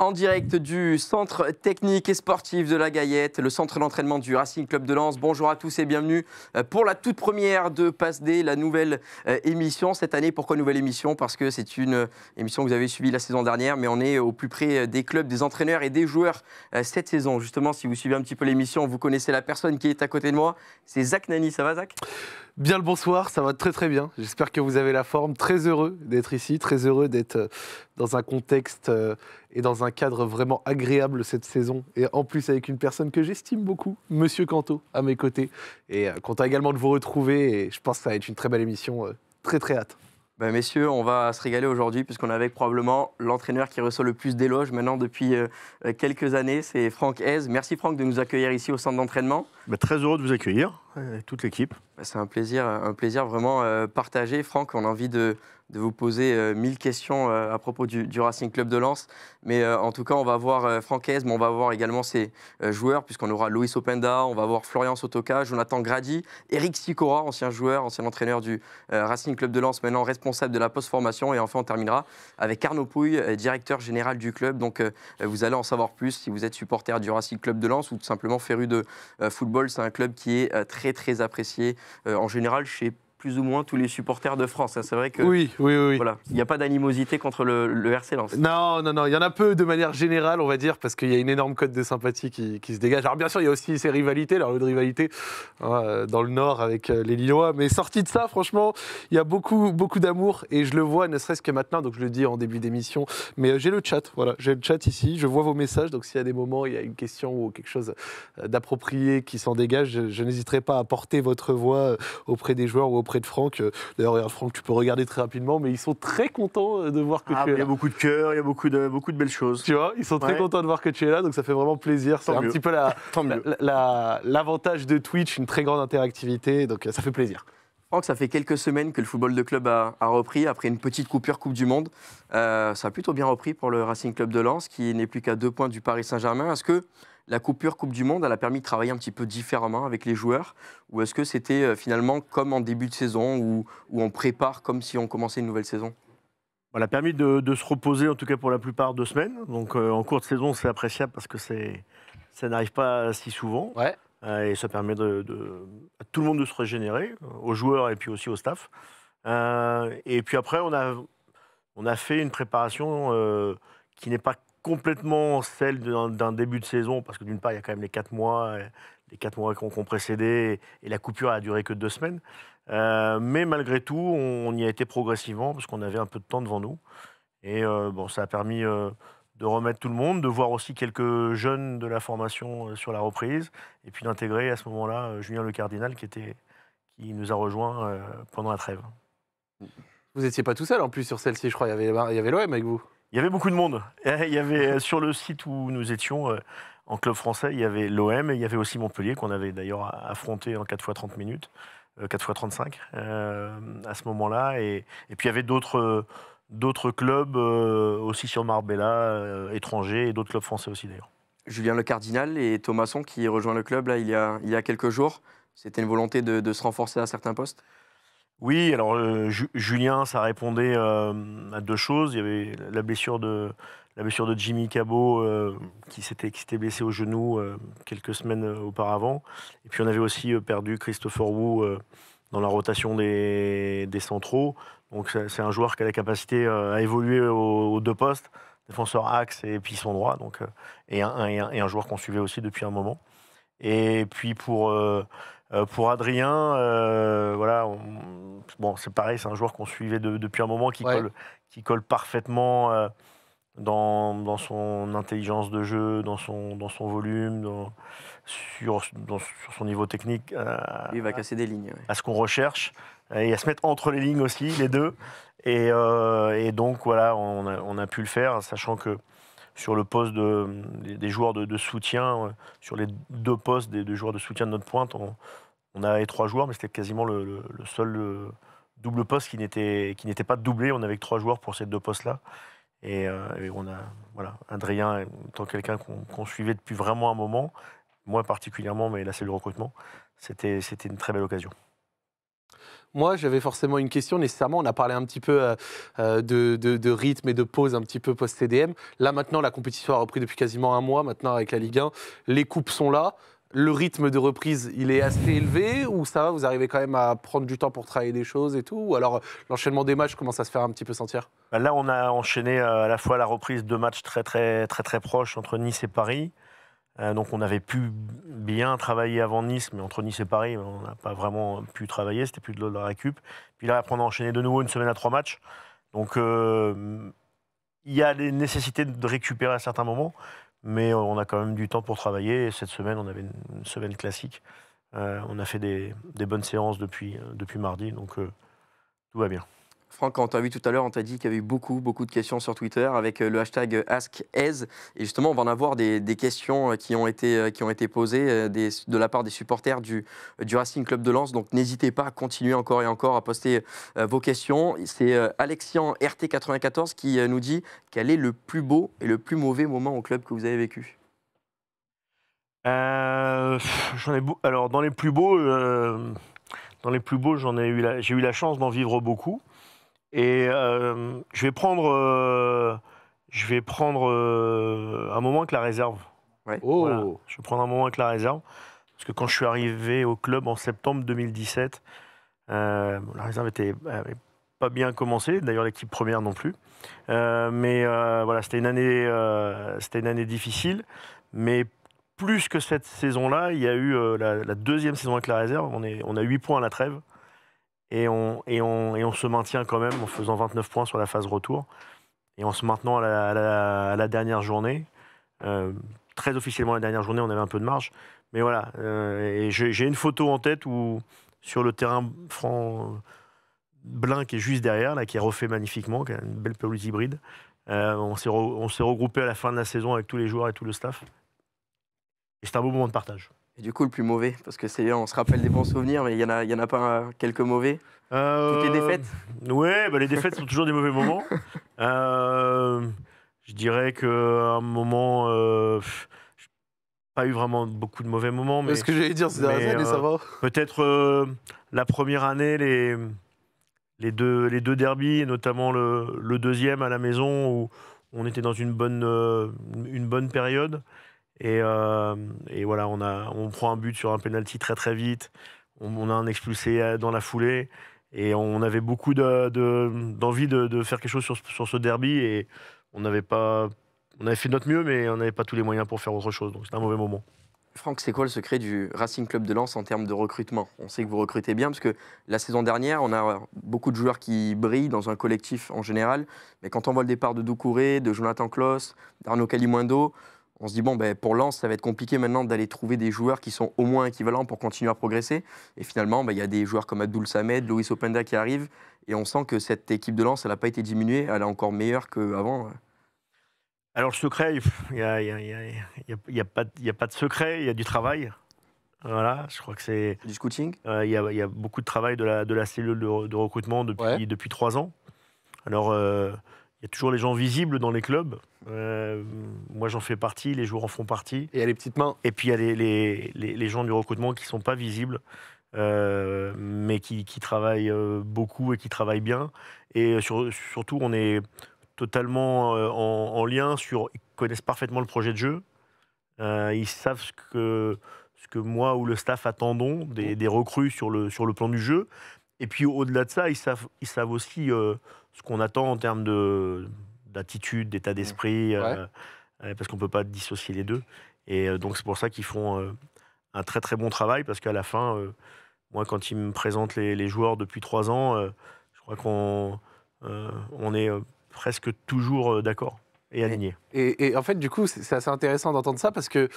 En direct du centre technique et sportif de la Gaillette, le centre d'entraînement du Racing Club de Lens. Bonjour à tous et bienvenue euh, pour la toute première de Passe D, la nouvelle euh, émission cette année. Pourquoi nouvelle émission? Parce que c'est une euh, émission que vous avez suivie la saison dernière, mais on est au plus près des clubs, des entraîneurs et des joueurs cette saison. Justement, si vous suivez un petit peu l'émission, vous connaissez la personne qui est à côté de moi. C'est Zach Nani. Ça va, Zach? Bien le bonsoir, ça va très très bien. J'espère que vous avez la forme. Très heureux d'être ici, très heureux d'être euh, dans un contexte euh, et dans un cadre vraiment agréable cette saison. Et en plus avec une personne que j'estime beaucoup, Monsieur Canto, à mes côtés. Et euh, content également de vous retrouver. Et je pense que ça va être une très belle émission. Très très hâte. Ben, messieurs, on va se régaler aujourd'hui puisqu'on est avec probablement l'entraîneur qui reçoit le plus d'éloges maintenant depuis euh, quelques années. C'est Franck Hez. Merci Franck de nous accueillir ici au centre d'entraînement. Ben, très heureux de vous accueillir, euh, toute l'équipe. Ben, c'est un plaisir, un plaisir vraiment euh, partagé. Franck, on a envie de, de vous poser euh, mille questions euh, à propos du, Racing Club de Lens. Mais euh, en tout cas, on va voir Francaise, mais on va voir également ses joueurs, puisqu'on aura Loïs Openda, on va voir Florian Sotoka, Jonathan Grady, Eric Sicora, ancien joueur, ancien entraîneur du Racing Club de Lens, maintenant responsable de la post-formation. Et enfin, on terminera avec Arnaud Pouille, directeur général du club. Donc, vous allez en savoir plus si vous êtes supporter du Racing Club de Lens ou tout simplement féru de football. C'est un club qui est très, très apprécié en général chez plus ou moins tous les supporters de France. Hein. C'est vrai que. Oui, oui, oui. Voilà, il n'y a pas d'animosité contre le, le, RC Lens. Non, non, non. Il y en a peu de manière générale, on va dire, parce qu'il y a une énorme cote de sympathie qui, qui, se dégage. Alors, bien sûr, il y a aussi ces rivalités, leur lot de rivalité hein, dans le Nord avec euh, les Lillois. Mais sorti de ça, franchement, il y a beaucoup, beaucoup d'amour et je le vois, ne serait-ce que maintenant. Donc, je le dis en début d'émission. Mais euh, j'ai le chat, voilà. J'ai le chat ici. Je vois vos messages. Donc, s'il y a des moments, il y a une question ou quelque chose euh, d'approprié qui s'en dégage, je, je n'hésiterai pas à porter votre voix auprès des joueurs ou auprès de Franck. D'ailleurs, regarde Franck, tu peux regarder très rapidement, mais ils sont très contents euh, de voir que ah, tu es là. Il y a beaucoup de cœur, il y a beaucoup de, beaucoup de belles choses. Tu vois, ils sont très contents de voir que tu es là, donc ça fait vraiment plaisir. C'est un petit peu l'avantage de Twitch, une très grande interactivité, donc ça fait plaisir. Franck, ça fait quelques semaines que le football de club a, repris après une petite coupure Coupe du Monde. Euh, ça a plutôt bien repris pour le Racing Club de Lens, qui n'est plus qu'à deux points du Paris Saint-Germain. Est-ce que la coupure Coupe du Monde, elle a permis de travailler un petit peu différemment avec les joueurs? Ou est-ce que c'était euh, finalement comme en début de saison, où, on prépare comme si on commençait une nouvelle saison? Elle a permis de, se reposer, en tout cas pour la plupart, deux semaines. Donc euh, en cours de saison, c'est appréciable parce que ça n'arrive pas si souvent. Ouais. Euh, et ça permet de, à tout le monde de se régénérer, aux joueurs et puis aussi au staff. et puis après, on a, on a fait une préparation qui n'est pas complètement celle d'un début de saison, parce que d'une part, il y a quand même les quatre mois, euh, les quatre mois qui ont, précédé, et la coupure a duré que deux semaines. Euh, mais malgré tout, on, y a été progressivement, parce qu'on avait un peu de temps devant nous. Et euh, bon, ça a permis de remettre tout le monde, de voir aussi quelques jeunes de la formation sur la reprise, et puis d'intégrer à ce moment-là Julien Le Cardinal, qui, était, qui nous a rejoint pendant la trêve. Vous n'étiez pas tout seul en plus sur celle-ci, je crois. Il y avait l'OM avec vous. Il y avait beaucoup de monde. Il y avait sur le site où nous étions, euh, en club français, il y avait l'OM et il y avait aussi Montpellier qu'on avait d'ailleurs affronté en 4 fois 30 minutes, 4 fois 35 à ce moment-là. Et, puis il y avait d'autres clubs euh, aussi sur Marbella, euh, étrangers, et d'autres clubs français aussi d'ailleurs. Julien Le Cardinal et Thomasson qui rejoint le club là, il, y a, il y a quelques jours. C'était une volonté de se renforcer à certains postes? Oui, alors euh, Julien, ça répondait euh, à deux choses. Il y avait la blessure de, la blessure de Jimmy Cabot euh, qui s'était blessé au genou quelques semaines auparavant. Et puis on avait aussi perdu Christopher Wu dans la rotation des, centraux. Donc c'est un joueur qui a la capacité à évoluer aux, deux postes, défenseur axe et puis son droit. Donc, et, un, et un joueur qu'on suivait aussi depuis un moment. Et puis pour euh, pour Adrien, euh, voilà, bon, c'est pareil, c'est un joueur qu'on suivait depuis un moment qui, colle, qui colle parfaitement euh, dans, son intelligence de jeu, dans son, dans son volume, sur, sur son niveau technique. Il va casser des lignes. À ce qu'on recherche et à se mettre entre les lignes aussi, les deux. Et, et donc, voilà, on a, on a, pu le faire, sachant que sur le poste de, des, joueurs de, soutien, euh, sur les deux postes des, joueurs de soutien de notre pointe, on, on avait trois joueurs, mais c'était quasiment le, seul euh, double poste qui n'était pas doublé. On avait que trois joueurs pour ces deux postes-là. Et, euh, on a, voilà, Adrien étant quelqu'un qu'on suivait depuis vraiment un moment, moi particulièrement, mais là c'est le recrutement, c'était une très belle occasion. Moi, j'avais forcément une question nécessairement. On a parlé un petit peu euh, euh, de, rythme et de pause un petit peu post-CDM. Là, maintenant, la compétition a repris depuis quasiment un mois maintenant avec la Ligue 1. Les coupes sont là. Le rythme de reprise, il est assez élevé ou ça va? Vous arrivez quand même à prendre du temps pour travailler des choses et tout? Ou alors l'enchaînement des matchs commence à se faire un petit peu sentir? Bah, Là, on a enchaîné euh, à la fois la reprise de matchs très très très très proches entre Nice et Paris. Euh, donc on avait pu bien travailler avant Nice, mais entre Nice et Paris, on n'a pas vraiment pu travailler, c'était plus de la récup. Puis là, après, on a enchaîné de nouveau une semaine à trois matchs. Donc euh, il y a des nécessités de récupérer à certains moments, mais on a quand même du temps pour travailler. Et cette semaine, on avait une, semaine classique. Euh, on a fait des, bonnes séances depuis, euh, mardi, donc euh, tout va bien. Franck, quand on t'a vu tout à l'heure, on t'a dit qu'il y avait eu beaucoup, beaucoup de questions sur Twitter avec euh, le hashtag AskEz. Et justement, on va en avoir des, questions euh, qui ont été, euh, qui ont été posées euh, de la part des supporters du, Racing Club de Lens. Donc n'hésitez pas à continuer encore et encore à poster euh, vos questions. C'est euh, Alexian RT94 qui euh, nous dit quel est le plus beau et le plus mauvais moment au club que vous avez vécu? Euh, Alors dans les plus beaux, euh, dans les plus beaux, j'en eu j'ai eu la chance d'en vivre beaucoup. Et euh, je vais prendre, euh, je vais prendre euh, un moment avec la réserve. Oh Voilà. Je vais prendre un moment avec la réserve parce que quand je suis arrivé au club en septembre 2017, euh, bon, la réserve était pas bien commencé. D'ailleurs l'équipe première non plus. Euh, mais euh, voilà, c'était une année, euh, c'était une année difficile. Mais plus que cette saison-là, il y a eu euh, la, la deuxième saison avec la réserve. On, est, on a 8 points à la trêve. Et on, et, on, et on se maintient quand même en faisant 29 points sur la phase retour. Et en se maintenant à la, dernière journée. Euh, très officiellement, la dernière journée, on avait un peu de marge. Mais voilà. euh, j'ai une photo en tête où, sur le terrain franc Blin qui est juste derrière, là, qui est refait magnifiquement, qui a une belle pelouse hybride. Euh, on s'est re- regroupé à la fin de la saison avec tous les joueurs et tout le staff. Et c'est un beau moment de partage. Et du coup, le plus mauvais, parce que c'est on se rappelle des bons souvenirs, mais il y en a, il y en a pas euh, quelques mauvais. Toutes les défaites Ouais, bah, les défaites sont toujours des mauvais moments. Euh, je dirais qu'à un moment, euh, pas eu vraiment beaucoup de mauvais moments, mais Ce que j'allais dire, c'est années, ça euh, va peut-être euh, la première année, les, les, deux, les deux derbies, et notamment le, le deuxième à la maison, où on était dans une bonne, euh, une bonne période. Et, euh, et voilà, on, prend un but sur un penalty très très vite. On, on a un expulsé euh, dans la foulée. Et on avait beaucoup de- de- d'envie de, faire quelque chose sur, ce- derby. Et on n'avait pas. On avait fait notre mieux, mais on n'avait pas tous les moyens pour faire autre chose. Donc c'était un mauvais moment. Franck, c'est quoi le secret du Racing Club de Lens en termes de recrutement? On sait que vous recrutez bien, parce que la saison dernière, on a beaucoup de joueurs qui brillent dans un collectif en général. Mais quand on voit le départ de Doucouré, de Jonathan Klaus, d'Arnaud Calimundo, on se dit, bon, ben, pour Lens, ça va être compliqué maintenant d'aller trouver des joueurs qui sont au moins équivalents pour continuer à progresser. Et finalement, ben, il y a des joueurs comme Abdul Samed, Louis Openda qui arrivent. Et on sent que cette équipe de Lens, elle n'a pas été diminuée, elle est encore meilleure qu'avant. Alors, le secret, il n'y a, y a- y a- y a- il y a pas y a pas de secret, il y a du travail. Voilà, je crois que c'est. Du scouting euh, Il y, a, il y a beaucoup de travail de la, de la cellule de, re- de recrutement depuis, Ouais. depuis trois ans. Alors, euh, il y a toujours les gens visibles dans les clubs. Euh, moi, j'en fais partie, les joueurs en font partie. Et il y a les petites mains. Et puis, il y a les, les- les- les gens du recrutement qui ne sont pas visibles, euh, mais qui, qui travaillent euh, beaucoup et qui travaillent bien. Et sur- surtout, on est totalement en, en lien sur. Ils connaissent parfaitement le projet de jeu. Euh, ils savent ce que, ce que moi ou le staff attendons des, des recrues sur le, sur le plan du jeu. Et puis, au-delà de ça, ils savent, ils savent aussi ce qu'on attend en termes de- d'attitude, d'état d'esprit, euh, euh, parce qu'on ne peut pas dissocier les deux. Et euh, donc, c'est pour ça qu'ils font euh, un très très bon travail, parce qu'à la fin, moi, quand ils me présentent les, les joueurs depuis trois ans, je crois qu'on on est presque toujours d'accord et alignés. Et, et en fait, du coup, c'est assez intéressant d'entendre ça parce que,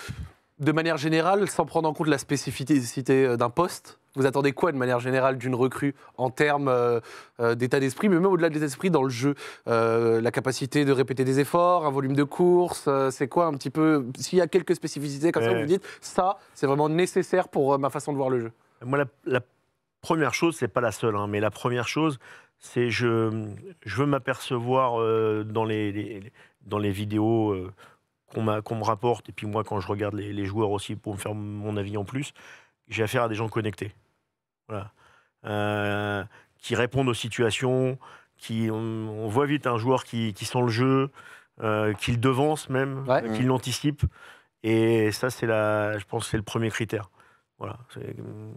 de manière générale, sans prendre en compte la spécificité euh, d'un poste, vous attendez quoi de manière générale d'une recrue en termes euh, euh, d'état d'esprit, mais même au-delà de l'état d'esprit dans le jeu? Euh, La capacité de répéter des efforts, un volume de course, euh, c'est quoi un petit peu S'il y a quelques spécificités comme ça, vous dites ça, c'est vraiment nécessaire pour ma façon de voir le jeu. Moi, la, la première chose, c'est pas la seule, hein, mais la première chose, c'est je, je veux m'apercevoir dans, les, les- dans les vidéos qu'on me rapporte, et puis moi, quand je regarde les, les joueurs aussi pour me faire mon avis en plus, j'ai affaire à des gens connectés. Voilà. euh, qui répondent aux situations, qui on, voit vite un joueur qui, qui sent le jeu, euh, qui le devance même, Ouais. qui l'anticipe. Et ça, c'est la, je pense, c'est le premier critère. Voilà.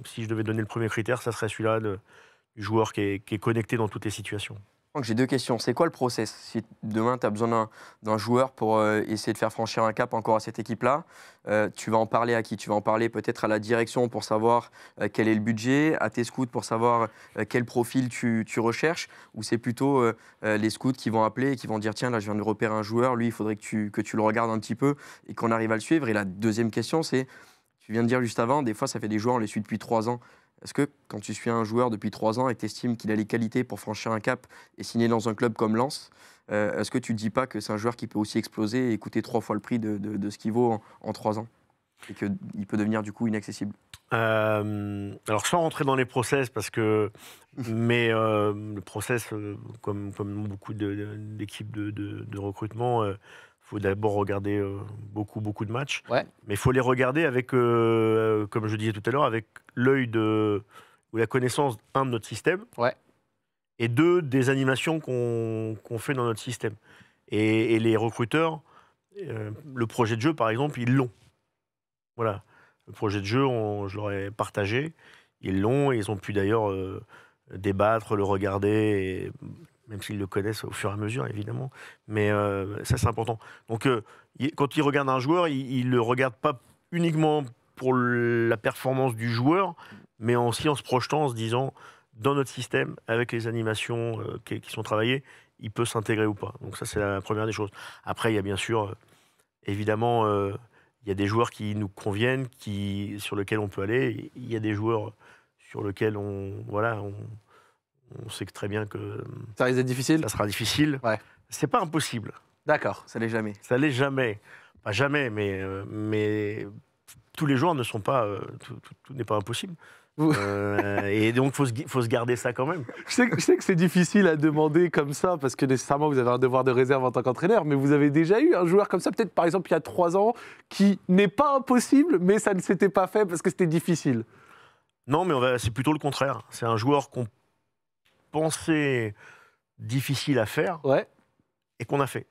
Si je devais donner le premier critère, ça serait celui-là du joueur qui est, qui est connecté dans toutes les situations. J'ai deux questions. C'est quoi le process Si demain, tu as besoin d'un- joueur pour euh, essayer de faire franchir un cap encore à cette équipe-là, euh, tu vas en parler à qui? Tu vas en parler peut-être à la direction pour savoir euh, quel est le budget, à tes scouts pour savoir quel profil tu, tu recherches, ou c'est plutôt les scouts qui vont appeler et qui vont dire tiens, là, je viens de repérer un joueur, lui, il faudrait que tu, que tu le regardes un petit peu et qu'on arrive à le suivre. Et la deuxième question, c'est tu viens de dire juste avant, des fois, ça fait des joueurs, on les suit depuis trois ans. Est-ce que quand tu suis un joueur depuis trois ans et que tu estimes qu'il a les qualités pour franchir un cap et signer dans un club comme Lens, euh, est-ce que tu ne dis pas que c'est un joueur qui peut aussi exploser et coûter trois fois le prix de, ce qu'il vaut en, trois ans Et qu'il peut devenir du coup inaccessible? Euh, alors sans rentrer dans les process parce que mais euh, le process comme, beaucoup d'équipes de, recrutement faut d'abord regarder euh, beaucoup beaucoup de matchs Ouais. mais il faut les regarder avec euh, comme je disais tout à l'heure avec l'œil de ou la connaissance un de notre système Ouais. et deux des animations qu'on qu'on fait dans notre système et, et les recruteurs euh, le projet de jeu par exemple ils l'ont voilà le projet de jeu, on- je leur ai partagé. Ils l'ont et ils ont pu d'ailleurs euh, débattre, le regarder, et- même s'ils le connaissent au fur et à mesure, évidemment. Mais euh, ça, c'est important. Donc, euh, il- quand ils regardent un joueur, ils ne le regardent pas uniquement pour la performance du joueur, mais aussi en se projetant, en se disant, dans notre système, avec les animations euh, qui, sont travaillées, il peut s'intégrer ou pas. Donc ça, c'est la première des choses. Après, il y a bien sûr, évidemment, il y a des joueurs qui nous conviennent, qui, sur lesquels on peut aller. Il y a des joueurs sur lesquels on, voilà, on, on sait que très bien que Ça risque d'être difficile ça sera difficile. Ouais. C'est pas impossible. D'accord. Ça l'est jamais. Ça l'est jamais. Pas jamais, mais, euh, mais tous les joueurs ne sont pas. euh, tout tout- tout n'est pas impossible. Euh, et donc, il faut, faut se garder ça quand même. Je sais, que- je sais que c'est difficile à demander comme ça parce que nécessairement vous avez un devoir de réserve en tant qu'entraîneur, mais vous avez déjà eu un joueur comme ça, peut-être par exemple il y a trois ans, qui n'est pas impossible, mais ça ne s'était pas fait parce que c'était difficile. Non, mais c'est plutôt le contraire. C'est un joueur qu'on difficile à faire Ouais, et qu'on a fait.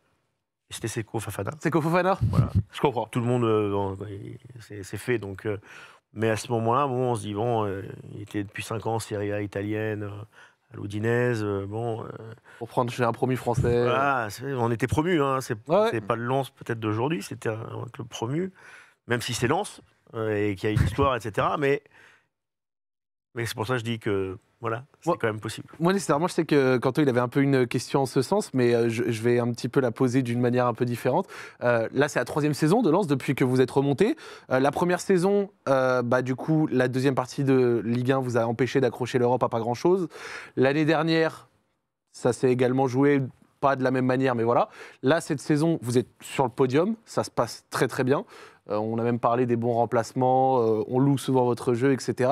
C'était Seko Fafana. c'est Kofofana Voilà. Je comprends. Tout le monde, euh, bon, c'est fait. Donc, euh, mais à ce moment-là, bon, on se dit, bon, euh, il était depuis 5 ans Serie A italienne, euh, à euh, bon, Pour prendre chez un promu français. voilà, on était promu. Hein, c'est Ouais. pas le Lens peut-être d'aujourd'hui, c'était un, club promu, même si c'est euh, et qu'il y a une histoire, etc. Mais, mais c'est pour ça que je dis que voilà, c'est quand même possible. Moi, nécessairement, je sais que Quentin, il avait un peu une question en ce sens, mais euh, je, je vais un petit peu la poser d'une manière un peu différente. Euh, là, c'est la troisième saison de Lens depuis que vous êtes remonté. Euh, la première saison, euh, bah, du coup, la deuxième partie de Ligue 1 vous a empêché d'accrocher l'Europe à pas grand-chose. L'année dernière, ça s'est également joué pas de la même manière, mais voilà. Là, cette saison, vous êtes sur le podium, ça se passe très très bien. Euh, on a même parlé des bons remplacements, euh, on loue souvent votre jeu, etc.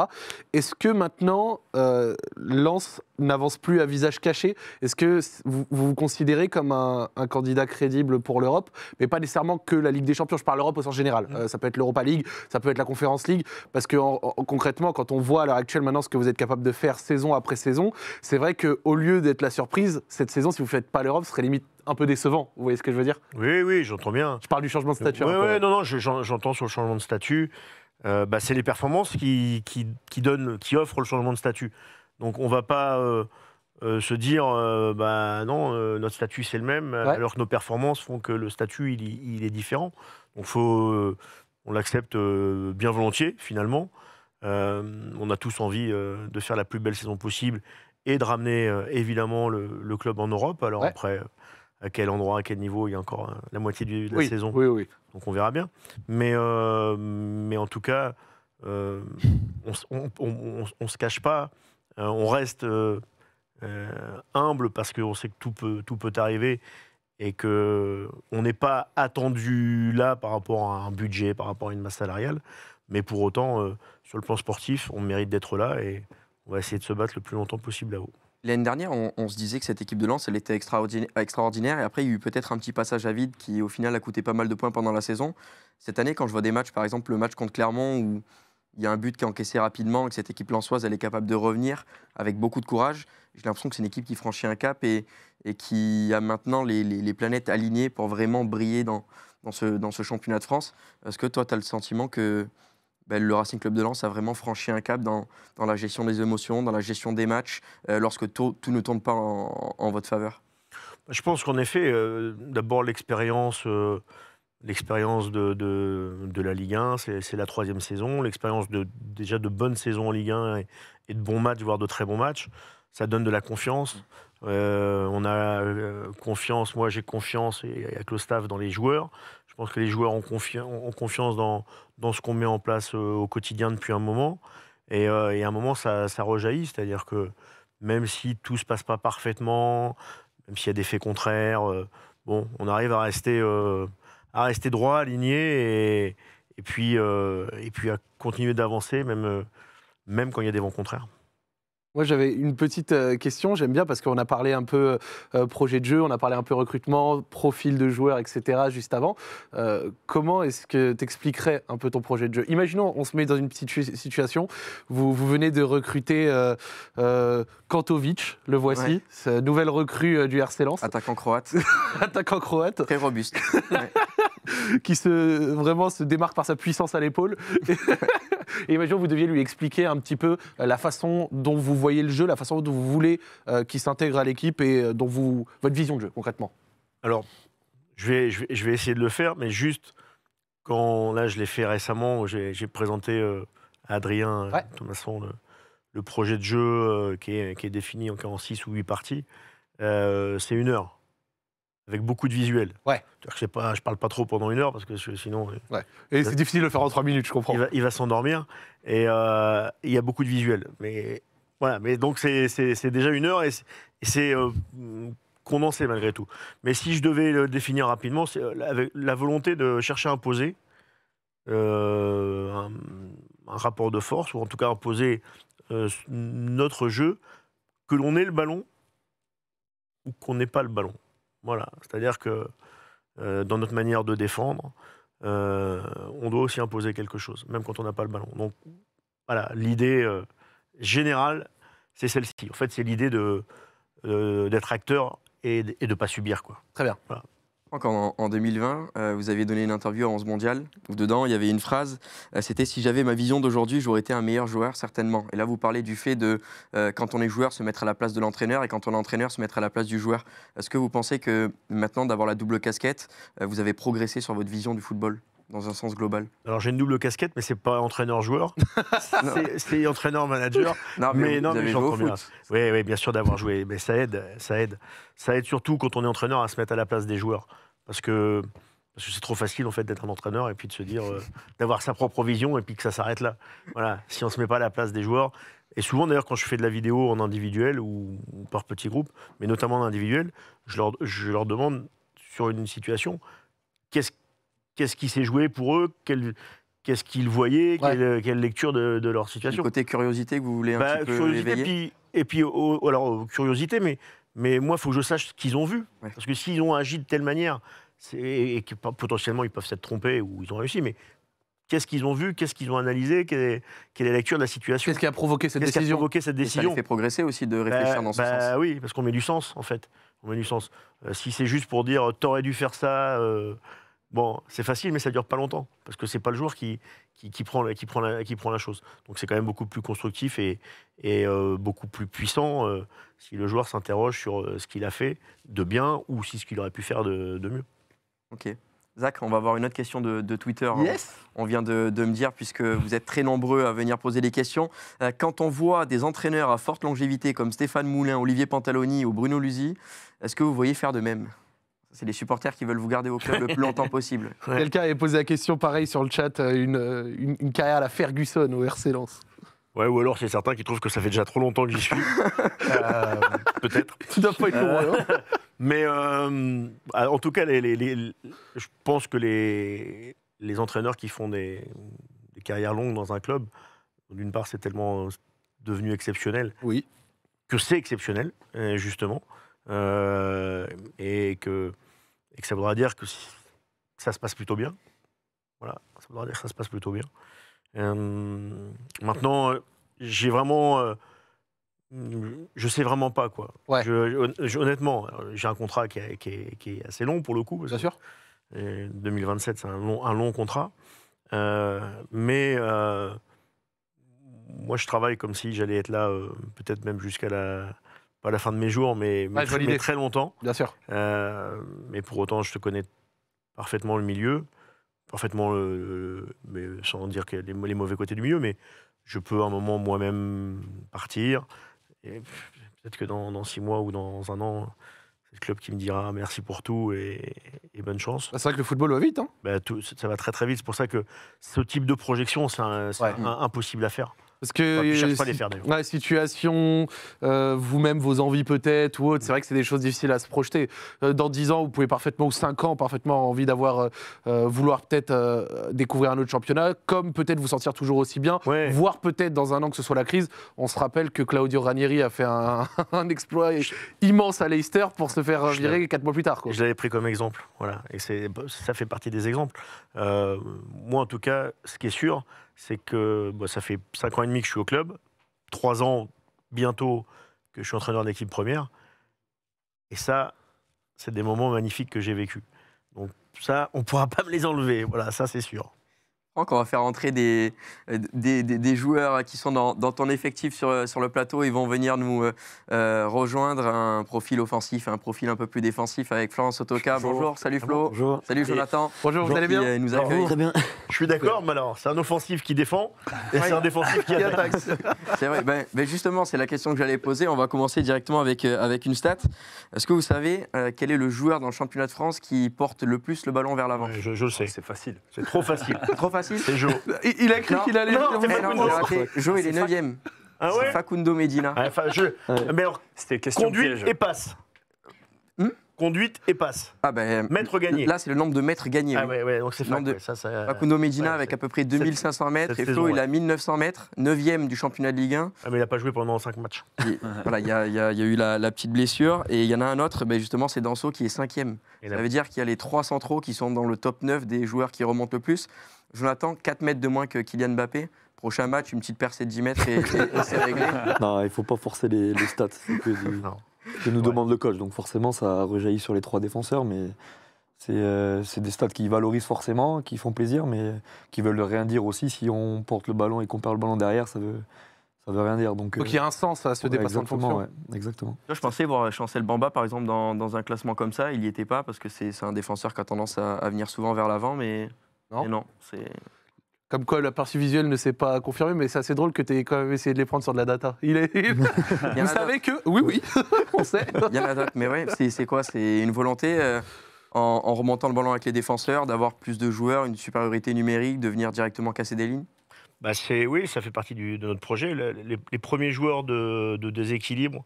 Est-ce que maintenant, euh, Lens n'avance plus à visage caché? Est-ce que vous, vous vous considérez comme un, un candidat crédible pour l'Europe Mais pas nécessairement que la Ligue des Champions, je parle Europe au sens général. Euh, ça peut être l'Europa League, ça peut être la Conference League, parce que en- en- concrètement, quand on voit à l'heure actuelle maintenant ce que vous êtes capable de faire saison après saison, c'est vrai qu'au lieu d'être la surprise, cette saison, si vous ne faites pas l'Europe, ce serait limite un peu décevant. Vous voyez ce que je veux dire? Oui, oui, j'entends bien. Je parle du changement de statut. Oui, ouais. non, non, je- j'en- j'entends sur le changement de statut. Euh, bah, c'est les performances qui, qui, qui donnent, qui offrent le changement de statut. Donc on va pas euh, euh, se dire, bah non, notre statut c'est le même, alors que nos performances font que le statut il, est différent. Donc faut, on l'accepte bien volontiers finalement. On a tous envie de faire la plus belle saison possible et de ramener évidemment le, le club en Europe. Alors Ouais. après, à quel endroit, à quel niveau, il y a encore euh, la moitié de la oui, saison. oui, oui. Donc on verra bien. Mais, euh, mais en tout cas, euh, on on ne se cache pas, euh, on reste humble parce qu'on sait que tout peut, tout peut arriver et qu'on n'est pas attendu là par rapport à un budget, par rapport à une masse salariale. Mais pour autant, sur le plan sportif, on mérite d'être là et on va essayer de se battre le plus longtemps possible là-haut. L'année dernière, on, se disait que cette équipe de Lens, elle était extraordinaire. Et après, il y a eu peut-être un petit passage à vide qui, au final, a coûté pas mal de points pendant la saison. Cette année, quand je vois des matchs, par exemple le match contre Clermont, où il y a un but qui est encaissé rapidement et que cette équipe lançoise, elle est capable de revenir avec beaucoup de courage. J'ai l'impression que c'est une équipe qui franchit un cap et, qui a maintenant les, planètes alignées pour vraiment briller dans, dans, ce, dans ce championnat de France. Est-ce que toi, tu as le sentiment que ben, le Racing Club de Lens a vraiment franchi un cap dans, dans la gestion des émotions, dans la gestion des matchs, euh, lorsque tout, tout ne tourne pas en, votre faveur Je pense qu'en effet, euh, d'abord l'expérience, euh, l'expérience de, de- la Ligue 1, c'est la troisième saison. L'expérience de déjà de bonnes saisons en Ligue 1 et, et de bons matchs, voire de très bons matchs, ça donne de la confiance. On a confiance, moi j'ai confiance et avec le staff dans les joueurs. Je pense que les joueurs ont, confi- ont confiance dans, ce qu'on met en place euh, au quotidien depuis un moment. Et, euh, à un moment, ça, rejaillit. C'est-à-dire que même si tout se passe pas parfaitement, même s'il y a des faits contraires, euh, bon, on arrive à rester, droit, aligné, et, puis, à continuer d'avancer, même quand il y a des vents contraires. Moi, j'avais une petite euh, question. J'aime bien parce qu'on a parlé un peu euh, projet de jeu, on a parlé un peu recrutement, profil de joueur, etc. juste avant. Euh, comment est-ce que tu expliquerais un peu ton projet de jeu? Imaginons, on se met dans une petite situ- situation. Vous, vous venez de recruter euh, euh, Kantovic, le voici, Ouais. nouvelle recrue euh, du RC Lens, Attaquant croate, attaquant croate, très robuste. Ouais. qui se, vraiment se démarque par sa puissance à l'épaule. Et imaginons, vous deviez lui expliquer un petit peu euh, la façon dont vous voyez le jeu, la façon dont vous voulez euh, qu'il s'intègre à l'équipe et euh, dont vous, votre vision de jeu concrètement. Alors, je vais, je, vais, je vais essayer de le faire, mais juste quand, là, je l'ai fait récemment, j'ai présenté euh, à Adrien Ouais. Thomasson le, le projet de jeu euh, qui, est, qui est défini en, en 6 ou 8 parties. C'est une heure, avec beaucoup de visuels. Ouais. Je ne parle pas trop pendant une heure, parce que je- sinon, euh, Et c'est difficile de le faire en trois minutes, je comprends. il va, il va s'endormir. Et euh, il y a beaucoup de visuels. Mais voilà, mais donc c'est déjà une heure et c'est- euh, condensé malgré tout. Mais si je devais le définir rapidement, c'est avec la volonté de chercher à imposer euh, un, un rapport de force, ou en tout cas imposer notre jeu, que l'on ait le ballon ou qu'on n'ait pas le ballon. Voilà, c'est-à-dire que euh, dans notre manière de défendre, euh, on doit aussi imposer quelque chose, même quand on n'a pas le ballon. Donc voilà, l'idée euh, générale, c'est celle-ci. En fait, c'est l'idée de, d'être acteur et, de ne pas subir. Quoi. Très bien. En, en 2020, euh, vous aviez donné une interview à 11 Mondial, où dedans, il y avait une phrase, euh, c'était « Si j'avais ma vision d'aujourd'hui, j'aurais été un meilleur joueur, certainement ». Et là, vous parlez du fait de, euh, quand on est joueur, se mettre à la place de l'entraîneur, et quand on est entraîneur, se mettre à la place du joueur. Est-ce que vous pensez que maintenant, d'avoir la double casquette, vous avez progressé sur votre vision du football, dans un sens global Alors j'ai une double casquette, mais c'est pas entraîneur-joueur, c'est, entraîneur-manager. Non, Mais vous, non, mais avez j'entends joué au bien. foot. Oui, oui, bien sûr d'avoir joué, mais ça aide, ça aide. Ça aide surtout quand on est entraîneur à se mettre à la place des joueurs. Parce que, parce que c'est trop facile en fait d'être un entraîneur et puis de se dire, euh, d'avoir sa propre vision et puis que ça s'arrête là. Voilà, si on se met pas à la place des joueurs. Et souvent d'ailleurs quand je fais de la vidéo en individuel ou, ou par petits groupes, mais notamment en individuel, je leur, je leur demande sur une situation, qu'est-ce qu'est-ce qui s'est joué pour eux, quel- qu'est-ce qu'ils voyaient, Ouais. quelle, quelle lecture de, de leur situation? côté curiosité que vous voulez un Bah, petit peu curiosité, éveiller? puis, et puis, au- au- alors, euh, curiosité, mais, mais moi, il faut que je sache ce qu'ils ont vu. Ouais. Parce que s'ils ont agi de telle manière, et que potentiellement, ils peuvent s'être trompés ou ils ont réussi, mais qu'est-ce qu'ils ont vu, qu'est-ce qu'ils ont analysé, quelle est, quelle est la lecture de la situation? Qu'est-ce qui a provoqué cette Qu'est-ce qui a décision? provoqué cette Et ça les décision? fait progresser aussi de réfléchir Bah, dans ce bah sens. Oui, parce qu'on met du sens, en fait. On met du sens. Euh, si c'est juste pour dire, t'aurais dû faire ça, euh, bon, c'est facile, mais ça dure pas longtemps. Parce que c'est pas le joueur qui, qui, qui prend, la- qui, prend la, qui prend la chose. Donc c'est quand même beaucoup plus constructif et, et euh, beaucoup plus puissant euh, si le joueur s'interroge sur euh, ce qu'il a fait de bien ou si ce qu'il aurait pu faire de, de mieux. Ok. Zach, on va avoir une autre question de, de Twitter. Yes on vient de, de me dire, puisque vous êtes très nombreux à venir poser des questions. Quand on voit des entraîneurs à forte longévité comme Stéphane Moulin, Olivier Pantaloni ou Bruno Luzi, est-ce que vous voyez faire de même? C'est les supporters qui veulent vous garder au club le plus longtemps possible. Ouais. Quelqu'un avait posé la question pareil sur le chat, euh, une, euh, une, une carrière à la Ferguson au RC Lens. Ouais, ou alors c'est certains qui trouvent que ça fait déjà trop longtemps que j'y suis. Euh, Peut-être. Tu dois pas être loin, hein Mais euh, en tout cas, les, les- les- je pense que les, les entraîneurs qui font des, des carrières longues dans un club, d'une part, c'est tellement devenu exceptionnel Oui. que c'est exceptionnel, justement, Euh, et, que, et que ça voudra dire que ça se passe plutôt bien. Voilà, ça voudra dire que ça se passe plutôt bien. Euh, maintenant, euh, j'ai vraiment. euh, je sais vraiment pas quoi. Ouais. Je- je- honnêtement, j'ai un contrat qui est, qui est- qui est assez long pour le coup. Bien sûr. euh, 2027, c'est un long, un long contrat. Euh, mais moi, je travaille comme si j'allais être là, peut-être même jusqu'à la, pas la fin de mes jours, mais, mais très- mais très longtemps. Bien sûr. Euh, mais pour autant, je te connais parfaitement le milieu, parfaitement le, le- mais sans dire que les, les mauvais côtés du milieu, mais je peux à un moment moi-même partir. Et peut-être que dans, dans six mois ou dans un an, c'est le club qui me dira merci pour tout et, et bonne chance. Bah, C'est vrai que le football va vite. Hein. Bah, tout- ça va très très vite. C'est pour ça que ce type de projection, c'est Ouais. impossible à faire. Parce que Enfin, cherche pas à les si- faire, d'ailleurs. ouais, situation, euh, vous-même, vos envies peut-être ou autre, c'est vrai que c'est des choses difficiles à se projeter. Euh, dans 10 ans, vous pouvez parfaitement, ou 5 ans, parfaitement envie d'avoir, euh, euh, vouloir peut-être découvrir un autre championnat, comme peut-être vous sentir toujours aussi bien, Ouais. voire peut-être dans un an que ce soit la crise. On se rappelle que Claudio Ranieri a fait un, un exploit immense à Leicester pour se faire virer 4 mois plus tard. Quoi. Je l'avais pris comme exemple, voilà. Et ça fait partie des exemples. Moi, en tout cas, ce qui est sûr, c'est que bon, ça fait 5 ans et demi que je suis au club, 3 ans bientôt que je suis entraîneur d'équipe première. Et ça, c'est des moments magnifiques que j'ai vécus. Donc ça, on ne pourra pas me les enlever. Voilà, ça c'est sûr. Franck, on va faire entrer des, euh, des, des- des joueurs qui sont dans, dans ton effectif sur, sur le plateau. Ils vont venir nous euh, euh, rejoindre un profil offensif, un profil un peu plus défensif avec Florence Otoka. Bonjour. Bonjour, salut Flo. Bonjour. Salut Jonathan. Bonjour, vous allez Qui, bien euh, nous accueille. Très bien. Je suis d'accord, mais alors, c'est un offensif qui défend et c'est un défensif qui Qui attaque. C'est vrai. Ben, ben justement, c'est la question que j'allais poser. On va commencer directement avec, euh, avec une stat. Est-ce que vous savez euh, quel est le joueur dans le championnat de France qui porte le plus le ballon vers l'avant? Je le sais. C'est facile. C'est trop facile. Trop facile C'est Joe. Il il a cru qu'il allait. Non, dire- c'est non, Facundo. Joe, il est 9 Ah C'est ouais Facundo Medina. Ouais, enfin, je... Ouais. Mais alors, C'était question conduite piège. et passe. Conduite et passe. Ah ben, Mètre gagné. Là, c'est le nombre de mètres gagnés. Ah oui. ouais, ouais, donc c'est de- ouais, ça, ça, Facundo Medina ouais, avec à peu près 2500 mètres cette et Flo saison, il a ouais. 1900 mètres, 9e du championnat de Ligue 1. Ah, mais il n'a pas joué pendant 5 matchs. Et voilà, il y a, il y a- il y a eu la, la petite blessure et il y en a un autre, ben justement c'est Danso qui est 5e. Et Ça là- veut dire qu'il y a les trois centraux qui sont dans le top 9 des joueurs qui remontent le plus. Jonathan, 4 mètres de moins que Kylian Mbappé. Prochain match, une petite percée de 10 mètres et, et- et c'est réglé. Non, il ne faut pas forcer les, les stats. Que, Non. Que nous Ouais. demande le coach. Donc forcément, ça rejaillit sur les trois défenseurs. Mais c'est euh, c'est des stats qui valorisent forcément, qui font plaisir, mais qui veulent rien dire aussi. Si on porte le ballon et qu'on perd le ballon derrière, ça veut, ça veut rien dire. Donc, Donc il y a un sens à ce ouais, dépassement de exactement, fonction. ouais, exactement. Moi, Je pensais voir Chancel Bamba par exemple dans, dans un classement comme ça. Il n'y était pas parce que c'est c'est un défenseur qui a tendance à, à venir souvent vers l'avant, mais Non. mais non c'est Comme quoi, la partie visuelle ne s'est pas confirmée, mais c'est assez drôle que tu aies quand même essayé de les prendre sur de la data. Il est... Il y en Vous savez que. Oui, oui, on sait. Il y en a d'autres, mais ouais, c'est quoi? C'est une volonté, euh, en, en remontant le ballon avec les défenseurs, d'avoir plus de joueurs, une supériorité numérique, de venir directement casser des lignes? Bah, c'est, oui, ça fait partie du- de notre projet. Le- Les, les premiers joueurs de, de déséquilibre,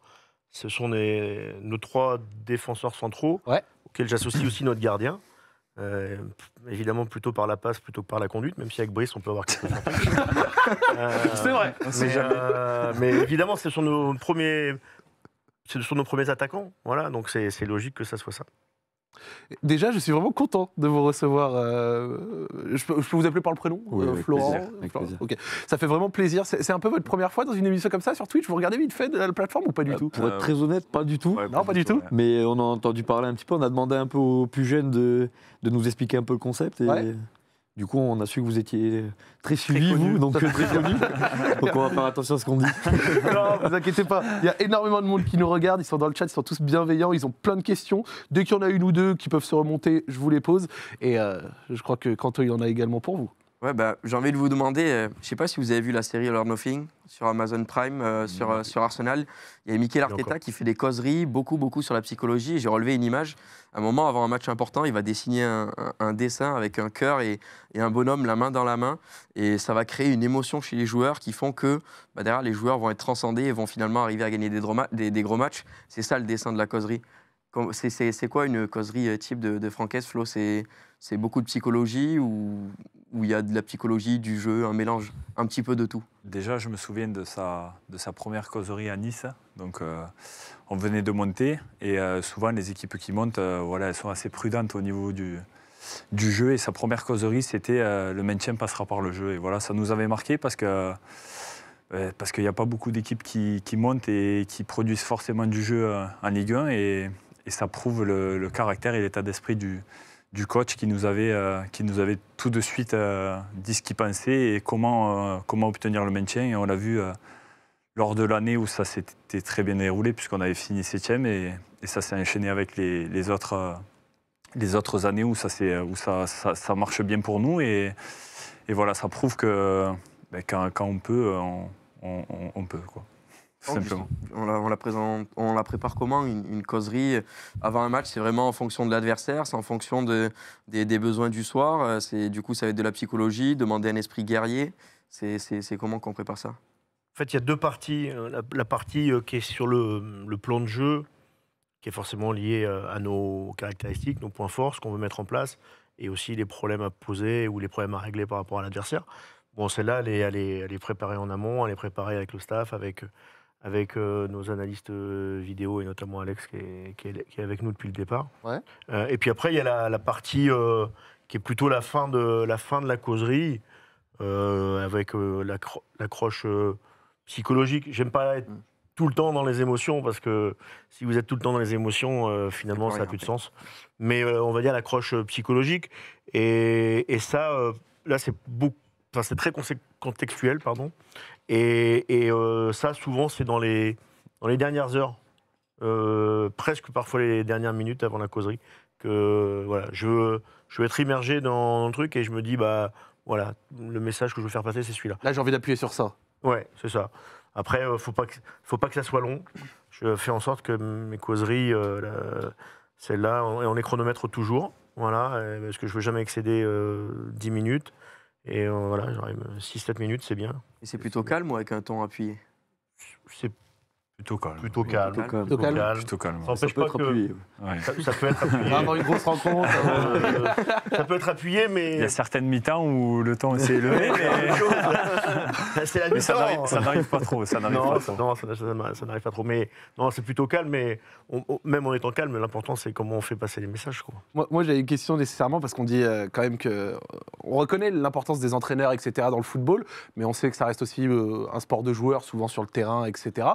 ce sont les- nos trois défenseurs centraux, Ouais. auxquels j'associe aussi notre gardien. Euh, évidemment, plutôt par la passe plutôt que par la conduite, même si avec Brice, on peut avoir fantasmes. Euh, C'est vrai. Mais, euh, mais évidemment, ce sont nos premiers, nos premiers attaquants. Voilà, donc c'est c'est logique que ça soit ça. Déjà, je suis vraiment content de vous recevoir. euh, je, peux, je peux vous appeler par le prénom Oui, euh, avec Florent plaisir, avec Florent, plaisir. ok. Ça fait vraiment plaisir. C'est un peu votre première fois dans une émission comme ça sur Twitch? Vous regardez vite fait de la plateforme ou pas du Euh, tout? Pour être très honnête, pas du tout. Non, pas du tout. Mais on a entendu parler un petit peu, on a demandé un peu aux plus jeunes de, de nous expliquer un peu le concept. Et Ouais. Du coup, on a su que vous étiez très connu. vous, donc très connus. donc on va faire attention à ce qu'on dit. Non, vous inquiétez pas. Il y a énormément de monde qui nous regarde. Ils sont dans le chat, ils sont tous bienveillants. Ils ont plein de questions. Dès qu'il y en a une ou deux qui peuvent se remonter, je vous les pose. Et euh, je crois que Quentin, il en a également pour vous. Ouais, bah, j'ai envie de vous demander, euh, je sais pas si vous avez vu la série All or Nothing sur Amazon Prime, euh, sur, euh, sur Arsenal. Il y a Mikel Arteta qui fait des causeries, beaucoup, beaucoup sur la psychologie. J'ai relevé une image. À un moment, avant un match important, il va dessiner un, un- un dessin avec un cœur et, et un bonhomme, la main dans la main. Et ça va créer une émotion chez les joueurs qui font que bah, derrière, les joueurs vont être transcendés et vont finalement arriver à gagner des, droma- des, des gros matchs. C'est ça le dessin de la causerie. C'est quoi une causerie euh, type de, de Franquès, Flo C'est c'est beaucoup de psychologie ou où il y a de la psychologie, du jeu, un mélange, un petit peu de tout Déjà, je me souviens de sa, de sa première causerie à Nice. Donc, euh, on venait de monter et euh, souvent, les équipes qui montent, euh, voilà, elles sont assez prudentes au niveau du, du jeu. Et sa première causerie, c'était le maintien passera par le jeu. Et voilà, ça nous avait marqué parce que parce qu'il n'y a pas beaucoup d'équipes qui, qui montent et qui produisent forcément du jeu en Ligue 1. Et, et ça prouve le caractère et l'état d'esprit du, du coach qui nous avait, euh, qui nous avait tout de suite euh, dit ce qu'il pensait et comment, euh, comment obtenir le maintien. Et on l'a vu lors de l'année où ça s'était très bien déroulé, puisqu'on avait fini septième et, et ça s'est enchaîné avec les, les autres, les autres années où, ça, où ça, ça, marche bien pour nous. Et, et voilà, ça prouve que ben, quand, quand on peut, on- on peut. Quoi. Tout Donc, simplement. On la, on la présente, on la prépare comment une, une causerie avant un match C'est vraiment en fonction de l'adversaire, c'est en fonction de, des, des besoins du soir. euh, C'est du coup ça va être de la psychologie, demander un esprit guerrier. C'est comment qu'on prépare ça? En fait, il y a deux parties. Euh, La, la partie euh, qui est sur le, le plan de jeu, qui est forcément liée euh, à nos caractéristiques, nos points forts, ce qu'on veut mettre en place, et aussi les problèmes à poser ou les problèmes à régler par rapport à l'adversaire. Bon, celle-là, elle est, elle, elle est préparée en amont, elle est préparée avec le staff, avec, avec euh, nos analystes euh, vidéo et notamment Alex qui est, qui est- qui est avec nous depuis le départ. Ouais. Euh, et puis après, il y a la, la partie euh, qui est plutôt la fin de la, fin de la causerie, avec l'accro- l'accroche psychologique. J'aime pas être Mm. tout le temps dans les émotions parce que si vous êtes tout le temps dans les émotions, finalement, ça n'a plus de en sens. Mais on va dire l'accroche psychologique. Et, et ça, là, c'est beaucoup. Enfin, c'est très contextuel, pardon. Et, et, euh, ça, souvent, c'est dans les, dans les dernières heures, euh, presque parfois les dernières minutes avant la causerie, que voilà, je, veux- je veux être immergé dans le truc et je me dis, bah voilà, le message que je veux faire passer, c'est celui-là. Là, j'ai envie d'appuyer sur ça. Ouais, c'est ça. Après, euh, faut pas que, faut pas que ça soit long. Je fais en sorte que mes causeries, euh, celle-là, on, on les chronomètre toujours. Voilà, parce que je veux jamais excéder euh, 10 minutes. Et euh, voilà, j'arrive 6-7 minutes, c'est bien. Et c'est plutôt calme ou avec un ton appuyé? C'est Plutôt calme. plutôt calme. calme. calme. Plutôt calme. Plutôt calme. Ça Ça n'empêche peut pas être que. Ouais. ça, ça peut être appuyé. Une grosse rencontre. euh, Euh, ça peut être appuyé, Il y mais a certaines mi-temps où le ton s'est élevé, mais, c'est la mais ça mi-temps. n'arrive- ça n'arrive pas trop. Ça n'arrive pas trop. non, ça, ça- ça n'arrive pas trop. Mais non, c'est plutôt calme. Mais on- on- même en étant calme, l'important c'est comment on fait passer les messages. Quoi. Moi, moi, j'ai une question nécessairement parce qu'on dit euh, quand même que euh, on reconnaît l'importance des entraîneurs, etc. dans le football, mais on sait que ça reste aussi euh, un sport de joueurs, souvent sur le terrain, etc.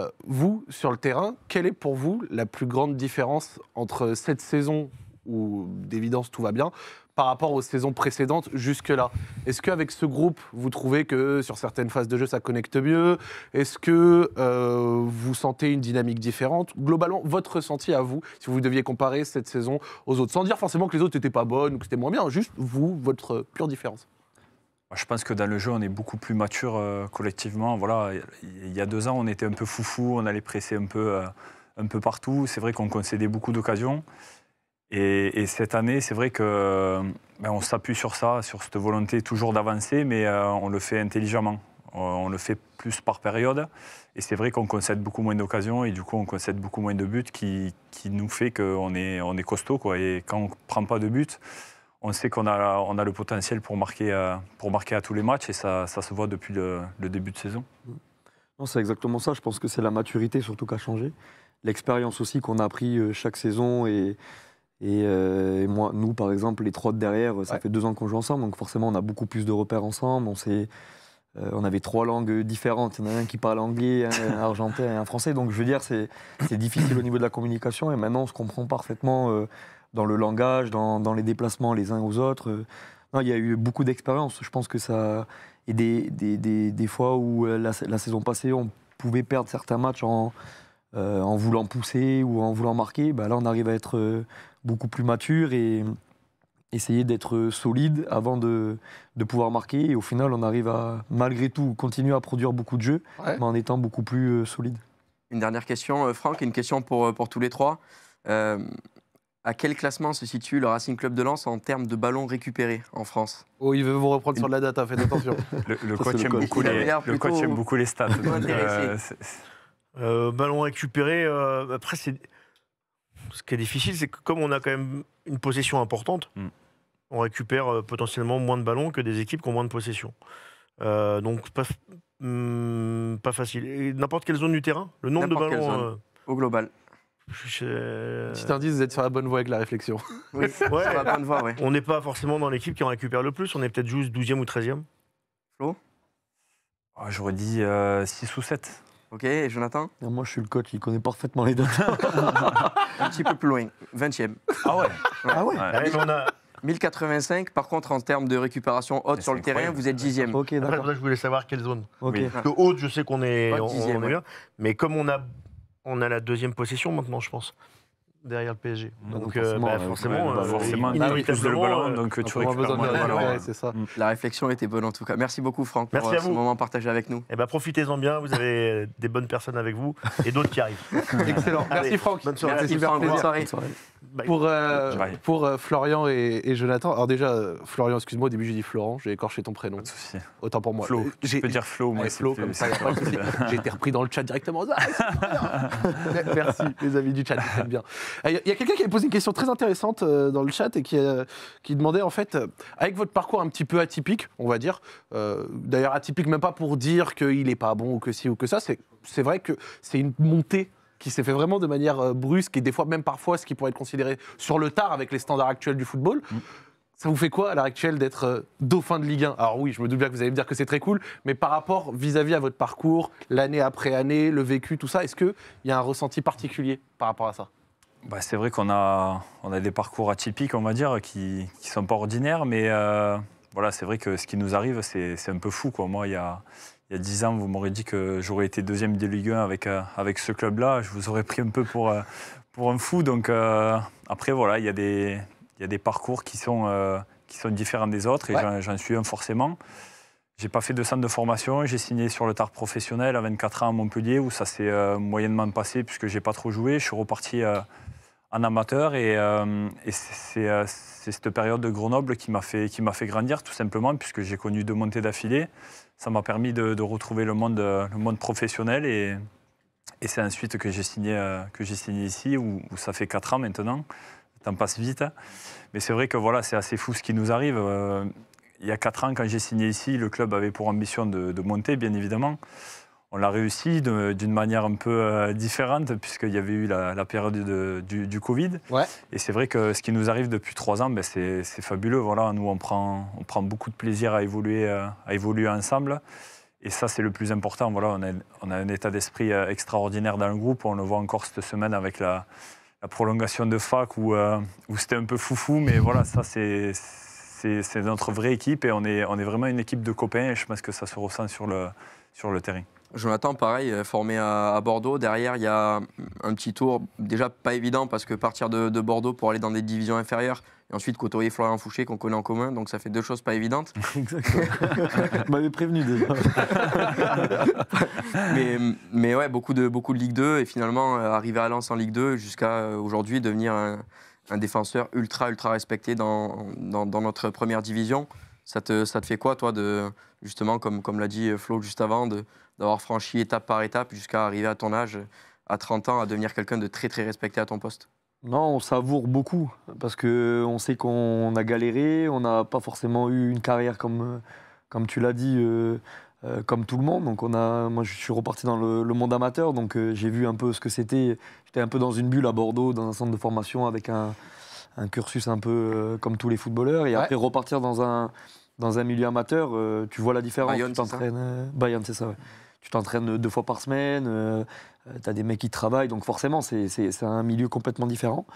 Euh, vous, sur le terrain, quelle est pour vous la plus grande différence entre cette saison où d'évidence tout va bien par rapport aux saisons précédentes jusque-là? Est-ce qu'avec ce groupe, vous trouvez que sur certaines phases de jeu, ça connecte mieux? Est-ce que euh, vous sentez une dynamique différente? Globalement, votre ressenti à vous, si vous deviez comparer cette saison aux autres, sans dire forcément que les autres n'étaient pas bonnes ou que c'était moins bien, juste vous, votre pure différence. Je pense que dans le jeu, on est beaucoup plus mature euh, collectivement. Voilà, il y a deux ans, on était un peu foufou, on allait presser un peu, euh, un peu partout. C'est vrai qu'on concédait beaucoup d'occasions. Et, et cette année, c'est vrai que ben, on s'appuie sur ça, sur cette volonté toujours d'avancer, mais euh, on le fait intelligemment. On, on le fait plus par période. Et c'est vrai qu'on concède beaucoup moins d'occasions et du coup, on concède beaucoup moins de buts qui, qui nous fait qu'on est, on est costaud. Quoi. Et quand on ne prend pas de buts, on sait qu'on a, on a le potentiel pour marquer, euh, pour marquer à tous les matchs et ça, ça se voit depuis le, le début de saison. Non, c'est exactement ça. Je pense que c'est la maturité surtout qui a changé. L'expérience aussi qu'on a appris euh, chaque saison. Et, et, euh, et moi, nous, par exemple, les trois de derrière, ça Ouais. fait deux ans qu'on joue ensemble. Donc forcément, on a beaucoup plus de repères ensemble. On, s'est- euh, on avait trois langues différentes. Il y en a un qui parle anglais, un argentin et un français. Donc je veux dire, c'est c'est difficile au niveau de la communication. Et maintenant, on se comprend parfaitement euh, dans le langage, dans, dans les déplacements les uns aux autres. Euh, non, il y a eu beaucoup d'expérience. Je pense que ça. Et des, des, des, des fois où euh, la, la saison passée, on pouvait perdre certains matchs en, euh, en voulant pousser ou en voulant marquer. Bah là, on arrive à être beaucoup plus mature et essayer d'être solide avant de, de pouvoir marquer. Et au final, on arrive à, malgré tout, continuer à produire beaucoup de jeux, Ouais. mais en étant beaucoup plus solide. Une dernière question, Franck, et une question pour, pour tous les trois. Euh, à quel classement se situe le Racing Club de Lens en termes de ballons récupérés en France? Oh, il veut vous reprendre sur la date, hein, faites attention. Le, le Ça, coach, le beaucoup les, le coach aime beaucoup les stats. donc, euh, Euh, ballon récupéré. euh, après, c'est ce qui est difficile, c'est que comme on a quand même une possession importante, Mm. on récupère euh, potentiellement moins de ballons que des équipes qui ont moins de possession. Euh, donc pas, f- hmm, pas facile. Et N'importe quelle zone du terrain, le nombre de N'importe ballons. zone. euh, Au global. Je- Petit indice, vous êtes sur la bonne voie avec la réflexion. Oui, Ouais. sur la bonne voie, ouais. On n'est pas forcément dans l'équipe qui en récupère le plus, on est peut-être juste 12e ou 13e. Ah, J'aurais dit 6 ou 7. Ok, et Jonathan? Non, Moi, je suis le coach, il connaît parfaitement les dates. Un petit peu plus loin, 20e. Ah ouais ah ouais Ouais, mais on a- 1085, par contre, en termes de récupération haute Mais sur le terrain, vous êtes 10e. Ok, d'accord. je voulais savoir quelle zone. Ok. Oui. Parce que haute, je sais qu'on est, Ouais, on- dixième, on est ouais. bien. Mais comme on a, on a la deuxième possession maintenant, je pense, derrière le PSG. Donc, Donc, euh, forcément, bah, forcément, bah, euh, forcément, il- inévitablement, ballon, euh, donc tu récupères besoin de la- ouais, ouais. ça. La réflexion était bonne en tout cas. Merci beaucoup, Franck, pour Merci euh, à ce vous. moment partagé avec nous. Eh ben, profitez-en bien, vous avez des bonnes personnes avec vous et d'autres qui arrivent. Excellent. Merci Franck. bonne soirée. Merci, Franck. Bonne soirée. Bonne soirée. Bye. Pour, euh, pour euh, Florian et, et Jonathan. Alors déjà, euh, Florian, excuse-moi, au début j'ai dit Florent, j'ai écorché ton prénom. Pas de souci. Autant pour moi. Flo. Euh, Je J'ai peux dire Flo, moi. Flo, comme ça, a. J'ai été repris dans le chat directement. Ah. Merci, les amis du chat, bien. Il y a, a quelqu'un qui avait posé une question très intéressante euh, dans le chat et qui, euh, qui demandait, en fait, euh, avec votre parcours un petit peu atypique, on va dire, euh, d'ailleurs atypique même pas pour dire qu'il n'est pas bon ou que ci ou que ça, c'est vrai que c'est une montée qui s'est fait vraiment de manière euh, brusque et des fois même parfois ce qui pourrait être considéré sur le tard avec les standards actuels du football. Ça vous fait quoi à l'heure actuelle d'être euh, dauphin de Ligue 1 Alors oui, je me doute bien que vous allez me dire que c'est très cool, mais par rapport vis-à-vis à votre parcours, l'année après année, le vécu, tout ça, est-ce qu'il y a un ressenti particulier par rapport à ça? Bah, c'est vrai qu'on a, on a des parcours atypiques, on va dire, qui ne sont pas ordinaires, mais euh, voilà, c'est vrai que ce qui nous arrive, c'est c'est un peu fou. Quoi. Moi, il y a, il y a 10 ans, vous m'aurez dit que j'aurais été deuxième de Ligue 1 avec, euh, avec ce club-là. Je vous aurais pris un peu pour, euh, pour un fou. Donc euh, après, voilà, il y, a des, il y a des parcours qui sont, qui sont différents des autres, et Ouais. j'en- suis un forcément. J'ai pas fait de centre de formation, j'ai signé sur le tard professionnel à 24 ans à Montpellier où ça s'est euh, moyennement passé puisque j'ai pas trop joué. Je suis reparti euh, en amateur et, euh, et c'est- cette période de Grenoble qui m'a fait, qui m'a fait grandir tout simplement puisque j'ai connu deux montées d'affilée. Ça m'a permis de, retrouver le monde, le monde professionnel et, c'est ensuite que j'ai signé, euh, que j'ai signé ici où, ça fait 4 ans maintenant. Le temps passe vite. Mais c'est vrai que voilà, c'est assez fou ce qui nous arrive. Euh, il y a 4 ans, quand j'ai signé ici, le club avait pour ambition de monter, bien évidemment. On l'a réussi d'une manière un peu euh, différente, puisqu'il y avait eu la, la période de- du, du Covid. Ouais. Et c'est vrai que ce qui nous arrive depuis trois ans, ben, c'est fabuleux. Voilà, nous, on prend, on prend beaucoup de plaisir à évoluer, euh, à évoluer ensemble. Et ça, c'est le plus important. Voilà, on, a, on a un état d'esprit euh, extraordinaire dans le groupe. On le voit encore cette semaine avec la, la prolongation de fac où, euh, où c'était un peu foufou. Mais voilà, ça, c'est c'est- c'est notre vraie équipe et on est, on est vraiment une équipe de copains. Et je pense que ça se ressent sur le, sur le terrain. Jonathan, pareil, euh, formé à, à Bordeaux. Derrière, il y a un petit tour, déjà pas évident parce que partir de, de Bordeaux pour aller dans des divisions inférieures et ensuite côtoyer Florian Fouché qu'on connaît en commun, donc ça fait deux choses pas évidentes. Exactement. Vous m'avez prévenu déjà. mais, mais ouais, beaucoup de, beaucoup de Ligue 2 et finalement euh, arriver à Lens en Ligue 2 jusqu'à euh, aujourd'hui devenir un, un défenseur ultra, ultra respecté dans, dans, dans notre première division. Ça te, ça te fait quoi, toi, de, justement, comme, comme l'a dit Flo juste avant, de- d'avoir franchi étape par étape jusqu'à arriver à ton âge, à 30 ans, à devenir quelqu'un de très, très respecté à ton poste? Non, on savoure beaucoup parce que on sait qu'on a galéré, on n'a pas forcément eu une carrière comme, comme tu l'as dit, euh, euh, comme tout le monde. Donc on a, moi, je suis reparti dans le, le monde amateur, donc euh, j'ai vu un peu ce que c'était. J'étais un peu dans une bulle à Bordeaux, dans un centre de formation avec un, un cursus un peu euh, comme tous les footballeurs, et Ouais. après repartir dans un dans un milieu amateur, tu vois la différence. Bayonne, tu c'est ça? t'entraînes, Bayonne, c'est ça. ouais. Tu t'entraînes deux fois par semaine. euh, tu as des mecs qui travaillent, donc forcément, c'est un milieu complètement différent.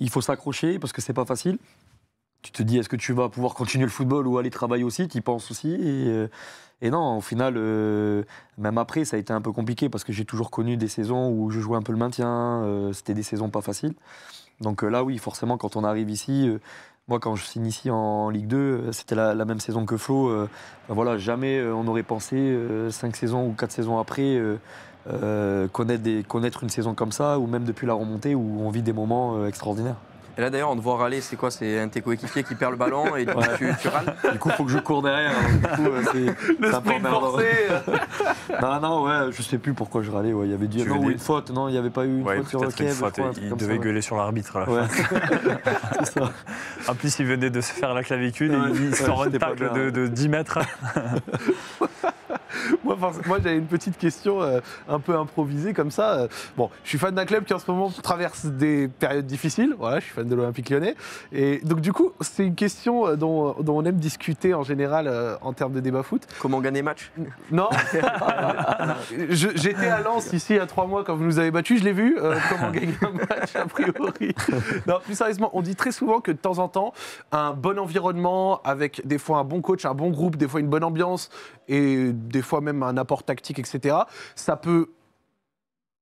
Il faut s'accrocher parce que c'est pas facile. Tu te dis, est-ce que tu vas pouvoir continuer le football ou aller travailler aussi? Tu y penses aussi? Et, euh, et non, au final, euh, même après, ça a été un peu compliqué parce que j'ai toujours connu des saisons où je jouais un peu le maintien. euh, C'était des saisons pas faciles. Donc là, oui, forcément, quand on arrive ici, moi, quand je signe ici en Ligue 2, euh, c'était la, même saison que Flo. euh, ben voilà, jamais euh, on aurait pensé, cinq saisons ou quatre saisons après, connaître, une saison comme ça, ou même depuis la remontée, où on vit des moments extraordinaires. Et là, d'ailleurs, on te voit râler, c'est quoi C'est un de tes coéquipiers qui perd le ballon et Ouais. tu, tu râles Du coup, il faut que je cours derrière. du coup, euh, c'est- Le c'est un peu sprint forcé Non, non, ouais, je sais plus pourquoi je râlais. ouais. Il y avait dit non, une faute. Non, il n'y avait pas eu une Ouais, faute sur je faute. crois, Il devait ça, gueuler sur l'arbitre à la Ouais. fin. C'est ça. En plus, il venait de se faire la clavicule et il sort un tacle de, de 10 mètres. moi, j'avais une petite question euh, un peu improvisée comme ça. Euh, Bon, je suis fan d'un club qui en ce moment traverse des périodes difficiles. Voilà, je suis fan de l'Olympique lyonnais. Et donc, du coup, c'est une question euh, dont, dont on aime discuter en général euh, en termes de débat foot. Comment gagner match? Non J'étais à Lens ici il y a trois mois quand vous nous avez battus, je l'ai vu. euh, comment gagner un match a priori Non, plus sérieusement, on dit très souvent que de temps en temps, un bon environnement avec des fois un bon coach, un bon groupe, des fois une bonne ambiance et des fois même un apport tactique, etc. Ça peut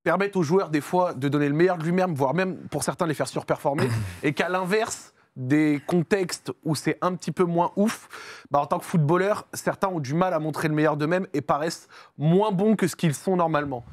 permettre aux joueurs des fois de donner le meilleur de lui-même, voire même pour certains les faire surperformer, et qu'à l'inverse des contextes où c'est un petit peu moins ouf, bah, en tant que footballeur, certains ont du mal à montrer le meilleur d'eux-mêmes et paraissent moins bons que ce qu'ils sont normalement.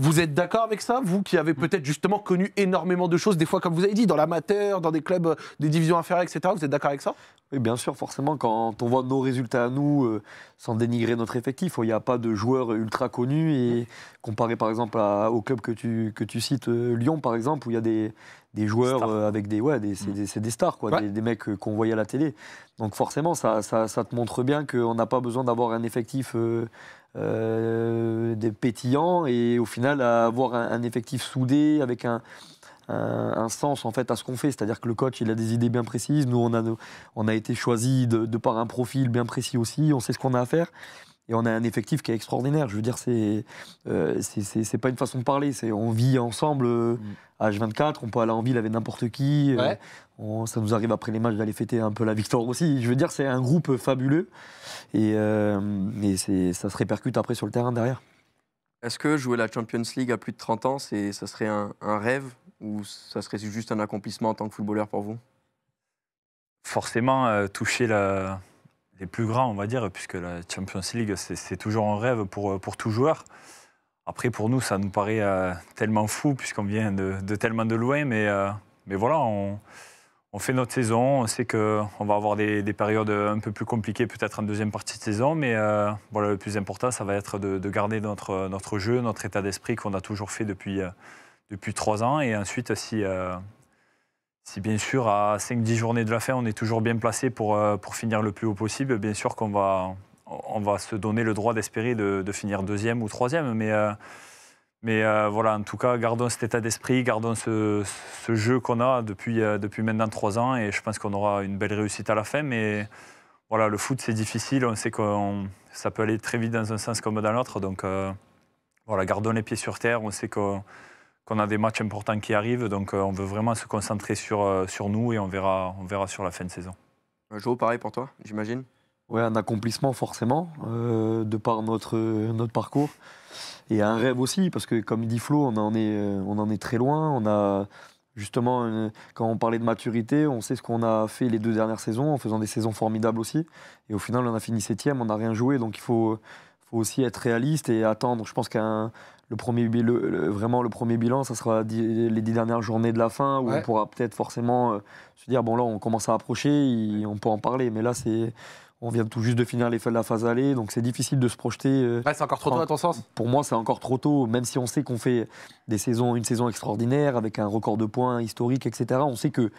Vous êtes d'accord avec ça Vous qui avez peut-être justement connu énormément de choses, des fois comme vous avez dit, dans l'amateur, dans des clubs euh, des divisions inférieures, etc. Vous êtes d'accord avec ça? Oui, bien sûr, forcément, quand on voit nos résultats à nous, euh, sans dénigrer notre effectif, il n'y a pas de joueurs ultra connus. Et comparé par exemple à- au club que tu, que tu cites, euh, Lyon par exemple, où il y a des, des joueurs euh, avec des. Ouais, des, c'est, des, c'est des stars, quoi, Ouais. des, des mecs qu'on voyait à la télé. Donc forcément, ça, ça, ça te montre bien qu'on n'a pas besoin d'avoir un effectif. Euh, des pétillants et au final avoir un, effectif soudé avec un, sens en fait à ce qu'on fait. C'est-à-dire que le coach il a des idées bien précises. Nous on a, nos- on a été choisi de, de par un profil bien précis aussi. On sait ce qu'on a à faire. Et on a un effectif qui est extraordinaire. Je veux dire, c'est euh, c'est- pas une façon de parler. C'est on vit ensemble euh, à H24. On peut aller en ville avec n'importe qui. euh, Ouais. on- ça nous arrive après les matchs d'aller fêter un peu la victoire aussi. Je veux dire, c'est un groupe fabuleux. Et, euh, et ça se répercute après sur le terrain derrière. Est-ce que jouer la Champions League à plus de 30 ans, ça serait un, un rêve ou ça serait juste un accomplissement en tant que footballeur pour vous? Forcément euh, toucher la- les plus grands, on va dire, puisque la Champions League, c'est toujours un rêve pour, pour tout joueur. Après, pour nous, ça nous paraît euh, tellement fou, puisqu'on vient de, tellement de loin, mais, euh, mais voilà, on, on fait notre saison, on sait qu'on va avoir des, des périodes un peu plus compliquées, peut-être en deuxième partie de saison, mais euh, voilà, le plus important, ça va être de, de garder notre, notre jeu, notre état d'esprit qu'on a toujours fait depuis, depuis trois ans, et ensuite, si... si bien sûr à 5-10 journées de la fin, on est toujours bien placé pour, euh, pour finir le plus haut possible, bien sûr qu'on va, on va se donner le droit d'espérer de, finir deuxième ou troisième. Mais, euh, mais euh, voilà, en tout cas, gardons cet état d'esprit, gardons ce, jeu qu'on a depuis, depuis maintenant trois ans et je pense qu'on aura une belle réussite à la fin. Mais voilà, le foot, c'est difficile. On sait que ça peut aller très vite dans un sens comme dans l'autre. Donc voilà, gardons les pieds sur terre. On sait qu'on qu'on a des matchs importants qui arrivent, donc euh, on veut vraiment se concentrer sur, euh, sur nous et on verra, on verra sur la fin de saison. Un jour pareil pour toi, j'imagine? Ouais, un accomplissement forcément, euh, de par notre, notre parcours. Et un rêve aussi, parce que comme dit Flo, on en est, euh, on en est très loin. On a justement, euh, quand on parlait de maturité, on sait ce qu'on a fait les deux dernières saisons, en faisant des saisons formidables aussi. Et au final, on a fini septième, on n'a rien joué. Donc il faut, faut aussi être réaliste et attendre. Je pense qu'un le premier bil- le- le- vraiment le premier bilan, ça sera les dix dernières journées de la fin, où Ouais. on pourra peut-être forcément euh, se dire bon là, on commence à approcher, et on peut en parler. Mais là, c'est on vient tout juste de finir les, la phase aller, donc c'est difficile de se projeter. euh, Ouais, c'est encore trop tôt à ton sens? pour moi, c'est encore trop tôt, même si on sait qu'on fait des saisons, une saison extraordinaire avec un record de points historique, etc. On sait que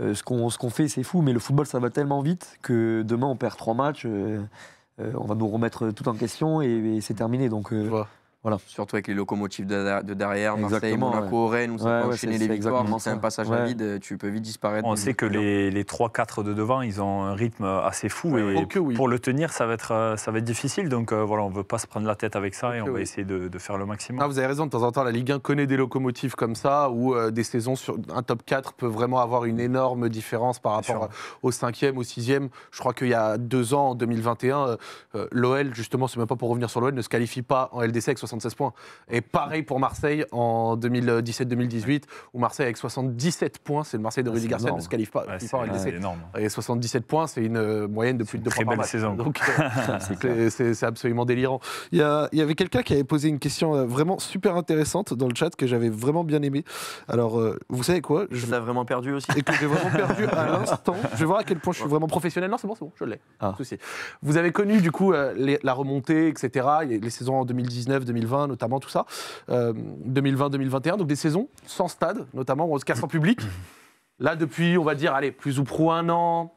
euh, ce qu'on ce qu'on fait, c'est fou, mais le football, ça va tellement vite que demain, on perd trois matchs, on va nous remettre tout en question et, et c'est terminé. Donc, euh, Vois. Surtout avec les locomotives de, de derrière, Marseille, Monaco, Rennes, où ça Ouais, peut ouais, enchaîner les victoires. c'est un passage à Ouais. vide, tu peux vite disparaître. On sait que les, les 3-4 de devant, ils ont un rythme assez fou Ouais, et oui. pour le tenir, ça va être, euh, ça va être difficile. Donc euh, voilà, on ne veut pas se prendre la tête avec ça et on va essayer de, de faire le maximum. Ah, vous avez raison, de temps en temps, la Ligue 1 connaît des locomotives comme ça, où euh, des saisons sur un top 4 peut vraiment avoir une énorme différence par rapport au cinquième, au sixième. Je crois qu'il y a deux ans, en 2021, euh, euh, l'OL, justement, c'est même pas pour revenir sur l'OL, ne se qualifie pas en LDC avec 76 points. Et pareil pour Marseille en 2017-2018, où Marseille avec 77 points, c'est le Marseille de Ah, Rudy Garcia, ne se qualifie pas, Ouais, qualifie c'est énorme. Et 77 points, c'est une euh, moyenne de plus de deux très points par belle match. saison. Donc, euh, c'est- absolument délirant. Il y, a- il y avait quelqu'un qui avait posé une question euh, vraiment super intéressante dans le chat que j'avais vraiment bien aimé. Alors, vous savez quoi? Je... A vraiment perdu aussi. Et que j'ai vraiment perdu à l'instant. Je vais voir à quel point je suis vraiment professionnel. Non, c'est bon, c'est bon, je l'ai. Ah. Pas de souci. Vous avez connu du coup les- la remontée, etc. Il y a Les saisons en 2019, 2020, notamment tout ça. Euh, 2020, 2021, donc des saisons sans stade, notamment, où on se casse en public. Là, depuis, on va dire, allez, plus ou prou un an,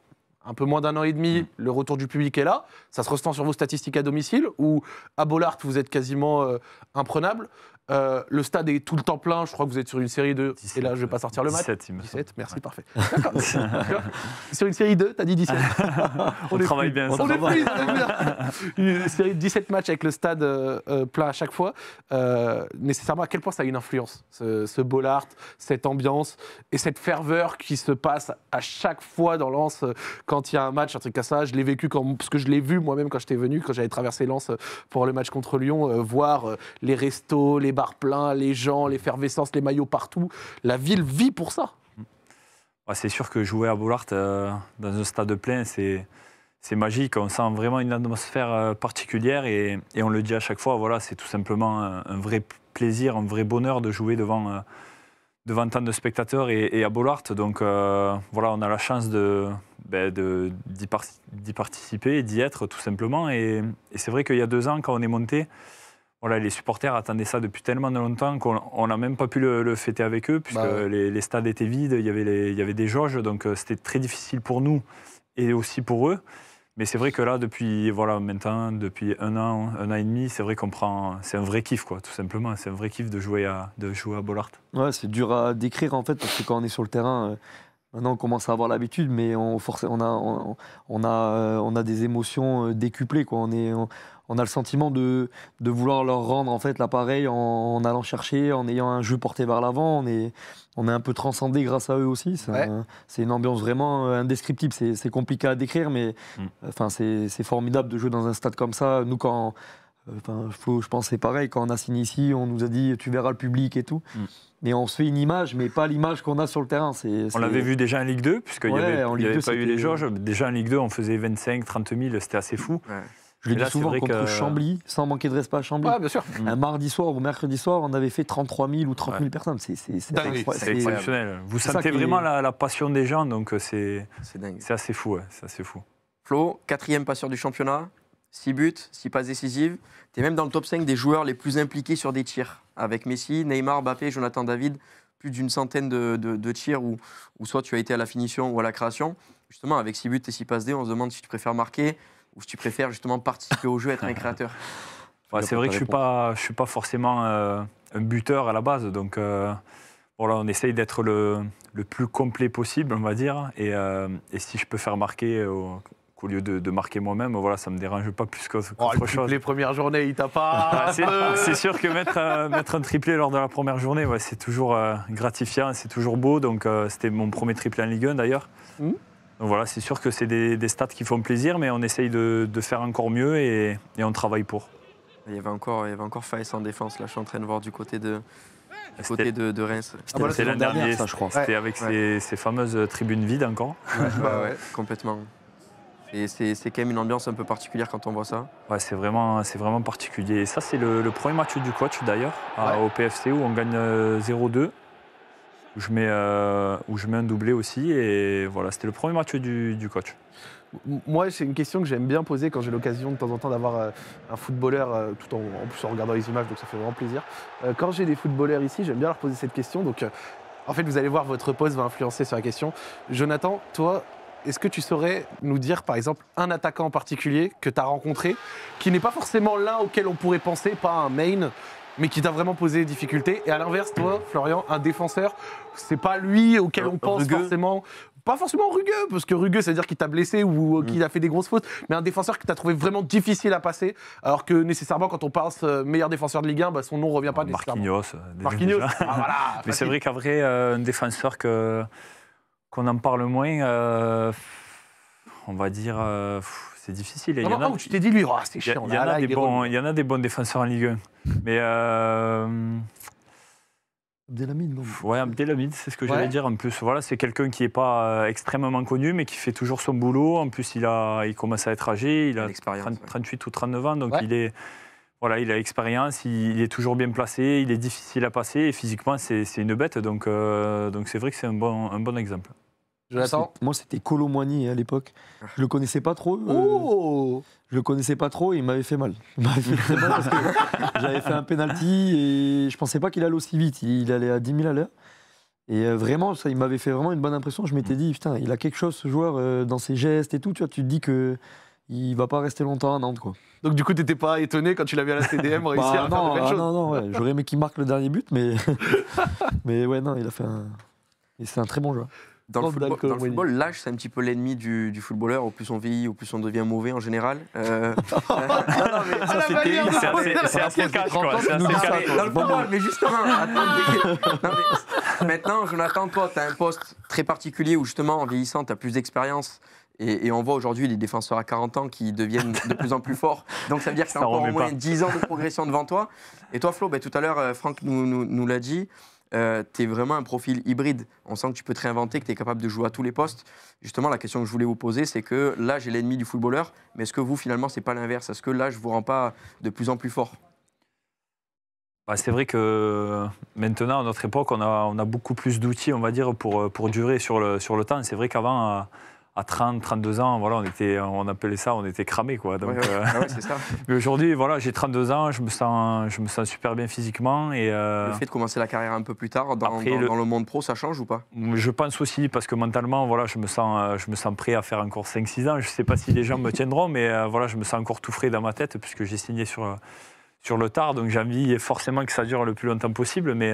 un peu moins d'un an et demi, le retour du public est là. Ça se ressent sur vos statistiques à domicile ou à Bollard, vous êtes quasiment euh, imprenable. Euh, le stade est tout le temps plein. Je crois que vous êtes sur une série de. 17, et là, je vais pas sortir le match. 17, il me semble. 17, merci, parfait. D'accord. sur une série 2, t'as dit 17. On est travaille pris. bien, On ça on est bien. Une série de 17 matchs avec le stade euh, euh, plein à chaque fois. Euh, nécessairement, à quel point ça a une influence, ce, ce Bollard, cette ambiance et cette ferveur qui se passe à chaque fois dans Lens quand il y a un match, un truc comme ça. Je l'ai vécu quand, parce que je l'ai vu moi-même quand j'étais venu, quand j'avais traversé Lens pour le match contre Lyon, voir les restos, les bars pleins, les gens, l'effervescence, les maillots partout. La ville vit pour ça. Ouais, c'est sûr que jouer à Bollard euh, dans un stade plein, c'est magique. On sent vraiment une atmosphère euh, particulière et, on le dit à chaque fois. Voilà, c'est tout simplement un, vrai plaisir, un vrai bonheur de jouer devant euh, tant de spectateurs et, à Bollard. Donc voilà, on a la chance de ben, d'y par- participer, d'y être tout simplement. Et c'est vrai qu'il y a deux ans, quand on est monté. Voilà, les supporters attendaient ça depuis tellement de longtemps qu'on n'a même pas pu le, le fêter avec eux, puisque Bah ouais. les, les stades étaient vides, il y avait, les- il y avait des jauges, donc euh, c'était très difficile pour nous et aussi pour eux. Mais c'est vrai que là, depuis voilà, maintenant, depuis un an, un an et demi, c'est vrai qu'on prend. C'est un vrai kiff, quoi, tout simplement. C'est un vrai kiff de jouer à, de jouer à Bollard. Ouais, c'est dur à décrire en fait, parce que quand on est sur le terrain, euh, maintenant on commence à avoir l'habitude, mais on, on, a, on, on a, euh, on a des émotions décuplées. Quoi. On, est, on, on a le sentiment de, de vouloir leur rendre en fait l'appareil en, en allant chercher, en ayant un jeu porté vers l'avant. On est, on est un peu transcendé grâce à eux aussi. C'est Ouais. un- une ambiance vraiment euh, indescriptible. C'est compliqué à décrire, mais Mm. enfin, c'est formidable de jouer dans un stade comme ça. Nous, quand. euh, Enfin, Flo, je pense que c'est pareil. Quand on a signé ici, on nous a dit tu verras le public et tout. Mm. Mais on se fait une image, mais pas l'image qu'on a sur le terrain. C'est, On l'avait vu déjà en Ligue 2, puisqu'il n'y Ouais, avait, y avait 2, pas eu les jauges. Déjà en Ligue 2, on faisait 25, 30 000, c'était assez fou. Ouais. Je le là, dis souvent contre que- Chambly, sans manquer de respect à Chambly. Ouais, bien sûr. Un mardi soir ou mercredi soir, on avait fait 33 000 ou 30 000 personnes. C'est, exceptionnel. Vous sentez est- vraiment la, la passion des gens, donc euh, c'est C'est dingue. c'est assez fou. ouais, c'est assez fou. Flo, quatrième passeur du championnat, 6 buts, 6 passes décisives. Tu es même dans le top 5 des joueurs les plus impliqués sur des tirs. Avec Messi, Neymar, Mbappé, Jonathan David, plus d'une centaine de, de- de tirs où, où soit tu as été à la finition ou à la création. Justement, avec 6 buts et 6 passes D, on se demande si tu préfères marquer ou si tu préfères justement participer au jeu, être un créateur. Ouais, c'est vrai que je suis pas, je suis pas forcément euh, un buteur à la base, donc euh, voilà, on essaye d'être le, le plus complet possible, on va dire. Et, euh, et si je peux faire marquer au- qu'au lieu de, de marquer moi-même, voilà, ça me dérange pas plus qu'autre Oh, qu'autre le- chose. les premières journées, il t'a pas. Ah, c'est sûr que mettre, euh, mettre un triplé lors de la première journée, ouais, c'est toujours euh, gratifiant, c'est toujours beau. Donc euh, c'était mon premier triplé en Ligue 1 d'ailleurs. Mhm. Donc voilà, c'est sûr que c'est des, des stats qui font plaisir, mais on essaye de, de faire encore mieux et, et on travaille pour. Il y avait encore, il y avait encore Faes en défense. Là, je suis en train de voir du côté de, du côté de, de Reims. C'était bah là, la c'est l'an dernier, ça, je crois. C'était avec ces, ces fameuses tribunes vides encore. Bah ouais, complètement. Et c'est c'est quand même une ambiance un peu particulière quand on voit ça. Ouais, c'est vraiment, c'est vraiment particulier. Et ça, c'est le, le premier match du coach d'ailleurs, au PFC, où on gagne euh, 0-2, où je, mets, euh, où je mets un doublé aussi. Et voilà, c'était le premier match du, du coach. Moi, c'est une question que j'aime bien poser quand j'ai l'occasion de temps en temps d'avoir euh, un footballeur, euh, tout en, en plus en regardant les images, donc ça fait vraiment plaisir. Quand j'ai des footballeurs ici, j'aime bien leur poser cette question. Donc, en fait, vous allez voir, votre poste va influencer sur la question. Jonathan, toi, est-ce que tu saurais nous dire, par exemple, un attaquant en particulier que tu as rencontré, qui n'est pas forcément l'un auquel on pourrait penser, pas un main, mais qui t'a vraiment posé des difficultés Et à l'inverse, toi, Florian, un défenseur, c'est pas lui auquel on pense rugueux. forcément. Pas forcément rugueux, parce que rugueux, c'est-à-dire qu'il t'a blessé ou euh, qu'il a fait des grosses fautes, mais un défenseur que tu as trouvé vraiment difficile à passer, alors que nécessairement, quand on pense euh, meilleur défenseur de Ligue 1, bah, son nom revient pas nécessairement. Marquinhos. euh. Marquinhos. Ah, voilà, Mais c'est vrai qu'en vrai, euh, un défenseur que, qu'on en parle moins, on va dire, pff, c'est difficile. Il y Non, en a- oh, tu t'es dit, lui, oh, c'est chiant. il y en a des bons défenseurs en Ligue 1. Mais euh, Abdelhamid, non ouais, Abdelhamid, c'est ce que Ouais. j'allais dire. En plus, voilà, c'est quelqu'un qui n'est pas euh, extrêmement connu, mais qui fait toujours son boulot. En plus, il, a, il commence à être âgé. Il a L'expérience, 30 ouais. 38 ou 39 ans, donc Ouais. il est. Voilà, il a l'expérience, il, il est toujours bien placé, il est difficile à passer et physiquement c'est c'est une bête, donc euh, donc c'est vrai que c'est un bon, un bon exemple. Jonathan Moi, c'était Colomboigny à l'époque. Je le connaissais pas trop. euh, Oh Je le connaissais pas trop et il m'avait fait mal. Il m'avait fait très mal parce que j'avais fait un penalty et je pensais pas qu'il allait aussi vite. Il allait à 10 000 à l'heure. Et euh, vraiment, ça, il m'avait fait vraiment une bonne impression. Je m'étais dit, putain, il a quelque chose, ce joueur, euh, dans ses gestes et tout. Tu vois, tu te dis que il va pas rester longtemps à Nantes, quoi. Donc du coup, t'étais pas étonné quand tu l'as vu à la CDM réussir Bah, à faire non, de belles ah, choses non, non, ouais. J'aurais aimé qu'il marque le dernier but, mais. mais ouais, non, il a fait un. et c'est un très bon joueur. Dans le football, dans le Wendy. football, l'âge, c'est un petit peu l'ennemi du, du footballeur. Au plus on vieillit, au plus on devient mauvais en général. Euh, Ah, C'est assez- cash, quoi. Dans le football, mais justement, attends, mais maintenant, Jonathan, toi, tu as un poste très particulier où justement, en vieillissant, tu as plus d'expérience. Et, et on voit aujourd'hui les défenseurs à 40 ans qui deviennent de plus en plus forts. Donc ça veut dire que c'est Ça encore au moins pas. 10 ans de progression devant toi. Et toi, Flo, ben, tout à l'heure, euh, Franck nous, nous- nous l'a dit, tu es vraiment un profil hybride. On sent que tu peux te réinventer, que tu es capable de jouer à tous les postes. Justement, la question que je voulais vous poser, c'est que l'âge est l'ennemi du footballeur. Mais est-ce que vous, finalement, c'est pas l'inverse? Est-ce que l'âge vous rend pas de plus en plus fort? Bah, c'est vrai que maintenant, à notre époque, on a, beaucoup plus d'outils, on va dire, pour, pour durer sur sur le temps. C'est vrai qu'avant, à, à 30, 32 ans, voilà, on, était, on appelait ça, on était cramé. Quoi. Donc, Ouais, ouais. euh, Ah ouais, c'est ça. mais aujourd'hui, voilà, j'ai 32 ans, je me, sens, je me sens super bien physiquement. Et, euh, Le fait de commencer la carrière un peu plus tard dans, Après, dans- le- dans le monde pro, ça change ou pas? Je pense aussi parce que mentalement, voilà, je me sens, euh, je me sens prêt à faire encore 5-6 ans. Je ne sais pas si les gens me tiendront, mais euh, voilà, je me sens encore tout frais dans ma tête puisque j'ai signé sur, sur le tard. Donc j'ai envie forcément que ça dure le plus longtemps possible. Mais,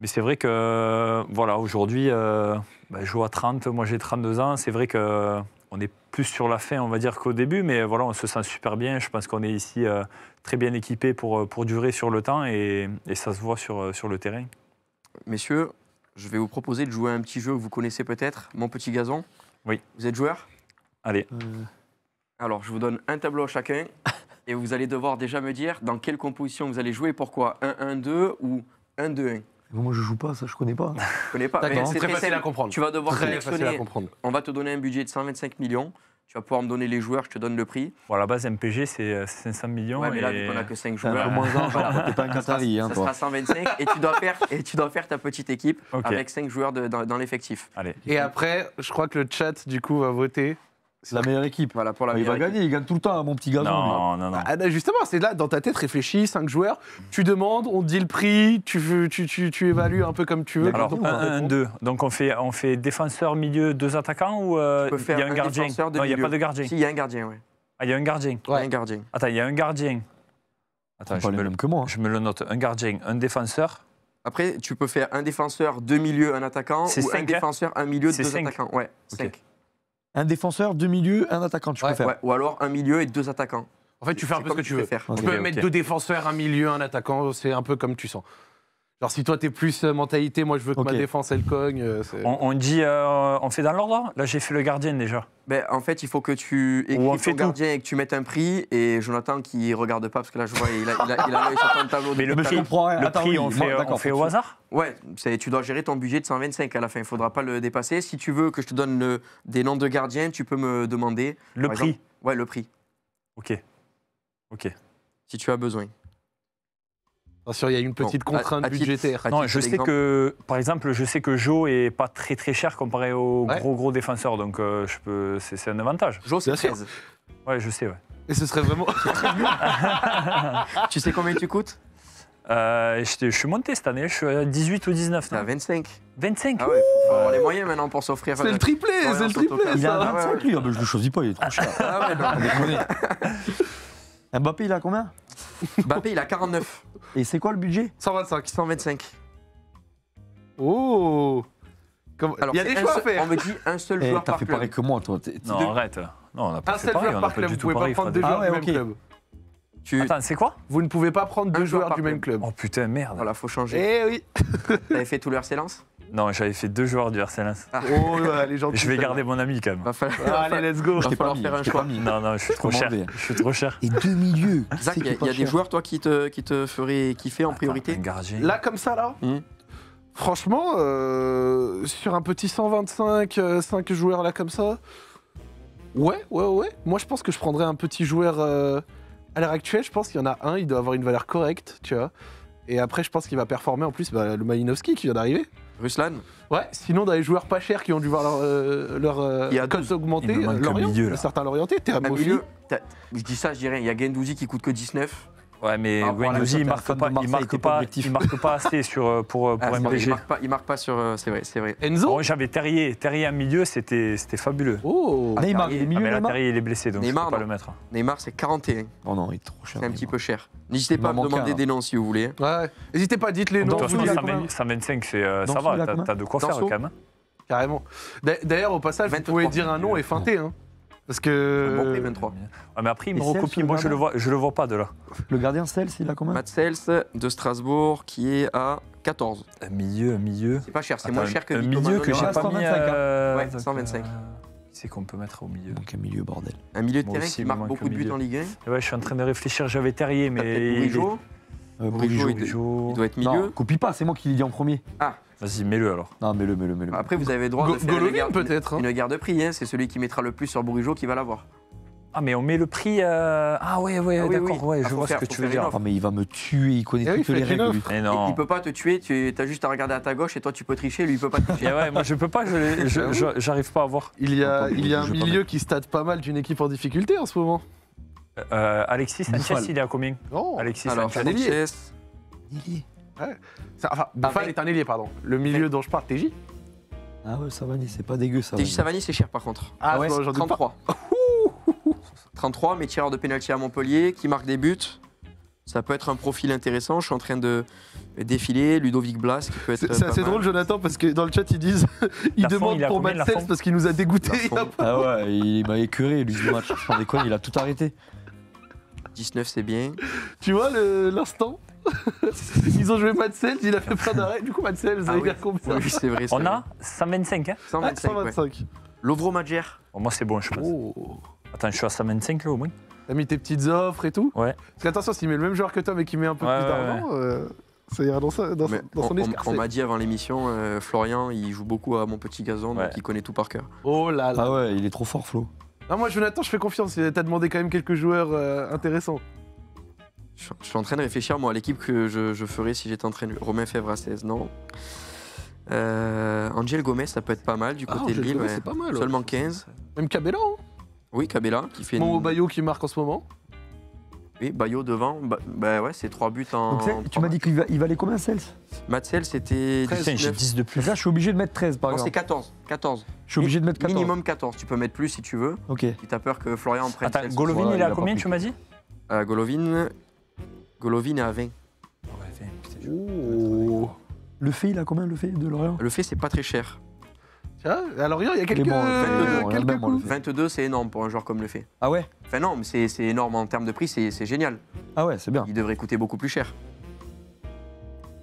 mais c'est vrai que voilà, aujourd'hui, euh, ben, je joue à 30, moi j'ai 32 ans. C'est vrai qu'on est plus sur la fin, on va dire, qu'au début, mais voilà, on se sent super bien. Je pense qu'on est ici euh, très bien équipé pour, pour durer sur le temps et, et ça se voit sur, euh, sur le terrain. Messieurs, je vais vous proposer de jouer à un petit jeu que vous connaissez peut-être, Mon Petit Gazon. Oui. Vous êtes joueur Allez. Euh, Alors, je vous donne un tableau à chacun et vous allez devoir déjà me dire dans quelle composition vous allez jouer et pourquoi. 1-1-2 ou 1-2-1 Moi, je joue pas, ça, je connais pas. Je connais pas. D'accord, mais c'est très facile à comprendre. Tu vas devoir Très facile à comprendre. On va te donner un budget de 125 millions. Tu vas pouvoir me donner les joueurs, je te donne le prix. Bon, à la base, MPG, c'est euh, 500 millions. Ouais, mais là, et- vu qu'on a que 5 T'es un peu joueurs, moins un, voilà, t'es pas un Qatari, hein, ça sera 125 et tu dois faire, et tu dois faire ta petite équipe avec 5 joueurs de- dans, dans l'effectif. Allez. Et après, je crois que le chat, du coup, va voter. C'est la meilleure équipe. Voilà, pour la il va gagner, il gagne tout le temps, mon petit gazon. Non, non, non. Ah, bah, justement, c'est là, dans ta tête, réfléchis, 5 joueurs, tu demandes, on te dit le prix, tu, tu, tu, évalues un peu comme tu veux. Alors, 1-2. Donc, on fait, on fait défenseur, milieu, deux attaquants ou euh, il y a un, gardien? Non, il n'y a pas de gardien. Si, il y a un gardien, oui. Ah, il y a un gardien. Ouais. Un gardien. Attends, il y a un gardien. Attends, je pas me, le, mêmes que moi. Hein. je me le note. Un gardien, un défenseur. Après, tu peux faire un défenseur, deux milieux, un attaquant, C'est ou cinq, un défenseur, un milieu, C'est cinq. attaquants. Ouais, un défenseur, deux milieux, un attaquant, tu Ouais, préfères. Ouais, Ou alors un milieu et deux attaquants. En fait, tu fais un peu ce comme que tu veux. Tu peux mettre deux défenseurs, un milieu, un attaquant, c'est un peu comme tu sens. Genre, si toi, t'es plus euh, mentalité, moi, je veux que ma défense, elle cogne. euh, On, on dit, euh, on fait dans l'ordre Là, j'ai fait le gardien déjà. Ben, en fait, il faut que tu écrives fait ton gardien et que tu mettes un prix. Et Jonathan qui regarde pas, parce que là, je vois, il a il a- il a l'œil sur ton tableau. Mais le prix, le Attends, prix oui, on moi, fait, on d'accord, fait au hasard? Ouais, tu dois gérer ton budget de 125 à la fin. Il faudra pas le dépasser. Si tu veux que je te donne le- des noms de gardiens, tu peux me demander. Le prix exemple, Ouais, le prix, Ok. Ok. si tu as besoin. Attention, il y a une petite contrainte à budgétaire. à Non, je sais que, par exemple, je sais que Joe est pas très très cher comparé aux Ouais. gros gros défenseurs, donc euh, je peux, c'est, c'est un avantage. Jo, c'est Bien sûr. 13. Ouais, je sais, ouais. Et ce serait vraiment. tu sais combien tu coûtes? Euh, je, je suis monté cette année, je suis à 18 ou 19. T'es à non 25. 25 Ah ouais, faut, faut avoir les moyens maintenant pour s'offrir. c'est le triplé, Ouais, c'est le triplé. Il a ça. un 25, lui. Je le choisis pas, il est trop cher. Ah ouais, non. Mbappé, il a combien? Mbappé, il a 49. Et c'est quoi le budget 125. 125. Oh Comme- Alors, Il y a c'est des un choix à seul- faire. On me dit un seul Eh, joueur T'as par fait club. pareil que moi, toi. T'es- t'es Non, de- arrête. Non, on n'a pas Un fait seul pareil, joueur on n'a par pas club, du vous tout pouvez pas pareil. prendre deux Fred. joueurs Ah du ouais, même ok. club. Tu... Attends, c'est quoi Vous ne pouvez pas prendre Un deux joueur joueurs par du même club. Oh putain, merde. Voilà, faut changer. Eh oui T'avais fait tout le RC Lens Non, j'avais fait deux joueurs du RC Lens. Oh. Je vais garder mon ami quand même. Va falloir, Ah, Allez, let's go Je t'ai pas mis. faire un choix. Non, non, je suis trop cher. Je suis trop cher. Et deux milieux. Zach, il y a, y des joueurs, toi, qui te, qui te feraient kiffer en priorité Attends, un gardien. Là, comme ça, là Mhm. Franchement, euh, sur un petit 125, 5 joueurs là comme ça, ouais, ouais, ouais. Moi, je pense que je prendrais un petit joueur. euh, à l'heure actuelle, je pense qu'il y en a un, il doit avoir une valeur correcte, tu vois. Et après, je pense qu'il va performer en plus bah, le Malinowski qui vient d'arriver. Ruslan Ouais, sinon, dans les joueurs pas chers qui ont dû voir leur, euh, leur euh, Il y a cote 12. augmenter, Il me manque le Lorient, milieu, là. certains à Un milieu, t'as- je dis ça, je dirais, il y a Gendouzi qui coûte que 19. Ouais, mais Guendouzi, il marque de pas, il Marseille, marque pas pas, objectif. il marque pas assez sur, euh, pour, euh, pour Ah, c'est vrai, il MPG. marque pas, il marque pas sur. euh, C'est vrai, c'est vrai. Enzo Bon, J'avais Terrier. Terrier à milieu, c'était c'était fabuleux. Oh Neymar, il est Ah, milieu, mais là, Neymar Terrier, il est blessé, donc Neymar, je peux pas non. le mettre. Neymar, c'est 41. Oh non, il est trop cher. C'est un petit peu cher. N'hésitez pas à me demander des noms si vous voulez. Ouais. N'hésitez pas, dites les noms. Combien. 125, c'est, euh, ça va, t'as t'as de quoi faire quand même. hein. Carrément. D'a- D'ailleurs, au passage, vous 23. pouvez dire un nom et feinter. Hein. Parce que. Bon prix, 23. Ah, mais après, il me recopie. Moi, je le, vois, je le vois pas de là. Le gardien Cels, il a combien? Matt Sels de Strasbourg qui est à 14. Un milieu, un milieu. C'est pas cher, c'est moins cher que un milieu que j'ai Ah, pas 125, mis. hein. euh, Ouais, donc, 125. C'est qu'on peut mettre au milieu Donc un milieu, bordel. Un milieu de Moi terrain aussi, qui marque manque beaucoup de buts milieu. en Ligue 1. Ouais, je suis en train de réfléchir. J'avais Terrier, mais. Bourigeau. Euh, Bourigeau, il- doit être Non, milieu. copie pas, c'est moi qui l'ai dit en premier. Vas-y, mets-le alors. Non, mets-le, mets-le, mets-le. Après, vous avez le droit Go- de faire une Golovin, garde, peut-être. hein. une garde de prix. hein. C'est celui qui mettra le plus sur Bourigeau qui va l'avoir. Ah, mais on met le prix. euh, Ah, ouais, ouais, Ah oui, d'accord, oui. ouais, Ah, je faut vois faire- ce que faut tu veux faire une dire. offre. Ah, mais il va me tuer, il connaît Eh oui, toutes les faites une règles. offre. lui. Mais Il, non. il peut pas te tuer, tu as juste à regarder à ta gauche et toi tu peux tricher, lui il peut pas te ouais, moi, je peux pas, je- je- je- j'arrive pas à voir. Il y a, Attends, il y a un je vais pas milieu qui stade pas mal d'une équipe en difficulté en ce moment. Euh, Alexis Sanchez, Bouffal. il est à combien Non. Alexis Alors, Sanchez. Sanchez, Ailier. Ça- Enfin, Buffal Avec- est un ailier, pardon. Le milieu dont je parle, TJ. Ah ouais, Savani, c'est pas dégueu ça. TJ Savani c'est cher par contre. Ah ouais, doute pas. 33. 33, mais tireur de pénalty à Montpellier, qui marque des buts. Ça peut être un profil intéressant. Je suis en train de défiler. Ludovic Blas qui peut être. C'est assez mal. drôle, Jonathan, parce que dans le chat, ils disent. ils demandent il pour combien, Matt Lafont Sels parce qu'il nous a dégoûté. Ah ouais, il m'a écœuré lui du match. Sans déconne, il a tout arrêté. 19, c'est bien. Tu vois le- l'instant Ils ont joué Matt Sels, il a fait plein d'arrêts. Du coup, Matt Sels, vous Ah avez oui. dire combien Oui, c'est vrai. c'est On vrai. a 125, hein Ah, 125. ouais. 125. Lovro Madjer. Bon, Moi, c'est bon, je pense. Oh. Attends, je suis à 125 là au moins. T'as mis tes petites offres et tout Ouais. Parce qu'attention, s'il met le même joueur que toi mais qu'il met un peu Ouais, plus ouais, d'argent, euh, ça ira dans, sa- dans, son on- on- escarcelle. on m'a dit avant l'émission, euh, Florian, il joue beaucoup à mon petit gazon, Ouais. donc il connaît tout par cœur. Oh là là. Ah ouais, il est trop fort, Flo. Non, moi, Jonathan, je fais confiance. T'as demandé quand même quelques joueurs euh, intéressants. Je, je suis en train de réfléchir, moi, à l'équipe que je, je ferais si j'étais entraîneur. Romain Fèvre à 16, non. Euh, Angel Gomez, ça peut être pas mal du Ah, côté de Angel Lille. C'est pas mal. Seulement 15. Même Cabella, hein Oui, Cabella qui fait Mon une... Bayo qui marque en ce moment. Oui, Bayo devant. Bah, bah ouais, c'est 3 buts en. Donc, c'est- en tu m'as dit qu'il va, il valait combien, Cels? Matchs. Matzel, c'était. Treize. Putain, j'ai 19. 10 de plus. Là, je suis obligé de mettre 13 par Non, c'est exemple. 14. 14. Je suis obligé de mettre 14. Minimum 14. Tu peux mettre plus si tu veux. Ok. Si t'as peur que Florian en prenne. Attends, 16. Golovin, Ouais, il est il a combien, tu m'as dit? Euh, Golovin. Golovin est à 20. Oh. Le fait, il a combien le fait de Lorient? Le fait, c'est pas très cher. Tiens, à Lorient, il y a quelques, bon, euh, Vingt-deux, bon, quelques regarde bien, moi, coups. le 22, c'est énorme pour un joueur comme le fait. Ah ouais Enfin, non, mais c'est c'est énorme en termes de prix, c'est c'est génial. Ah ouais, c'est bien. Il devrait coûter beaucoup plus cher.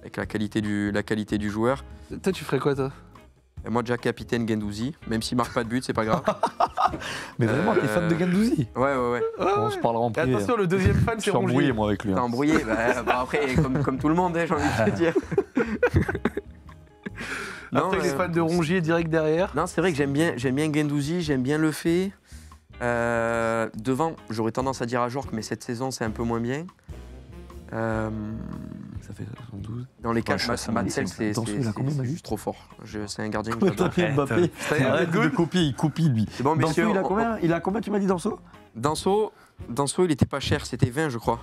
Avec la qualité du, la qualité du joueur. Toi, tu ferais quoi, toi? Et moi, déjà capitaine Gendouzi, même s'il marque pas de but, c'est pas grave. Mais vraiment, t'es fan de Euh, Gandouzi Ouais, ouais, ouais. On se parlera en Et privé. attention, le deuxième fan, Je c'est suis embrouillé, Rongier. moi, avec lui. T'es hein. embrouillé. bah, bah, après, comme, comme tout le monde, hein, j'ai envie de te dire. non, Après, les euh, fans de Rongier direct derrière. non, c'est vrai que j'aime bien, j'aime bien Gendouzi, j'aime bien le fait. Euh, devant, j'aurais tendance à dire à Jork, mais cette saison, c'est un peu moins bien. Euh, Ça fait 72. dans les Ouais, matchs, 125, Mansell, c'est juste trop fort. C'est un gardien que T'as j'adore. fait Mbappé. Arrête de copier, il copie lui. C'est bon, Danso, il a combien Il a combien, tu m'as dit, Danso Danso, Danso, il était pas cher, c'était 20, je crois.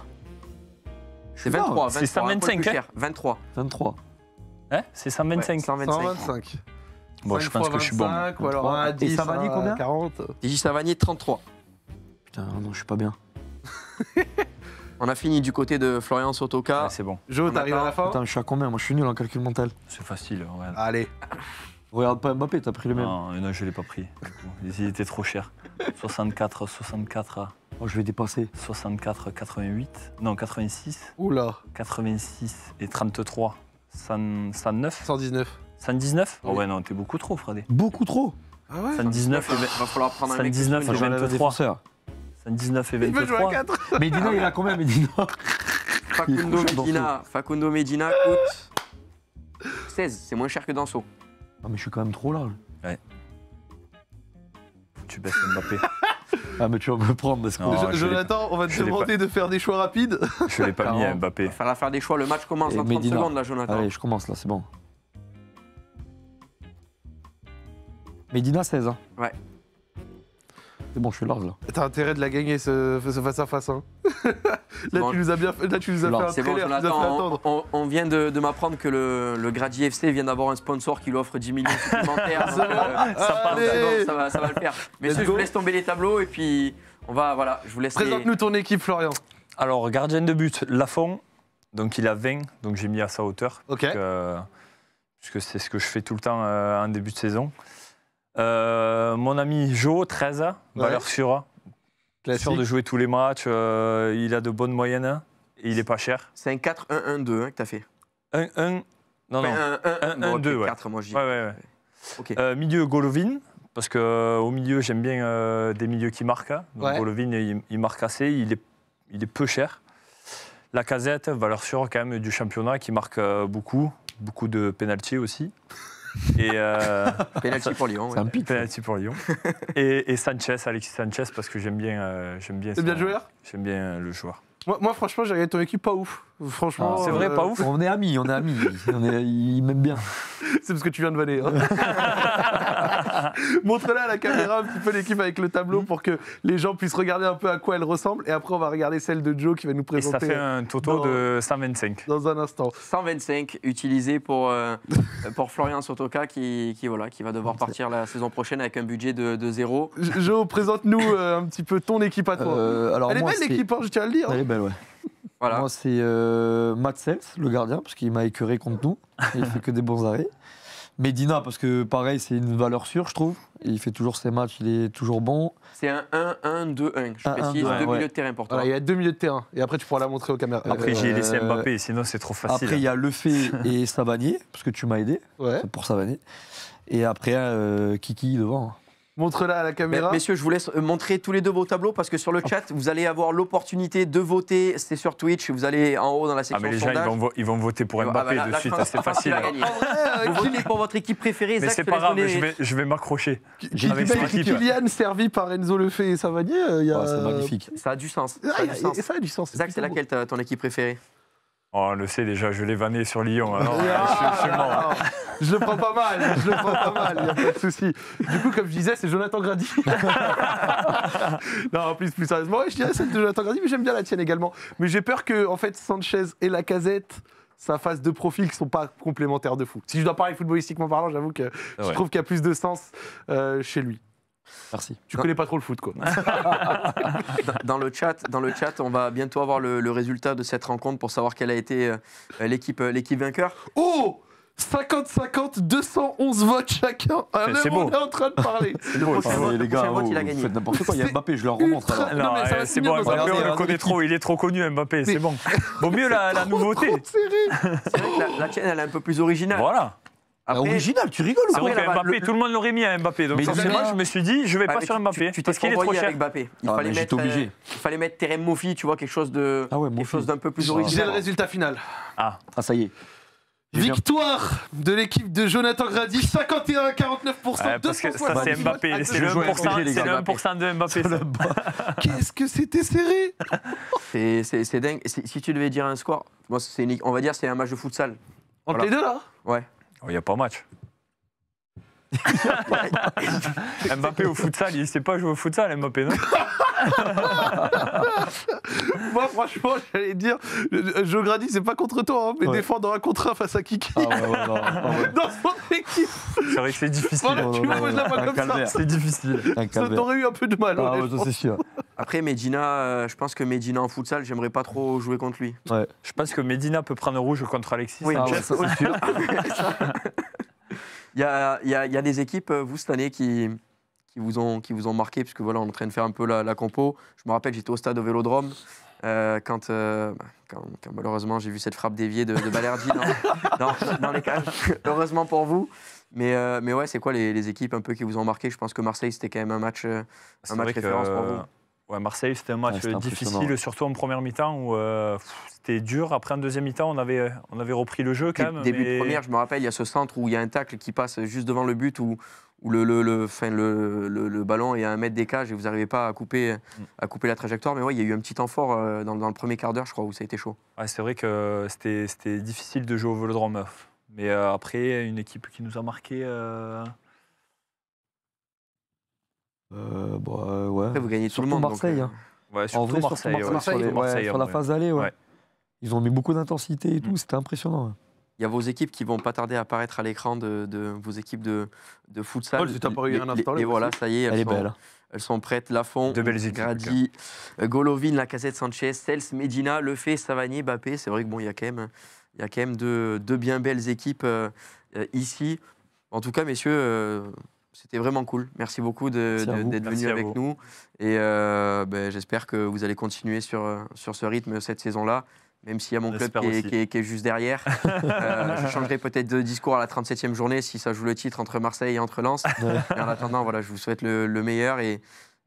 C'est Non, 23, 23, c'est un peu 125, plus hein. cher, 23. 23. Hein C'est 125. Ouais, 125. 125. Bon, je 5 pense fois que je suis bon. 25, Ou alors 1 à Et 10, Savani, un à combien 40. DJ Savanier, 33. Putain, non, je suis pas bien. On a fini du côté de Florian Sotoka. Ouais, c'est bon. Jo, On t'arrives à la fin Attends, je suis à combien Moi, je suis nul en calcul mental. C'est facile. ouais. Allez. Regarde pas Mbappé, t'as pris le même. Non, non, je l'ai pas pris. Il était trop cher. 64, 64, Oh, je vais dépasser. 64, 88. Non, 86, Oula. 86 et 33. 100 109 119. 119 Oh ouais, non, t'es beaucoup trop, Freddy. Beaucoup trop. Ah ouais 119 et, Il va falloir prendre un mec. 119 Faut et jouer à la 23. défenseur. 119 et Il veut jouer à 23. 4. Medina, il a combien, Medina Il est Facundo trop cher, Medina. Facundo Medina coûte 16, c'est moins cher que Danso. Ah, mais je suis quand même trop large. Tu baisses Mbappé. Ah, mais tu vas me prendre parce que. Non, je Jonathan, on va te demander de faire des choix rapides. Je l'ai pas mis à. Mbappé. Il va faire des choix, le match commence Et dans 30 Medina. secondes là, Jonathan. Allez, je commence là, c'est bon. Medina 16. Hein. C'est bon, je suis large là. T'as intérêt de la gagner ce, ce face à face. Hein. là, Bon. tu nous as bien fait, là, tu nous as Non, fait un C'est bon, trailer, tu nous as fait attendre. on, on- on vient de, de m'apprendre que le, le Grady FC vient d'avoir un sponsor qui lui offre 10 millions supplémentaires. donc, euh, ça, part, bon, ça va, ça va le faire. Mais je vous laisse tomber les tableaux et puis on va, voilà, je vous laisse les- Présente-nous ton équipe, Florian. Alors, gardien de but, Lafont. Donc, il a 20, donc j'ai mis à sa hauteur. Ok. puisque- puisque c'est ce que je fais tout le temps euh, en début de saison. Euh, mon ami Jo, 13, valeur sûre. Classique. Sûr de jouer tous les matchs. euh, il a de bonnes moyennes et il est pas cher. C'est un 4-1-1-2 hein, que t'as fait. 1, 1. Non, non. Enfin, un, un, Un, bon, un, deux, ok, ouais. 4, moi je dis. Ouais, ouais, ouais. Ok. Euh, milieu Golovin, parce que euh, au milieu j'aime bien euh, des milieux qui marquent. hein. Donc Ouais. Golovin il, il marque assez, il est, il est peu cher. La casette, valeur sûre quand même du championnat, qui marque euh, beaucoup, beaucoup de pénalty aussi. Et euh, Penalty pour Lyon. C'est ouais. un pic. ça. penalty pour Lyon. Et, et Sanchez, Alexis Sanchez, parce que j'aime bien, euh, j'aime bien. C'est bien joueur J'aime bien le joueur. moi, moi, franchement, j'ai regardé ton équipe pas ouf. Franchement. Ah, C'est vrai, euh, pas ouf. On est amis, on est amis. On est, il m'aime bien. C'est parce que tu viens de vanner. hein. Montre-la à la caméra un petit peu l'équipe avec le tableau pour que les gens puissent regarder un peu à quoi elle ressemble. Et après, on va regarder celle de Joe qui va nous Et ça présenter fait un toto dans- de 125. dans un instant. 125 utilisé pour, euh, pour Florian Sotoka qui, qui, voilà, qui va devoir partir la saison prochaine avec un budget de, de zéro. Joe, présente-nous euh, un petit peu ton équipe à toi. Euh, alors Elle est moi, belle l'équipe, hein, je tiens à le dire. Elle est belle, ouais. Voilà. Moi, c'est euh, Matt Sells, le gardien, parce qu'il m'a écœuré contre nous. Il fait que des bons arrêts. Medina, parce que pareil, c'est une valeur sûre, je trouve. Il fait toujours ses matchs, il est toujours bon. C'est un 1-1-2-1. Je Un, un, précise, deux, deux ouais. milieux de terrain pour toi. Voilà, il y a deux milieux de terrain. Et après, tu pourras la montrer aux caméras. Après, Euh, j'ai laissé euh, Mbappé, sinon c'est trop facile. Après, il y a Lefebvre et Savanier, parce que tu m'as aidé ouais. pour Savanier. Et après, euh, Kiki devant. Montre-la à la Mais- caméra. Messieurs, je vous laisse euh, montrer tous les deux vos tableaux parce que sur le chat, vous allez avoir l'opportunité de voter. C'est sur Twitch. Vous allez en haut dans la Ah, section mais les gens, ils vont, vo- ils vont voter pour Ah, Mbappé bah, là, de là, suite, pense- c'est facile. Euh, Vous Kylian- votez pour votre équipe préférée. Mais c'est pas grave, donner- je vais, je vais m'accrocher. Kylian servi par Enzo Lefebvre et Savanier. euh, il y a... Ah, c'est magnifique. Ça a du sens. Ah, Ça a du sens. ça a du sens. Zach, c'est laquelle ton équipe préférée? Oh, on le sait déjà, je l'ai vanné sur Lyon. alors, Ah, euh, je, je suis mort. Je le prends pas mal, je le prends pas mal, il n'y a pas de souci. Du coup, comme je disais, c'est Jonathan Grady. non, en plus, plus sérieusement, je dirais celle de Jonathan Grady, mais j'aime bien la tienne également. Mais j'ai peur que, en fait, Sanchez et la casette, ça fasse deux profils qui sont pas complémentaires de fou. Si je dois parler footballistiquement parlant, j'avoue que je trouve qu'il y a plus de sens euh, chez lui. Merci. Tu Non. connais pas trop le foot, quoi. dans, le chat, dans le chat, on va bientôt avoir le, le résultat de cette rencontre pour savoir quelle a été euh, l'équipe euh, l'équipe vainqueur. Oh 50-50, 211 votes chacun. À C'est- c'est où on beau. est en train de parler. Le prochain Ah, vote- ouais, le les gars, vote, oh, il a vous gagné. faites n'importe quoi. Il y a Mbappé, je leur remonte. ultra-. Non, Non, euh, c'est bon, Mbappé, on le connaît trop, il est trop connu, Mbappé, c'est bon. Vaut mieux la, la nouveauté. C'est vrai que la, la tienne, elle est un peu plus originale. Voilà. Ah, Après, original, tu rigoles ou C'est quoi Mbappé, le- tout le monde l'aurait mis à Mbappé. Donc Mais forcément, je me suis dit, je vais bah, pas sur Mbappé. Tu, tu t'es parce qu'il est trop cher. avec Mbappé. Il Ah, fallait mettre, obligé. euh, il fallait mettre Terem Mofi, tu vois, quelque chose de, Ah ouais, quelque chose d'un peu plus Ah, J'ai le original. résultat final. Ah, Ah, ça y est. Victoire de l'équipe de Jonathan Grady, 51 à 49%. ouais, parce que 260 ça, c'est Mbappé. C'est le joueur 1%, obligé, les c'est gars, le 1% de Mbappé. Qu'est-ce que c'était serré C'est- C'est c'est dingue. Si, si tu devais dire un score, moi, c'est une- on va dire c'est un match de futsal. Entre Voilà. les deux là Ouais. Il n'y a pas match. Mbappé au futsal, il sait pas jouer au futsal, Mbappé, non Moi franchement j'allais dire, Joe Grady c'est pas contre toi, hein, mais Ouais. défendre un contre un face à Kiki Ah ouais, ouais, non, dans son équipe. C'est vrai que c'est difficile. Voilà, non, tu la comme ça. C'est difficile. Ça t'aurait eu un peu de mal. Ah ouais, honnêtement. ça c'est sûr. Après, Medina, euh, je pense que Medina en futsal, j'aimerais pas trop jouer contre lui. Je pense que Medina peut prendre rouge contre Alexis Oui. Ah c'est sûr. Il y a, y a- y a des équipes, euh, vous, cette année, qui, qui, vous, ont, qui vous ont marqué, puisque voilà, on est en train de faire un peu la, la compo. Je me rappelle, j'étais au stade au Vélodrome, euh, quand, euh, quand, quand malheureusement j'ai vu cette frappe déviée de, de Balerdi dans, dans- dans les cages. Heureusement pour vous. Mais, euh, mais ouais, c'est quoi les, les équipes un peu qui vous ont marqué? Je pense que Marseille, c'était quand même un match. C'est match référence pour vous. Ouais, Marseille, c'était un match Ouais, difficile, surtout en première mi-temps où euh, c'était dur. Après, en deuxième mi-temps, on avait, on avait repris le jeu quand même. Début mais- de première, je me rappelle, il y a ce centre où il y a un tacle qui passe juste devant le but où, où le, le, le, le, le- le ballon est à un mètre des cages et vous n'arrivez pas à couper, à couper la trajectoire. Mais ouais, il y a eu un petit temps fort euh, dans, dans le premier quart d'heure, je crois, où ça a été chaud. Ouais, c'est vrai que c'était c'était difficile de jouer au Vélodrome. Mais euh, après, une équipe qui nous a marqué. euh, Euh, bah, euh, ouais. Après, vous gagnez tout le monde. donc, Marseille, euh, hein. Ouais, En vrai, surtout Marseille. Marseille, ouais. sur, les- Surtout ouais, Marseille, sur la phase aller, ouais. Ouais. Ils ont mis beaucoup d'intensité et tout, Mm. c'était impressionnant. ouais. Il y a vos équipes qui vont pas tarder à apparaître à l'écran de, de vos équipes de, de futsal. Oh, apparues il y a un instant, Et voilà, ça y est, elles, Elle est sont, belle. hein. elles sont prêtes. Lafont, De belles équipes, Grady, euh, Golovin, Lacazette, Sanchez, Sels, Medina, Lefebvre, Savanier, Bappé. C'est vrai que bon, il y a quand même, il y a quand même deux, deux bien belles équipes euh, euh, ici. En tout cas, messieurs, euh, c'était vraiment cool. Merci beaucoup d'être à avec vous. nous. Et euh, ben, j'espère que vous allez continuer sur, sur ce rythme cette saison-là. Même s'il y a mon On club qui est, aussi. qui est- qui est juste derrière. Euh, je changerai peut-être de discours à la 37e journée si ça joue le titre entre Marseille et entre Lens. Ouais. Mais en attendant, voilà, je vous souhaite le, le meilleur et,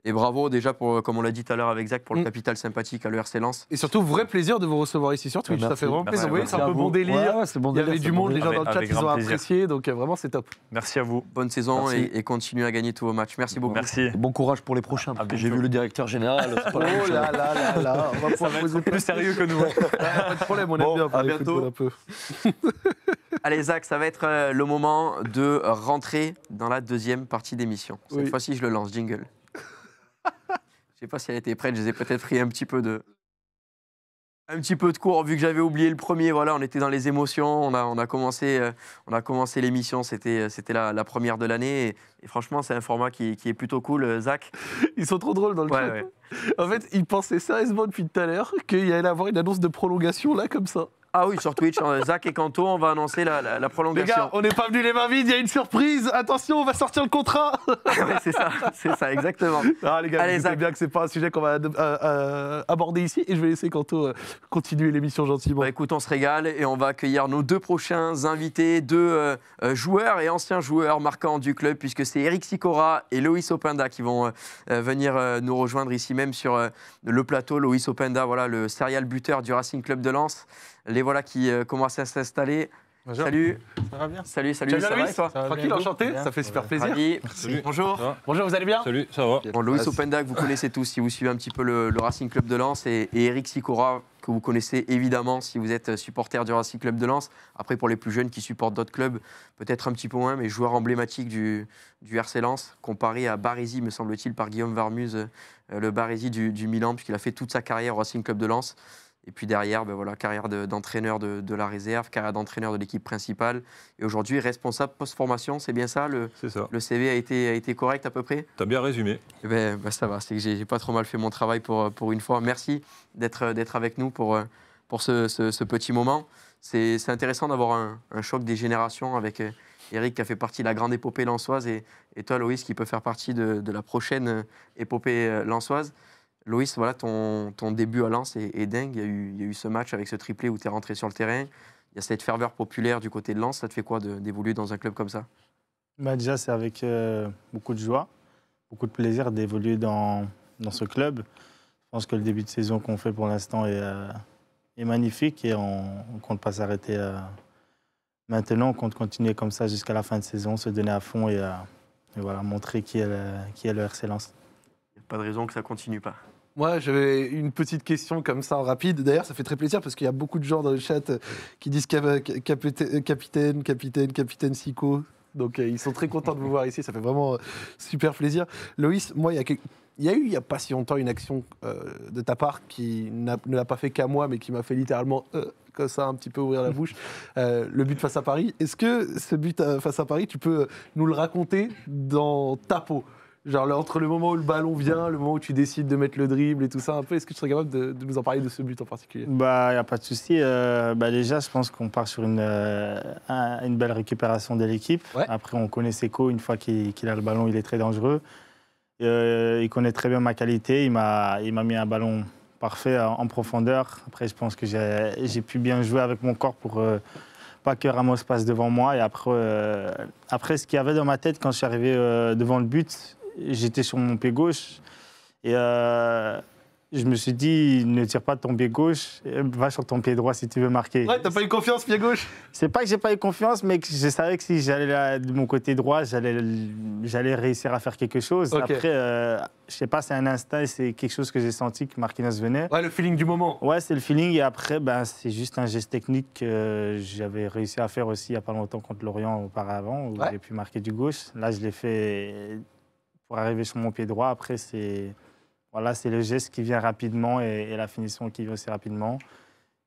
et bravo déjà pour, comme on l'a dit tout à l'heure avec Zach, pour le Mm. capital sympathique à l'ERC Lens. Et surtout, vrai plaisir de vous recevoir ici sur Twitch. Ouais, Ça fait vraiment plaisir. Merci, Vous voyez, c'est un peu bon délire. Ouais, Il y avait du bon monde, les gens dans le chat, ils ont plaisir. apprécié. Donc euh, vraiment, c'est top. Merci à vous. Bonne saison et, et continuez à gagner tous vos matchs. Merci beaucoup. Merci. Bon courage pour les prochains, que j'ai vu le directeur général. pas Oh là là là là. On va pouvoir poser Plus sérieux que nous. Pas de problème, on aime bien à bientôt. Allez Zach, ça va être euh, le moment de rentrer dans la deuxième partie d'émission. Cette Oui. fois-ci, je le lance, jingle. Je sais pas si elle était prête, je les ai peut-être pris un petit peu de... Un petit peu de cours, vu que j'avais oublié le premier, voilà, on était dans les émotions, on a, on a commencé, euh, on a commencé l'émission, c'était, euh, c'était la, la première de l'année, et, et franchement, c'est un format qui, qui est plutôt cool, euh, Zach. Ils sont trop drôles dans le Ouais, chat. ouais. En fait, ils pensaient sérieusement depuis tout à l'heure qu'il y allait avoir une annonce de prolongation là, comme ça. Ah oui, sur Twitch, euh, Zach et Kanto, on va annoncer la, la- la Les prolongation. gars, on n'est pas venus les mains vides, il y a une surprise. Attention, on va sortir le contrat. Ouais, c'est ça, c'est ça, exactement. Ah les gars, Allez, Zach. bien que c'est pas un sujet qu'on va euh, euh, aborder ici et je vais laisser Kanto euh, continuer l'émission gentiment. Bah, écoute, on se régale et on va accueillir nos deux prochains invités, deux euh, joueurs et anciens joueurs marquants du club, puisque c'est Eric Sicora et Loïs Openda qui vont venir nous rejoindre ici même sur le plateau. Loïs Openda, voilà, le serial buteur du Racing Club de Lens. Les voilà qui euh, commencent à s'installer. Salut, Ça va bien salut, salut, ça va et toi Ça va Tranquille, bien, enchanté, ça fait super plaisir. Ravi. Merci. Bonjour. Bonjour, vous allez bien Salut, ça va Bon, Loïs Vas-y. Openda, que vous connaissez tous si vous suivez un petit peu le, le Racing Club de Lens, et, et Eric Sicora, que vous connaissez évidemment si vous êtes supporter du Racing Club de Lens. Après, pour les plus jeunes qui supportent d'autres clubs, peut-être un petit peu moins, mais joueur emblématique du, du RC Lens, comparé à Baresi, me semble-t-il, par Guillaume Varmuse, euh, le Baresi du, du Milan, puisqu'il a fait toute sa carrière au Racing Club de Lens. Et puis derrière, ben voilà, carrière de- d'entraîneur de, de la réserve, carrière d'entraîneur de l'équipe principale. Et aujourd'hui, responsable post-formation, c'est bien ça le, C'est ça. le CV a été, a été correct à peu près? T'as bien résumé. eh ben, bah, ça va, c'est que j'ai pas trop mal fait mon travail pour, pour une fois. Merci d'être d'être avec nous pour, pour ce, ce- ce petit moment. C'est c'est intéressant d'avoir un, un choc des générations avec euh, Eric qui a fait partie de la grande épopée lançoise et, et toi, Loïs, qui peut faire partie de, de la prochaine euh, épopée euh, lançoise. Loïs, voilà, ton, ton début à Lens est, est dingue. Il y, a eu, il y a eu ce match avec ce triplé où tu es rentré sur le terrain. Il y a cette ferveur populaire du côté de Lens. Ça te fait quoi de- d'évoluer dans un club comme ça? Bah, déjà, c'est avec euh, beaucoup de joie, beaucoup de plaisir d'évoluer dans, dans ce club. Je pense que le début de saison qu'on fait pour l'instant est, euh, est magnifique et on ne compte pas s'arrêter euh, maintenant. On compte continuer comme ça jusqu'à la fin de saison, se donner à fond et, euh, et voilà, montrer qui est le, qui est le RC Lens. Il n'y a pas de raison que ça continue pas. Moi, j'avais une petite question comme ça rapide. D'ailleurs, ça fait très plaisir parce qu'il y a beaucoup de gens dans le chat euh, qui disent cap- capita- capitaine, capitaine, capitaine Sico. Donc, euh, ils sont très contents de vous voir ici. Ça fait vraiment euh, super plaisir. Loïs, moi, il y a, eu il n'y a pas si longtemps une action euh, de ta part qui ne l'a pas fait qu'à moi, mais qui m'a fait littéralement euh, comme ça un petit peu ouvrir la bouche. Euh, le but face à Paris. Est-ce que ce but euh, face à Paris, tu peux nous le raconter dans ta peau? Genre entre le moment où le ballon vient, le moment où tu décides de mettre le dribble et tout ça un peu, est-ce que tu serais capable de, de nous en parler de ce but en particulier? Bah, il n'y a pas de souci. Euh, bah, déjà, je pense qu'on part sur une, euh, un- une belle récupération de l'équipe. Ouais. Après, on connaît Seco. Une fois qu'il a le ballon, il est très dangereux. Euh, il connaît très bien ma qualité. Il m'a mis un ballon parfait en, en profondeur. Après, je pense que j'ai j'ai pu bien jouer avec mon corps pour pas que Ramos passe devant moi. Et après, euh, après ce qu'il y avait dans ma tête quand je suis arrivé euh, devant le but, j'étais sur mon pied gauche. Et euh, je me suis dit, ne tire pas de ton pied gauche, va sur ton pied droit si tu veux marquer. Ouais, t'as pas eu confiance, pied gauche? C'est pas que j'ai pas eu confiance, mais que je savais que si j'allais de mon côté droit, j'allais, réussir à faire quelque chose. Ok. Après, euh, je sais pas, c'est un instinct et c'est quelque chose que j'ai senti que Marquinhos venait. Ouais, le feeling du moment. Ouais, c'est le feeling. Et après, ben, c'est juste un geste technique que j'avais réussi à faire aussi il n'y a pas longtemps contre Lorient auparavant, où Ouais. j'ai pu marquer du gauche. Là, je l'ai fait pour arriver sur mon pied droit. Après, c'est voilà, le geste qui vient rapidement et, la finition qui vient aussi rapidement.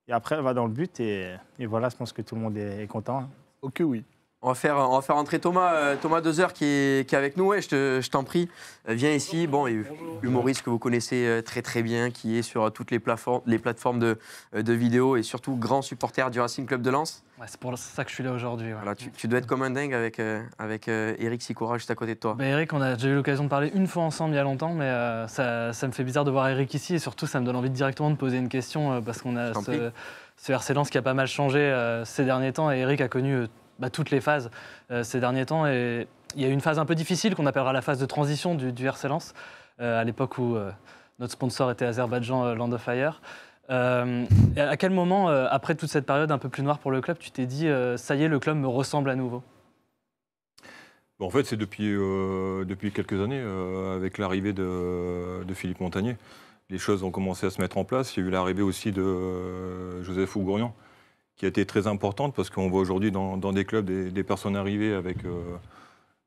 Et après, elle va dans le but et, voilà, je pense que tout le monde est, est content. Ok, oui. On va faire, on va faire entrer Thomas, euh, Thomas Dozer qui est, qui est avec nous. Ouais, je te- je t'en prie, viens ici. Bon, humoriste que vous connaissez euh, très très bien, qui est sur euh, toutes les plateformes, les plateformes de, de vidéos et surtout grand supporter du Racing Club de Lens. Ouais, c'est pour ça que je suis là aujourd'hui. ouais. Voilà, tu, tu dois être comme un dingue avec, euh, avec euh, Eric Sicora juste à côté de toi. Bah, Eric, on a déjà eu l'occasion de parler une fois ensemble il y a longtemps, mais euh, ça, ça me fait bizarre de voir Eric ici et surtout ça me donne envie de directement de poser une question parce qu'on a ce, ce RC Lens qui a pas mal changé ces derniers temps et Eric a connu bah, toutes les phases euh, ces derniers temps et il y a eu une phase un peu difficile qu'on appellera la phase de transition du, du RC Lens euh, à l'époque où euh, notre sponsor était Azerbaïdjan Land of Fire. À quel moment, après toute cette période un peu plus noire pour le club, tu t'es dit ça y est, le club me ressemble à nouveau? En fait, c'est depuis, depuis quelques années, avec l'arrivée de, Philippe Montagnier. Les choses ont commencé à se mettre en place. Il y a eu l'arrivée aussi de Joseph Ougourian, qui a été très importante parce qu'on voit aujourd'hui dans, des clubs des, personnes arriver avec euh,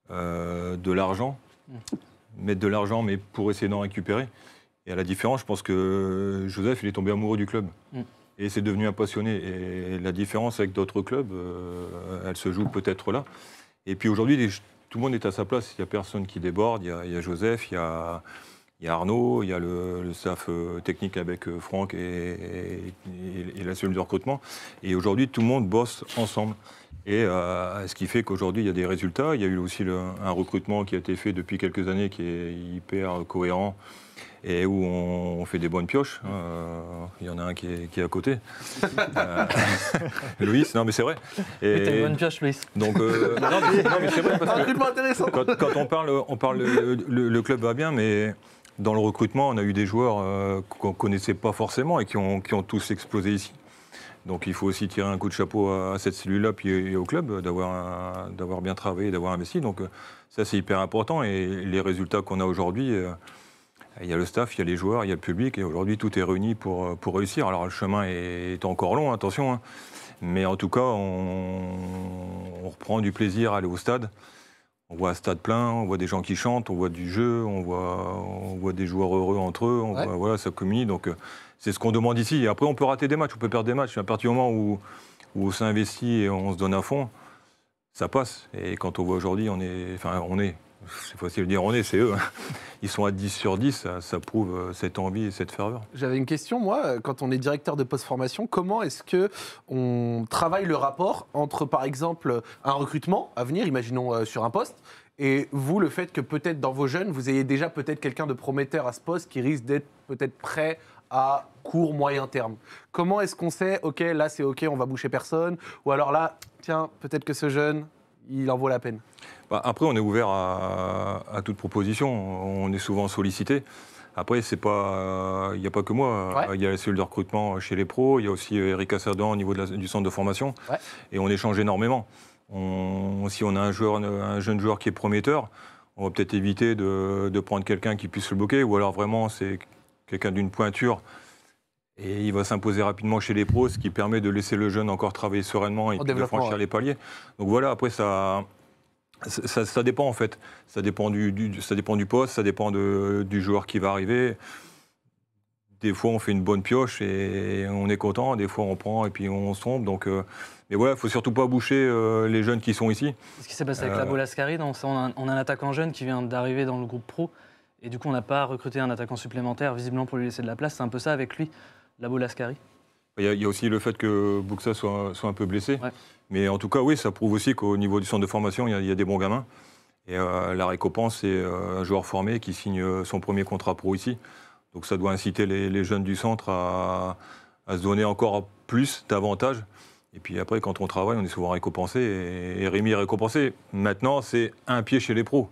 euh, de l'argent, mettre de l'argent, mais pour essayer d'en récupérer. Et à la différence, je pense que Joseph, il est tombé amoureux du club. Et c'est devenu un passionné. Et la différence avec d'autres clubs, euh, elle se joue peut-être là. Et puis aujourd'hui, tout le monde est à sa place. Il n'y a personne qui déborde. Il y a Joseph, il y a, il y a Arnaud, il y a le, le staff euh, technique avec euh, Franck et, et- et la cellule de recrutement. Et aujourd'hui, tout le monde bosse ensemble. Et euh, ce qui fait qu'aujourd'hui, il y a des résultats. Il y a eu aussi le- un recrutement qui a été fait depuis quelques années qui est hyper cohérent et où on, on fait des bonnes pioches. Euh, il y en a un qui est, qui est à côté. Euh, Loïs, non mais c'est vrai. Et Oui, t'as une bonne pioche, Louis. donc, euh, non, mais, non, mais c'est vrai parce Un que quand, quand on parle, on parle le, le- le club va bien, mais dans le recrutement, on a eu des joueurs euh, qu'on connaissait pas forcément et qui ont, qui ont tous explosé ici. Donc il faut aussi tirer un coup de chapeau à, cette cellule-là et au club d'avoir bien travaillé, d'avoir investi. Donc euh, ça c'est hyper important et les résultats qu'on a aujourd'hui. euh, il y a le staff, il y a les joueurs, il y a le public, et aujourd'hui tout est réuni pour, pour réussir. Alors le chemin est encore long, attention, hein. mais en tout cas, on reprend du plaisir à aller au stade. On voit un stade plein, on voit des gens qui chantent, on voit du jeu, on voit, on voit des joueurs heureux entre eux, on Ouais. voit, voilà, ça communie. Donc euh, c'est ce qu'on demande ici. Et après, on peut rater des matchs, on peut perdre des matchs. À partir du moment où, où on s'investit et on se donne à fond, ça passe. Et quand on voit aujourd'hui, on est, enfin, on est, c'est facile de dire on est, c'est eux. hein. Ils sont à 10 sur 10, ça, prouve euh, cette envie et cette ferveur. J'avais une question, moi, quand on est directeur de post-formation, comment est-ce que on travaille le rapport entre, par exemple, un recrutement à venir, imaginons euh, sur un poste, et vous, le fait que peut-être dans vos jeunes, vous ayez déjà peut-être quelqu'un de prometteur à ce poste qui risque d'être peut-être prêt à court, moyen terme. Comment est-ce qu'on sait, OK, là c'est OK, on va boucher personne, ou alors là, tiens, peut-être que ce jeune, il en vaut la peine? Bah, après, on est ouvert à, à toute proposition. On est souvent sollicité. Après, c'est pas, il n'y a pas que moi. Ouais. Il y a la cellule de recrutement chez les pros. Il y a aussi euh, Eric Assadan au niveau de la- du centre de formation. Ouais. Et on échange énormément. On- si on a un, joueur, un jeune joueur qui est prometteur, on va peut-être éviter de, de prendre quelqu'un qui puisse le bloquer. Ou alors vraiment, c'est quelqu'un d'une pointure. Et il va s'imposer rapidement chez les pros, ce qui permet de laisser le jeune encore travailler sereinement et En de franchir ouais. les paliers. Donc voilà, après, ça, ça, dépend en fait. Ça dépend du, du- ça dépend du poste, ça dépend de- du joueur qui va arriver. Des fois, on fait une bonne pioche et on est content. Des fois, on prend et puis on se trompe. Donc, euh, mais voilà, il faut surtout pas boucher euh, les jeunes qui sont ici. Ce qui s'est passé avec Euh, Labo Lascari, non, ça, on, a, un- on a un attaquant jeune qui vient d'arriver dans le groupe pro. Et du coup, on n'a pas recruté un attaquant supplémentaire, visiblement pour lui laisser de la place. C'est un peu ça avec lui, Labo Lascari. Il y, a, il y a aussi le fait que Buxa soit, soit un peu blessé. Ouais. Mais en tout cas, oui, ça prouve aussi qu'au niveau du centre de formation, il y a, des bons gamins. Et euh, la récompense, c'est euh, un joueur formé qui signe euh, son premier contrat pro ici. Donc ça doit inciter les, jeunes du centre à, se donner encore plus d'avantages. Et puis après, quand on travaille, on est souvent récompensé. Et, Rémi est récompensé. Maintenant, c'est un pied chez les pros.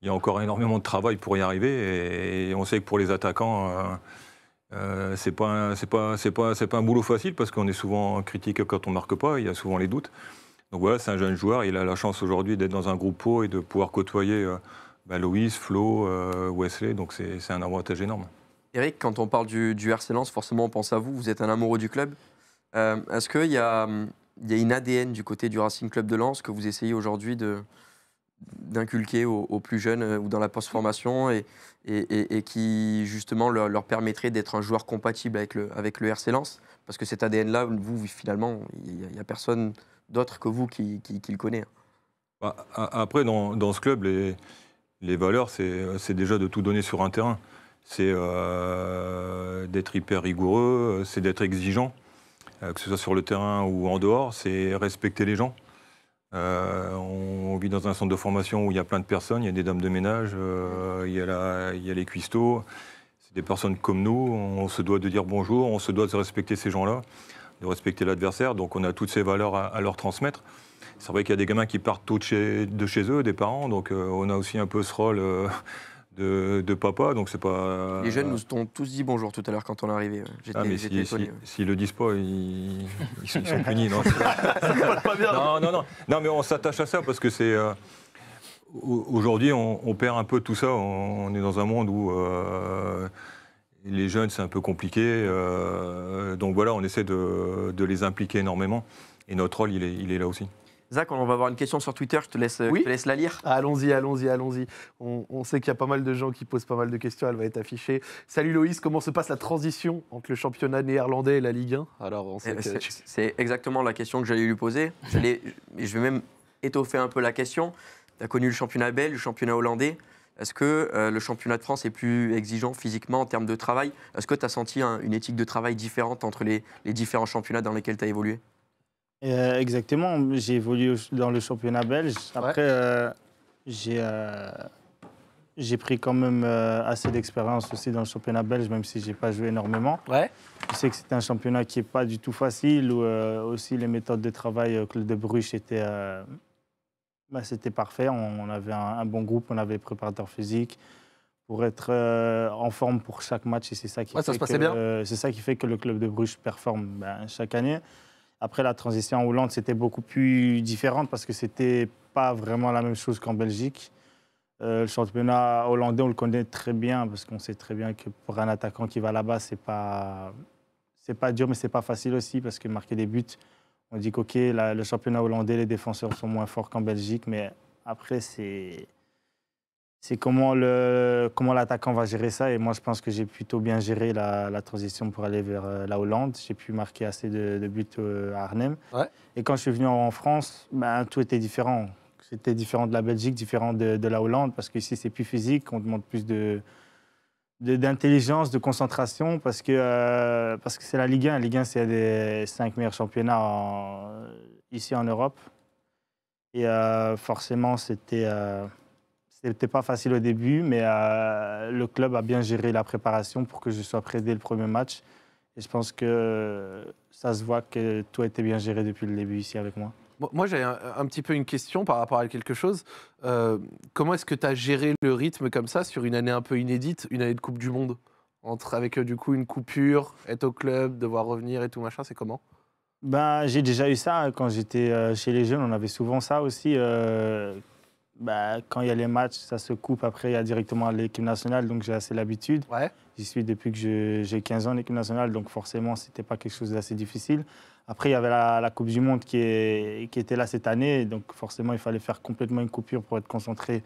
Il y a encore énormément de travail pour y arriver. Et, on sait que pour les attaquants, euh, c'est pas, c'est pas, c'est pas, c'est pas un boulot facile parce qu'on est souvent critiqué quand on marque pas. Il y a souvent les doutes. Donc voilà, c'est un jeune joueur. Il a la chance aujourd'hui d'être dans un groupe pro et de pouvoir côtoyer euh, bah, Flo, euh, Wesley. Donc c'est un avantage énorme. Eric, quand on parle du, du RC Lens, forcément on pense à vous, vous êtes un amoureux du club. Euh, Est-ce qu'il y a, hum, y a une ADN du côté du Racing Club de Lens que vous essayez aujourd'hui de, d'inculquer aux, plus jeunes euh, ou dans la post-formation et, et, et- qui justement leur, leur permettrait d'être un joueur compatible avec le, avec le RC Lens Parce que cet ADN-là, vous, finalement, il n'y a, personne d'autre que vous qui, qui- le connaît. Bah, Après, dans, dans ce club, les, les valeurs, c'est c'est déjà de tout donner sur un terrain. C'est euh, d'être hyper rigoureux, c'est d'être exigeant, euh, que ce soit sur le terrain ou en dehors, c'est respecter les gens. Euh, on vit dans un centre de formation où il y a plein de personnes, il y a des dames de ménage, euh, il, y a les cuistots, c'est des personnes comme nous, on se doit de dire bonjour, on se doit de respecter ces gens-là, de respecter l'adversaire, donc on a toutes ces valeurs à- leur transmettre. C'est vrai qu'il y a des gamins qui partent de chez, eux, des parents, donc euh, on a aussi un peu ce rôle de, de papa, donc c'est pas. Les jeunes nous ont tous dit bonjour tout à l'heure quand on est arrivé. J'étais Ah, mais j'étais si- si- s'ils le disent pas, ils, ils sont, ils sont punis. Non, pas bien. non, non, non. Non, mais on s'attache à ça parce que c'est. euh, au- Aujourd'hui, on, on perd un peu tout ça. On, on est dans un monde où euh, les jeunes, c'est un peu compliqué. euh, donc voilà, on essaie de, de les impliquer énormément. Et notre rôle, il est, il est là aussi. Zach, on va avoir une question sur Twitter, je te laisse, Oui. je te laisse la lire. Allons-y, allons-y, allons-y. On, on sait qu'il y a pas mal de gens qui posent pas mal de questions, elle va être affichée. Salut Loïs, comment se passe la transition entre le championnat néerlandais et la Ligue 1 Alors, on sait Eh, que C'est tu- c'est exactement la question que j'allais lui poser. J'allais- je vais même étoffer un peu la question. Tu as connu le championnat belge, le championnat hollandais. Est-ce que euh, le championnat de France est plus exigeant physiquement en termes de travail? Est-ce que tu as senti un- une éthique de travail différente entre les, les différents championnats dans lesquels tu as évolué? Euh, exactement, j'ai évolué dans le championnat belge. Après, euh, j'ai euh, j'ai pris quand même assez d'expérience aussi dans le championnat belge, même si j'ai pas joué énormément. Ouais. Je sais que c'est un championnat qui est pas du tout facile, où euh, aussi les méthodes de travail au Club de Bruges étaient, euh, bah, c'était parfait. On, avait un, un bon groupe, on avait préparateur physique pour être euh, en forme pour chaque match et c'est ça qui Ouais, ça fait se que, bien. c'est ça qui fait que le club de Bruges performe ben, chaque année. Après la transition en Hollande, c'était beaucoup plus différente parce que c'était pas vraiment la même chose qu'en Belgique. Euh, le championnat hollandais, on le connaît très bien parce qu'on sait très bien que pour un attaquant qui va là-bas, c'est pas c'est pas dur, mais c'est pas facile aussi parce que marquer des buts, on dit qu'ok, le championnat hollandais, les défenseurs sont moins forts qu'en Belgique, mais après c'est c'est comment le comment l'attaquant va gérer ça. Et moi, je pense que j'ai plutôt bien géré la, la transition pour aller vers euh, la Hollande. J'ai pu marquer assez de, de buts euh, à Arnhem. Ouais. Et quand je suis venu en France, ben, tout était différent. C'était différent de la Belgique, différent de, de la Hollande, parce qu'ici, c'est plus physique, on demande plus de d'intelligence, de, concentration, parce que euh, parce que c'est la Ligue 1. La Ligue 1, c'est un des cinq meilleurs championnats en- ici en Europe. Et euh, forcément, c'était euh, c'était pas facile au début, mais euh, le club a bien géré la préparation pour que je sois prêt dès le premier match. Et je pense que ça se voit que tout a été bien géré depuis le début ici avec moi. Moi- Moi, j'ai un, un petit peu une question par rapport à quelque chose. Euh, comment est-ce que tu as géré le rythme comme ça sur une année un peu inédite, une année de Coupe du Monde? Entre, Avec euh, du coup une coupure, être au club, devoir revenir et tout machin, c'est comment? Ben, j'ai déjà eu ça hein, quand j'étais chez les jeunes. On avait souvent ça aussi. euh, ben, quand il y a les matchs, ça se coupe. Après, il y a directement l'équipe nationale, donc j'ai assez l'habitude. Ouais. J'y suis depuis que j'ai 15 ans en équipe nationale, donc forcément, c'était pas quelque chose d'assez difficile. Après, il y avait la, la Coupe du Monde qui, est- qui était là cette année, donc forcément, il fallait faire complètement une coupure pour être concentré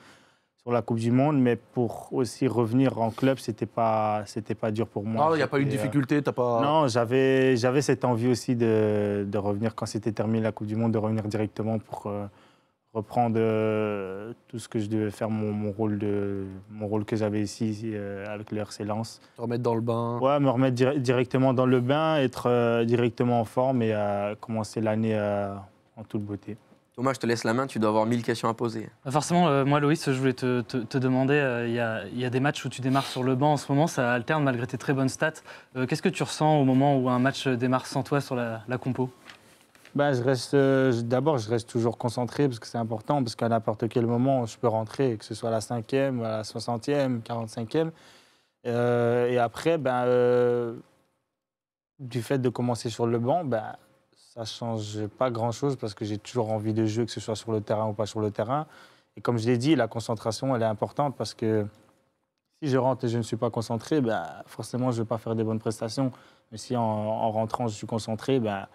sur la Coupe du Monde, mais pour aussi revenir en club, c'était pas, c'était pas dur pour moi. Il n'y a pas eu de euh, difficulté, t'as pas. non, j'avais, j'avais cette envie aussi de, de revenir quand c'était terminé la Coupe du Monde, de revenir directement pour euh, reprendre euh, tout ce que je devais faire, mon, mon rôle, de, mon rôle que j'avais ici euh, avec le RC Lens. te remettre dans le bain. Ouais, me remettre dir- directement dans le bain, être euh, directement en forme et euh, commencer l'année euh, en toute beauté. Thomas, je te laisse la main, tu dois avoir mille questions à poser. Bah, Forcément, euh, moi, Loïs, je voulais te, te- te demander, euh, il y, a, il y a des matchs où tu démarres sur le banc en ce moment, ça alterne malgré tes très bonnes stats. Euh, Qu'est-ce que tu ressens au moment où un match démarre sans toi sur la, la compo? Ben, je reste, euh, d'abord, je reste toujours concentré parce que c'est important, parce qu'à n'importe quel moment, je peux rentrer, que ce soit à la 5e, à la 60e, 45e. Euh, et après, ben, euh, du fait de commencer sur le banc, ben, ça ne change pas grand-chose parce que j'ai toujours envie de jouer, que ce soit sur le terrain ou pas sur le terrain. Et comme je l'ai dit, la concentration, elle est importante parce que si je rentre et je ne suis pas concentré, ben, forcément, je ne vais pas faire des bonnes prestations. Mais si en, en rentrant, je suis concentré, ben,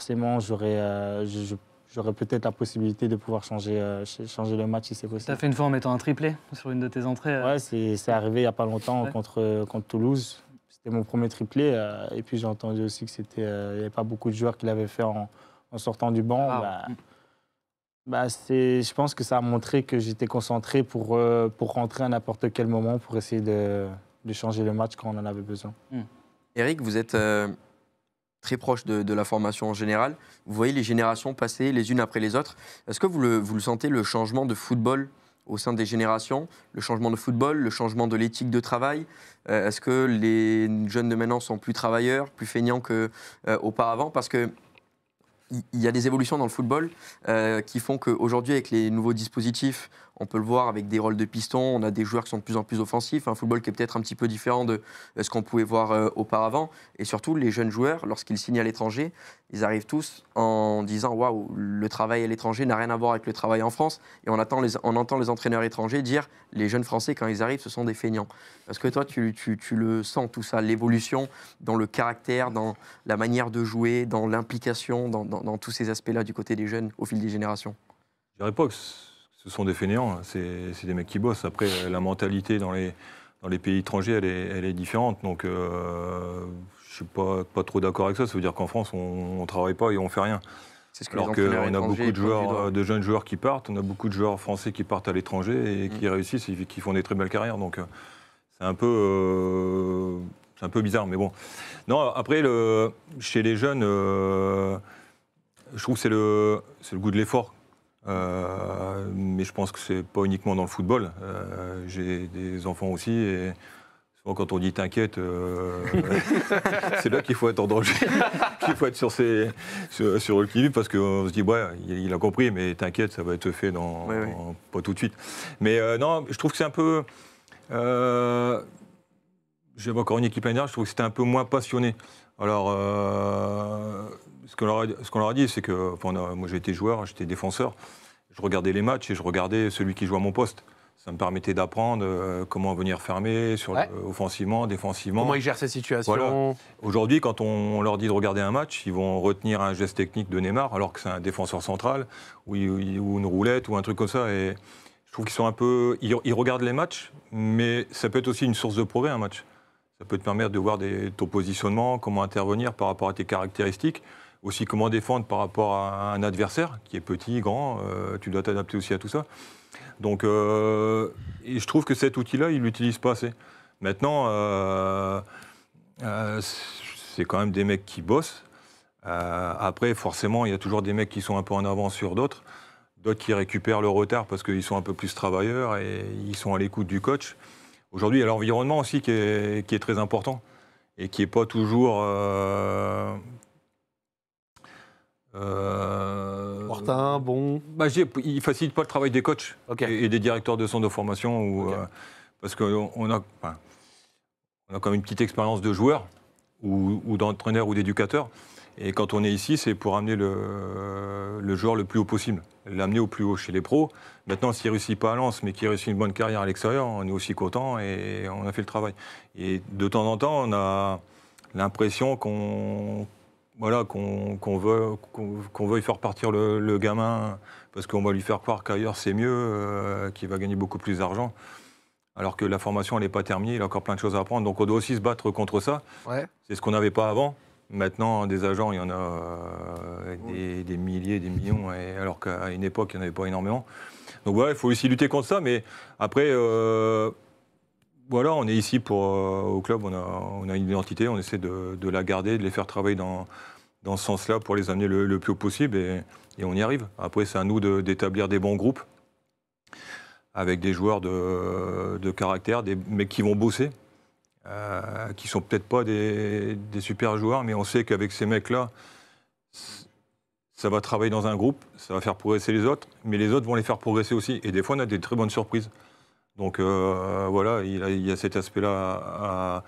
forcément, j'aurais, euh, je, je j'aurai peut-être la possibilité de pouvoir changer, euh, ch- changer le match si c'est Tu possible. as fait une fois en mettant un triplé sur une de tes entrées. euh, Ouais, c'est arrivé il n'y a pas longtemps Ouais. contre, contre Toulouse. C'était mon premier triplé. euh, et puis j'ai entendu aussi que c'était, euh, il n'y avait pas beaucoup de joueurs qui l'avaient fait en, en sortant du banc. Ah, Bah, bah, c'est, je pense que ça a montré que j'étais concentré pour, euh, pour rentrer à n'importe quel moment pour essayer de, de changer le match quand on en avait besoin. Eric, vous êtes euh, très proche de, la formation en général. Vous voyez les générations passer les unes après les autres. Est-ce que vous le, sentez, le changement de football au sein des générations? Le changement de football, le changement de l'éthique de travail? Euh, Est-ce que les jeunes de maintenant sont plus travailleurs, plus feignants qu'auparavant Parce que il y a des évolutions dans le football euh, qui font qu'aujourd'hui, avec les nouveaux dispositifs, on peut le voir avec des rôles de piston, on a des joueurs qui sont de plus en plus offensifs, un football qui est peut-être un petit peu différent de euh, ce qu'on pouvait voir euh, auparavant. Et surtout, les jeunes joueurs, lorsqu'ils signent à l'étranger, ils arrivent tous en disant Waouh, le travail à l'étranger n'a rien à voir avec le travail en France. Et on, attend on entend les entraîneurs étrangers dire Les jeunes Français, quand ils arrivent, ce sont des feignants. Est-ce que toi, tu, le sens, tout ça, l'évolution dans le caractère, dans la manière de jouer, dans l'implication, dans, tous ces aspects-là du côté des jeunes au fil des générations Je ce sont des fainéants, c'est c'est des mecs qui bossent. Après, la mentalité dans les, dans les pays étrangers, elle est, elle est différente. Donc, euh, je suis pas, pas trop d'accord avec ça. Ça veut dire qu'en France, on ne travaille pas et on fait rien. Ce que Alors qu'on a beaucoup de, joueurs, euh, de jeunes joueurs qui partent, on a beaucoup de joueurs français qui partent à l'étranger et qui Mm. réussissent et qui font des très belles carrières. Donc, euh, c'est un peu. euh, c'est un peu bizarre, mais bon. Non, après, le, chez les jeunes, euh, je trouve que c'est le, c'est le goût de l'effort. Euh, mais je pense que c'est pas uniquement dans le football. Euh, J'ai des enfants aussi et souvent quand on dit t'inquiète, euh, c'est là qu'il faut être en danger, qu'il faut être sur, ses, sur, sur le qui parce qu'on se dit ouais, il, il a compris, mais t'inquiète, ça va être fait dans en- pas tout de suite. Mais non, je trouve que c'est un peu. J'avais encore une équipe l'année dernière, je trouve que c'était un peu moins passionné. Alors, ce qu'on leur, a- ce qu'on leur a dit, c'est que a- moi j'ai été joueur, j'étais défenseur, je regardais les matchs et je regardais celui qui jouait à mon poste. Ça me permettait d'apprendre euh, comment venir fermer, sur, Ouais. offensivement, défensivement. Comment ils gèrent ces situations Aujourd'hui, quand on leur dit de regarder un match, ils vont retenir un geste technique de Neymar, alors que c'est un défenseur central, ou, une roulette, ou un truc comme ça. Et je trouve qu'ils sont un peu. Ils, ils regardent les matchs, mais ça peut être aussi une source de progrès, un match. Ça peut te permettre de voir des, ton positionnement, comment intervenir par rapport à tes caractéristiques, aussi comment défendre par rapport à un adversaire qui est petit, grand. euh, tu dois t'adapter aussi à tout ça. Donc, euh, je trouve que cet outil-là, ils ne l'utilisent pas assez. Maintenant, euh, c'est quand même des mecs qui bossent. Après, forcément, il y a toujours des mecs qui sont un peu en avance sur d'autres, d'autres qui récupèrent le retard parce qu'ils sont un peu plus travailleurs et ils sont à l'écoute du coach. Aujourd'hui, il y a l'environnement aussi qui est, qui est très important et qui n'est pas toujours. Euh, Martin, bon. bah, il ne facilite pas le travail des coachs Ok. et, et des directeurs de centre de formation. Euh, parce qu'on on a, enfin, on a quand même une petite expérience de joueur ou, ou d'entraîneur ou d'éducateur. Et quand on est ici, c'est pour amener le, le joueur le plus haut possible, l'amener au plus haut chez les pros. Maintenant, s'il ne réussit pas à Lens, mais qu'il réussit une bonne carrière à l'extérieur, on est aussi content et on a fait le travail. Et de temps en temps, on a l'impression qu'on voilà, qu'on qu'on veut, qu'on qu'on veuille faire partir le, le gamin parce qu'on va lui faire croire qu'ailleurs c'est mieux, euh, qu'il va gagner beaucoup plus d'argent. Alors que la formation, elle n'est pas terminée, il a encore plein de choses à apprendre. Donc on doit aussi se battre contre ça. Ouais. C'est ce qu'on n'avait pas avant. Maintenant, des agents, il y en a euh, des, des milliers, des millions, et alors qu'à une époque, il n'y en avait pas énormément. Donc voilà, il faut aussi lutter contre ça. Mais après, euh, voilà, on est ici pour, euh, au club, on a, une identité, on essaie de, la garder, de les faire travailler dans, dans ce sens-là pour les amener le, plus haut possible, et, on y arrive. Après, c'est à nous d'établir des bons groupes avec des joueurs de, caractère, des mecs qui vont bosser, euh, qui sont peut-être pas des, des super joueurs, mais on sait qu'avec ces mecs-là, ça va travailler dans un groupe, ça va faire progresser les autres, mais les autres vont les faire progresser aussi. Et des fois, on a des très bonnes surprises. Donc euh, voilà, il, y a- cet aspect-là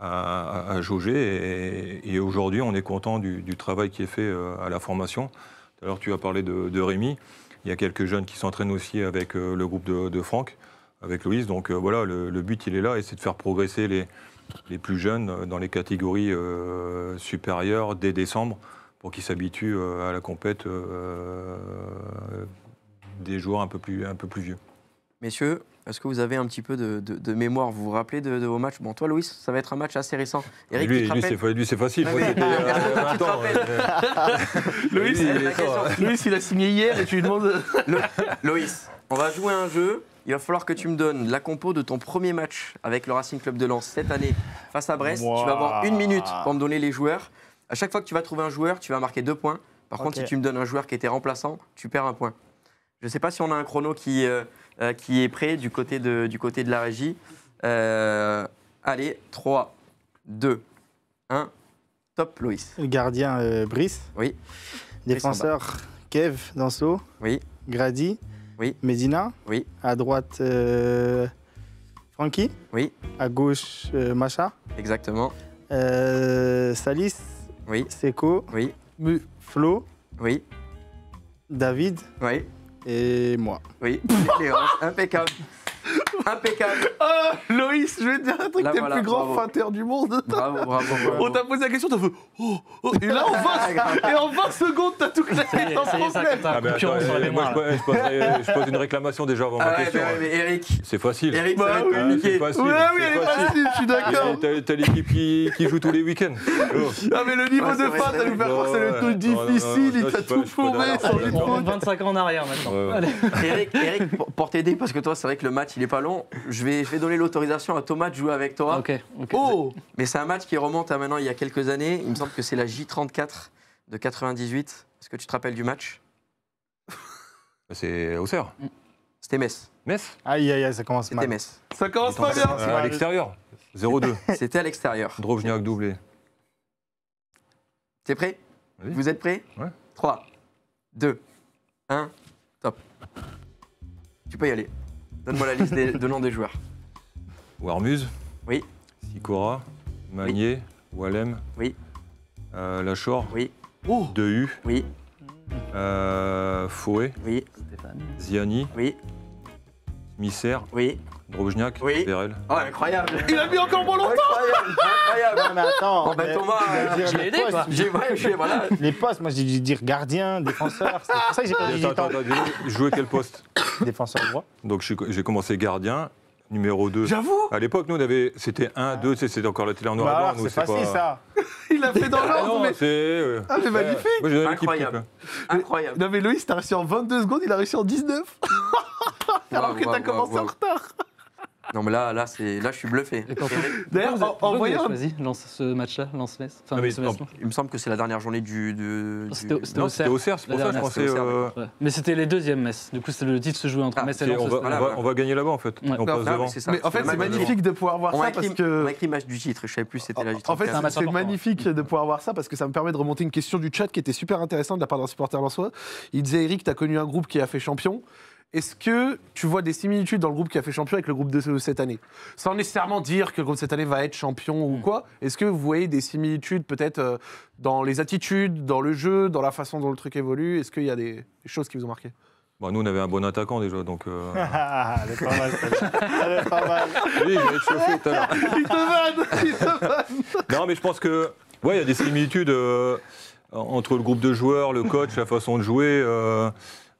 à, jauger. Et, aujourd'hui, on est content du, travail qui est fait euh, à la formation. Tout à l'heure, tu as parlé de, Rémi. Il y a quelques jeunes qui s'entraînent aussi avec euh, le groupe de, Franck, avec Louise. Donc voilà, le, but, il est là, et c'est de faire progresser les, plus jeunes dans les catégories supérieures dès décembre pour qu'ils s'habituent à la compète des joueurs un peu plus, un peu plus vieux. Messieurs, est-ce que vous avez un petit peu de, de- de mémoire? Vous vous rappelez de, de vos matchs? Bon, toi, Louis, ça va être un match assez récent. Eric, lui, tu te lui, rappelles? c'est, lui, c'est facile. Ouais, Moi, mais- c'était euh, Toi, tu te 20 ans. rappelles. Louis, il-. Louis, a signé hier et tu lui demandes. Loïs, on va jouer à un jeu. Il va falloir que tu me donnes la compo de ton premier match avec le Racing Club de Lens cette année face à Brest. Tu vas avoir une minute pour me donner les joueurs. À chaque fois que tu vas trouver un joueur, tu vas marquer deux points. Par contre, si tu me donnes un joueur qui était remplaçant, tu perds un point. Je ne sais pas si on a un chrono qui, euh, euh, qui est prêt du côté de, du côté de la régie. Euh, allez, 3, 2, 1. Top, Loïs. Le gardien euh, Brice. Oui. Défenseur Kev Danso. Oui. Grady. Oui. Medina. Oui. À droite euh, Francky. Oui. À gauche euh, Macha. Exactement. Euh, Salis. Oui. Seko. Oui. Flo. Oui. David. Oui. Et moi. Oui. Impeccable. Impeccable. Ah, Loïs, je vais te dire un truc, t'es voilà, le plus grand feinteur du monde. Bravo, bravo, bravo. On t'a posé la question, t'as fait oh, oh, et là en 20, et en 20 secondes t'as tout claqué sans problème. mais attends, euh, moi, je, pose- je poserai- je pose une réclamation déjà avant Ah ma ouais, question. hein. mais Eric, C'est facile. Eric, Bah oui. C'est facile. Ouais, oui, elle est facile. je suis d'accord. T'as l'équipe qui, qui joue tous les week-ends. Oh. Ah mais le niveau Ouais, de fin, c'est t'as nous faire croire que c'est le truc difficile, il t'a tout paumé sans Ouais, les On trucs. rentre 25 ans en arrière maintenant. Eric, pour t'aider, parce que toi, c'est vrai que le match, il est pas long, je vais, je vais donner l'autorisation à Thomas de jouer avec toi. Ok, ok. Oh Mais c'est un match qui remonte à maintenant il y a quelques années. Il me semble que c'est la J34 de 98. Est-ce que tu te rappelles du match? C'est Auxerre. C'était Metz. Metz? Aïe, aïe, aïe, ça commence C'était mal. Metz. Ça commence pas bien Euh, À l'extérieur. 0-2. C'était à l'extérieur. Drovniak doublé. T'es prêt? Oui. Vous êtes prêts Ouais. 3, 2, 1, top. Tu peux y aller. Donne-moi la liste des, de noms des joueurs. Warmuz. Oui. Sikora. Magnier. Wallem. Oui. Euh, Lachor. Oui, Oh Dehu. oui, Euh, Fouet. oui, Stéphane. Ziani. oui, Misser. oui. Drovniak. Oui. Oh, incroyable Il a mis encore moins longtemps Incroyable, incroyable Non, mais attends. Bon, ben, Thomas, je euh, dire, j'ai les aidé, postes, quoi. J'ai ouais, voilà. Les postes, moi j'ai dû dire gardien, défenseur. C'est pour ça que j'ai pas dit Attends, attends, attends, je jouais quel poste défenseur droit. Donc j'ai commencé gardien, numéro 2. J'avoue, À l'époque, nous, on avait, c'était 1, 2, tu sais, c'était encore la télé en noir Bah et blanc. nous, c'est facile pas- ça. il a fait dans Ah l'ordre, non, mais... c'est. Ah mais magnifique Moi, Incroyable. Incroyable. Non mais Loïs, t'as réussi en 22 secondes, il a réussi en 19 Alors que t'as commencé en retard Non, mais là, là, c'est, là, je suis bluffé. D'ailleurs, en- voyant- choisi lance ce match-là, Lance-Metz Enfin, Ah, Metz, Il me semble que c'est la dernière journée du. de- du- C'était au- c'est pour ça que je pensais. euh. Mais c'était les deuxièmes Metz. Du coup, c'était le titre se jouait entre Ah, Metz et Lens. on, va, aussi. on, va, on va gagner là-bas en fait. Ouais. On Non, passe Ah, devant. Mais en fait, c'est magnifique de pouvoir voir ça parce que... on m'a écrit match du titre. Je savais plus si c'était la J34. En fait, C'est magnifique de pouvoir voir ça parce que ça me permet de remonter une question du chat qui était super intéressante de la part d'un supporter lensois. Il disait Eric, tu as connu un groupe qui a fait champion. Est-ce que tu vois des similitudes dans le groupe qui a fait champion avec le groupe de ce- cette année? Sans nécessairement dire que le groupe de cette année va être champion ou quoi. Est-ce que vous voyez des similitudes peut-être euh, dans les attitudes, dans le jeu, dans la façon dont le truc évolue? Est-ce qu'il y a des, choses qui vous ont marqué? Bon, nous, on avait un bon attaquant déjà, donc. euh, Ah, elle est pas mal. Elle est pas mal. Oui, je vais être chauffé tout à l'heure. Il te vanne Il te vanne Non, mais je pense que. Ouais, il y a des similitudes euh, entre le groupe de joueurs, le coach, la façon de jouer. euh,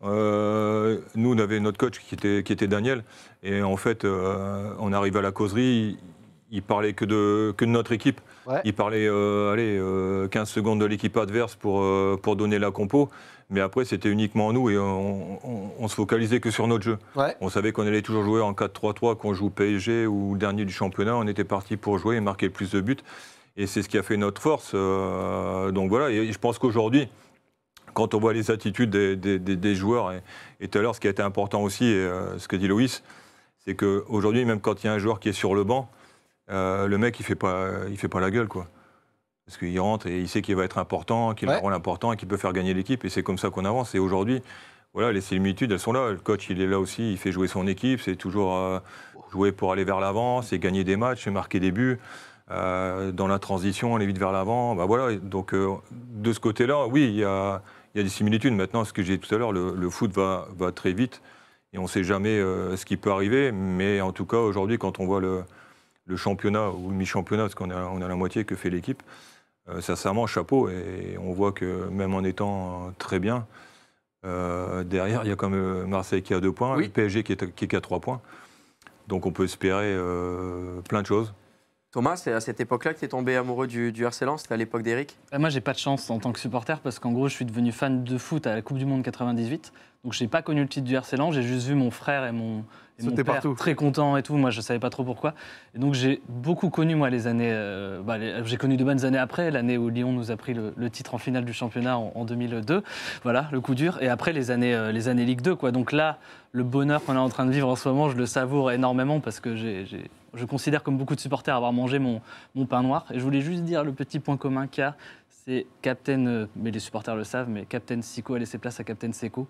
euh, nous, on avait notre coach qui était, qui était Daniel. Et en fait, euh, on arrive à la causerie. Il, il parlait que de, que de notre équipe. Ouais. Il parlait euh, allez, euh, 15 secondes de l'équipe adverse pour, euh, pour donner la compo. Mais après, c'était uniquement nous et on, on, on se focalisait que sur notre jeu. Ouais. On savait qu'on allait toujours jouer en 4-3-3, qu'on joue PSG ou dernier du championnat. On était parti pour jouer et marquer le plus de buts. Et c'est ce qui a fait notre force. euh, donc voilà, et je pense qu'aujourd'hui, quand on voit les attitudes des, des- des- des joueurs, et, et tout à l'heure, ce qui a été important aussi, et, euh, ce que dit Loïs, c'est qu'aujourd'hui, même quand il y a un joueur qui est sur le banc, euh, le mec, il ne fait, pas- il fait pas la gueule. quoi. Parce qu'il rentre et il sait qu'il va être important, qu'il a Ouais. un rôle important et qu'il peut faire gagner l'équipe. Et c'est comme ça qu'on avance. Et aujourd'hui, voilà, les similitudes, elles sont là. Le coach, il est là aussi, il fait jouer son équipe. C'est toujours euh, jouer pour aller vers l'avant, c'est gagner des matchs, c'est marquer des buts. Euh, dans la transition, aller vite vers l'avant. Bah voilà. Donc, euh, de ce côté-là, oui, il y a, il y a des similitudes. Maintenant, ce que j'ai dit tout à l'heure, le, le foot va, va très vite et on ne sait jamais euh, ce qui peut arriver. Mais en tout cas, aujourd'hui, quand on voit le, le championnat ou le mi-championnat, parce qu'on a, on a la moitié que fait l'équipe, euh, sincèrement, chapeau. Et on voit que même en étant très bien, euh, derrière, il y a quand même Marseille qui a deux points, Oui. le PSG qui est, qui est qu'à trois points. Donc on peut espérer euh, plein de choses. Thomas, c'est à cette époque-là que tu es tombé amoureux du, du RC C'était à l'époque d'Eric? Euh, Moi, j'ai pas de chance en tant que supporter parce qu'en gros, je suis devenu fan de foot à la Coupe du Monde 98. Donc, j'ai pas connu le titre du RC. J'ai juste vu mon frère et mon, et mon père partout. très contents et tout. Moi, je savais pas trop pourquoi. Et donc, j'ai beaucoup connu moi les années. euh, bah, j'ai connu de bonnes années après, l'année où Lyon nous a pris le, le titre en finale du championnat en, en 2002. Voilà, le coup dur. Et après les années, euh, les années Ligue 2, quoi. Donc là, le bonheur qu'on est en train de vivre en ce moment, je le savoure énormément parce que j'ai, j'ai- je considère comme beaucoup de supporters avoir mangé mon, mon pain noir. Et je voulais juste dire le petit point commun qu'il y a, c'est Captain, euh, mais les supporters le savent, mais Captain Sico a laissé place à Captain Seco.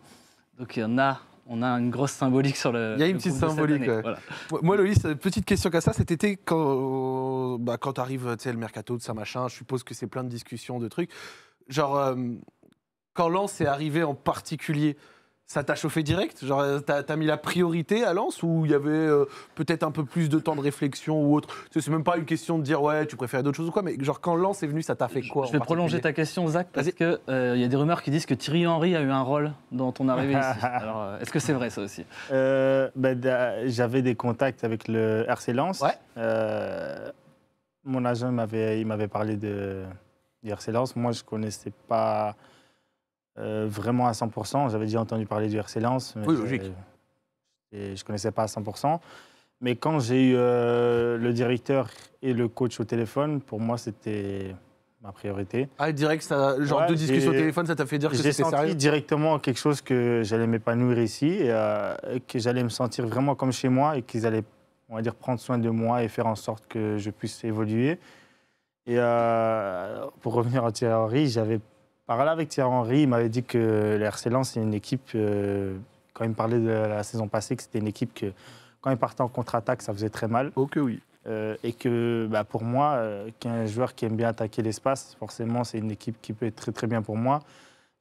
Donc il y en a, on a une grosse symbolique sur le. Il y a une petite symbolique, année. ouais. Voilà. Moi- Loïs, euh, petite question qu'à ça, cet été, quand, bah, quand arrive tu sais, le mercato, de ça machin, je suppose que c'est plein de discussions, de trucs. Genre, euh, quand Lens est arrivé en particulier, ça t'a chauffé direct Genre, euh, t'as as mis la priorité à Lens ou il y avait euh, peut-être un peu plus de temps de réflexion ou autre C'est même pas une question de dire ouais, tu préfères d'autres choses ou quoi, mais genre, quand Lens est venu, ça t'a fait quoi Je vais prolonger ta question, Zach, parce qu'il y a des rumeurs qui disent que Thierry Henry a eu un rôle dans ton arrivée ici. Alors, euh, est-ce que c'est vrai ça aussi? Euh, ben, da- J'avais des contacts avec le RC Lens. Ouais. Euh, mon agent m'avait il m'avait parlé de, du RC Lens. Moi, je ne connaissais pas euh, vraiment à 100%. J'avais déjà entendu parler du RC Lens. mais Oui, logique. et je ne connaissais pas à 100%. Mais quand j'ai eu euh, le directeur et le coach au téléphone, pour moi, c'était ma priorité. Ah, direct, ça, genre Ouais, deux discussions au j'ai- téléphone, ça t'a fait dire que J'ai c'était senti sérieux directement quelque chose que j'allais m'épanouir ici, et, euh, et que j'allais me sentir vraiment comme chez moi et qu'ils allaient, on va dire, prendre soin de moi et faire en sorte que je puisse évoluer. Et euh, pour revenir à Thierry Henry, j'avais parlé avec Thierry Henry, il m'avait dit que le RC Lens, c'est une équipe, euh, quand il me parlait de la saison passée, que c'était une équipe que, quand il partait en contre-attaque, ça faisait très mal. Oh que oui. Euh, et que bah, pour moi, euh, qu'un joueur qui aime bien attaquer l'espace, forcément, c'est une équipe qui peut être très très bien pour moi.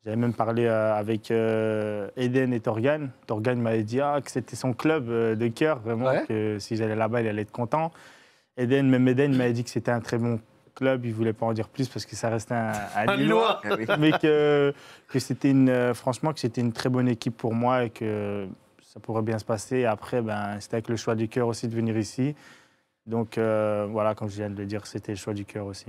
J'avais même parlé avec Eden et Torgan. Torgan m'avait dit ah, que c'était son club de cœur, vraiment, Ouais. que si j'allais là-bas, il allait être content. Eden, même Eden m'avait dit que c'était un très bon club. Il voulait pas en dire plus parce que ça restait un, un Un Lillois. Mais que, que c'était une, euh, franchement, que c'était une très bonne équipe pour moi et que ça pourrait bien se passer. Après, ben, c'était avec le choix du cœur aussi de venir ici. Donc euh, voilà, comme je viens de le dire, c'était le choix du cœur aussi.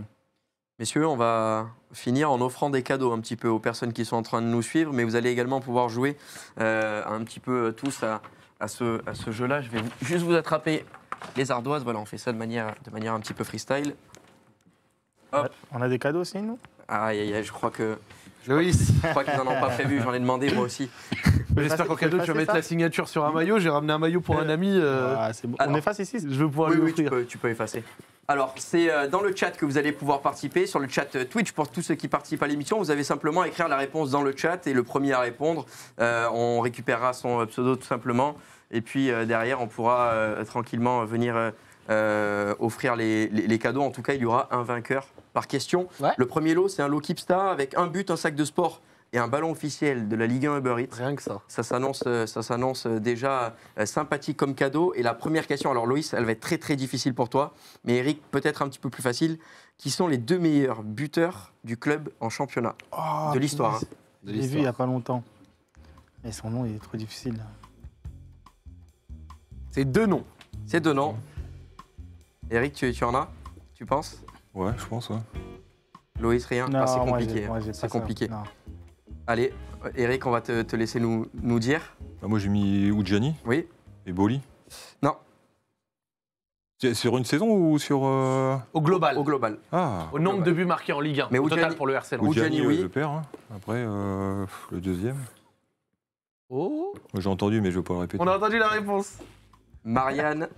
Messieurs, on va finir en offrant des cadeaux un petit peu aux personnes qui sont en train de nous suivre, mais vous allez également pouvoir jouer euh, un petit peu tous à, à ce, à ce jeu-là. Je vais juste vous attraper les ardoises. Voilà, on fait ça de manière, de manière un petit peu freestyle. Hop. On a des cadeaux aussi, nous? Aïe, aïe, aïe, je crois que Loïs, je crois qu'ils n'en ont pas prévu. J'en ai demandé moi aussi. j'espère qu'en cadeau, tu vas mettre la signature sur un maillot. J'ai ramené un maillot pour un ami. euh, Ah, c'est bon. alors- On efface ici Je veux pouvoir Oui, lui oui, tu offrir. peux, tu peux effacer. Alors, c'est euh, dans le chat que vous allez pouvoir participer, sur le chat euh, Twitch pour tous ceux qui participent à l'émission. Vous avez simplement à écrire la réponse dans le chat et le premier à répondre, euh, on récupérera son euh, pseudo tout simplement. Et puis euh, derrière, on pourra euh, tranquillement venir euh, euh, offrir les, les- les cadeaux. En tout cas, il y aura un vainqueur par question. Ouais. Le premier lot, c'est un lot Keepstar avec un but, un sac de sport et un ballon officiel de la Ligue 1 Uber Eats. Rien que ça. Ça s'annonce, euh, ça s'annonce euh, déjà euh, sympathique comme cadeau. Et la première question, alors Loïs, elle va être très très difficile pour toi, mais Eric peut-être un petit peu plus facile. Qui sont les deux meilleurs buteurs du club en championnat Oh, De l'histoire, hein. Je l'ai vu il n'y a pas longtemps. Et son nom, il est trop difficile. C'est deux noms. C'est deux noms. Eric, tu, tu en as Tu penses? Ouais, je pense, ouais. Loïs, rien Ah, C'est moi, compliqué. j'ai- moi, j'ai c'est ça. compliqué. Non. Allez, euh, Eric, on va te, te laisser nous, nous dire. Bah, moi, j'ai mis Oudjani Oui et Boli. Non. C'est sur une saison ou sur. euh, Au global. Au global. Ah Au nombre de buts marqués en Ligue 1. Mais au total Oudjani- pour le RC Lens. Oudjani, Oudjani, oui. euh, le père. hein. Après, euh, pff, le deuxième. Oh. J'ai entendu, mais je ne vais pas le répéter. On a entendu la réponse. Marianne,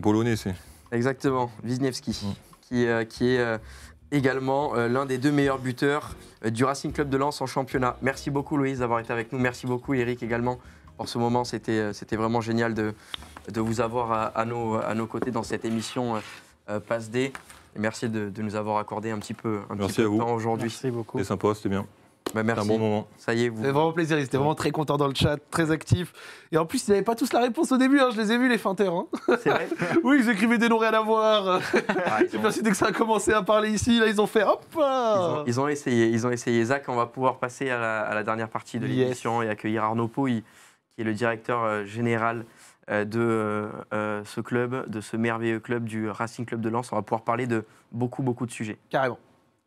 Polonais, c'est. exactement, Wisniewski, Mm. Qui, euh, qui est euh, également euh, l'un des deux meilleurs buteurs euh, du Racing Club de Lens en championnat. Merci beaucoup Louise d'avoir été avec nous. Merci beaucoup Eric également pour ce moment. C'était euh, c'était vraiment génial de, de vous avoir à, à nos, à nos côtés dans cette émission euh, euh, Passe D. Et merci de, de nous avoir accordé un petit peu, un Merci petit peu à vous. de temps aujourd'hui. Merci beaucoup. C'était sympa, c'était bien. Bah, C'est merci. un bon moment. Ça y est, vous. Ça fait vraiment plaisir, ils étaient vraiment très contents dans le chat, très actifs. Et en plus, ils n'avaient pas tous la réponse au début, hein, je les ai vus les feinteurs. hein. C'est vrai Oui, ils écrivaient des noms rien à voir. Ah, Et ont, puis dès que ça a commencé à parler ici, là, ils ont fait hop ils ont- ils ont essayé. Ils ont essayé. Zach, on va pouvoir passer à la, à la dernière partie de Yes. l'émission et accueillir Arnaud Pouille, qui est le directeur euh, général euh, de euh, ce club, de ce merveilleux club du Racing Club de Lens. On va pouvoir parler de beaucoup, beaucoup de sujets. Carrément.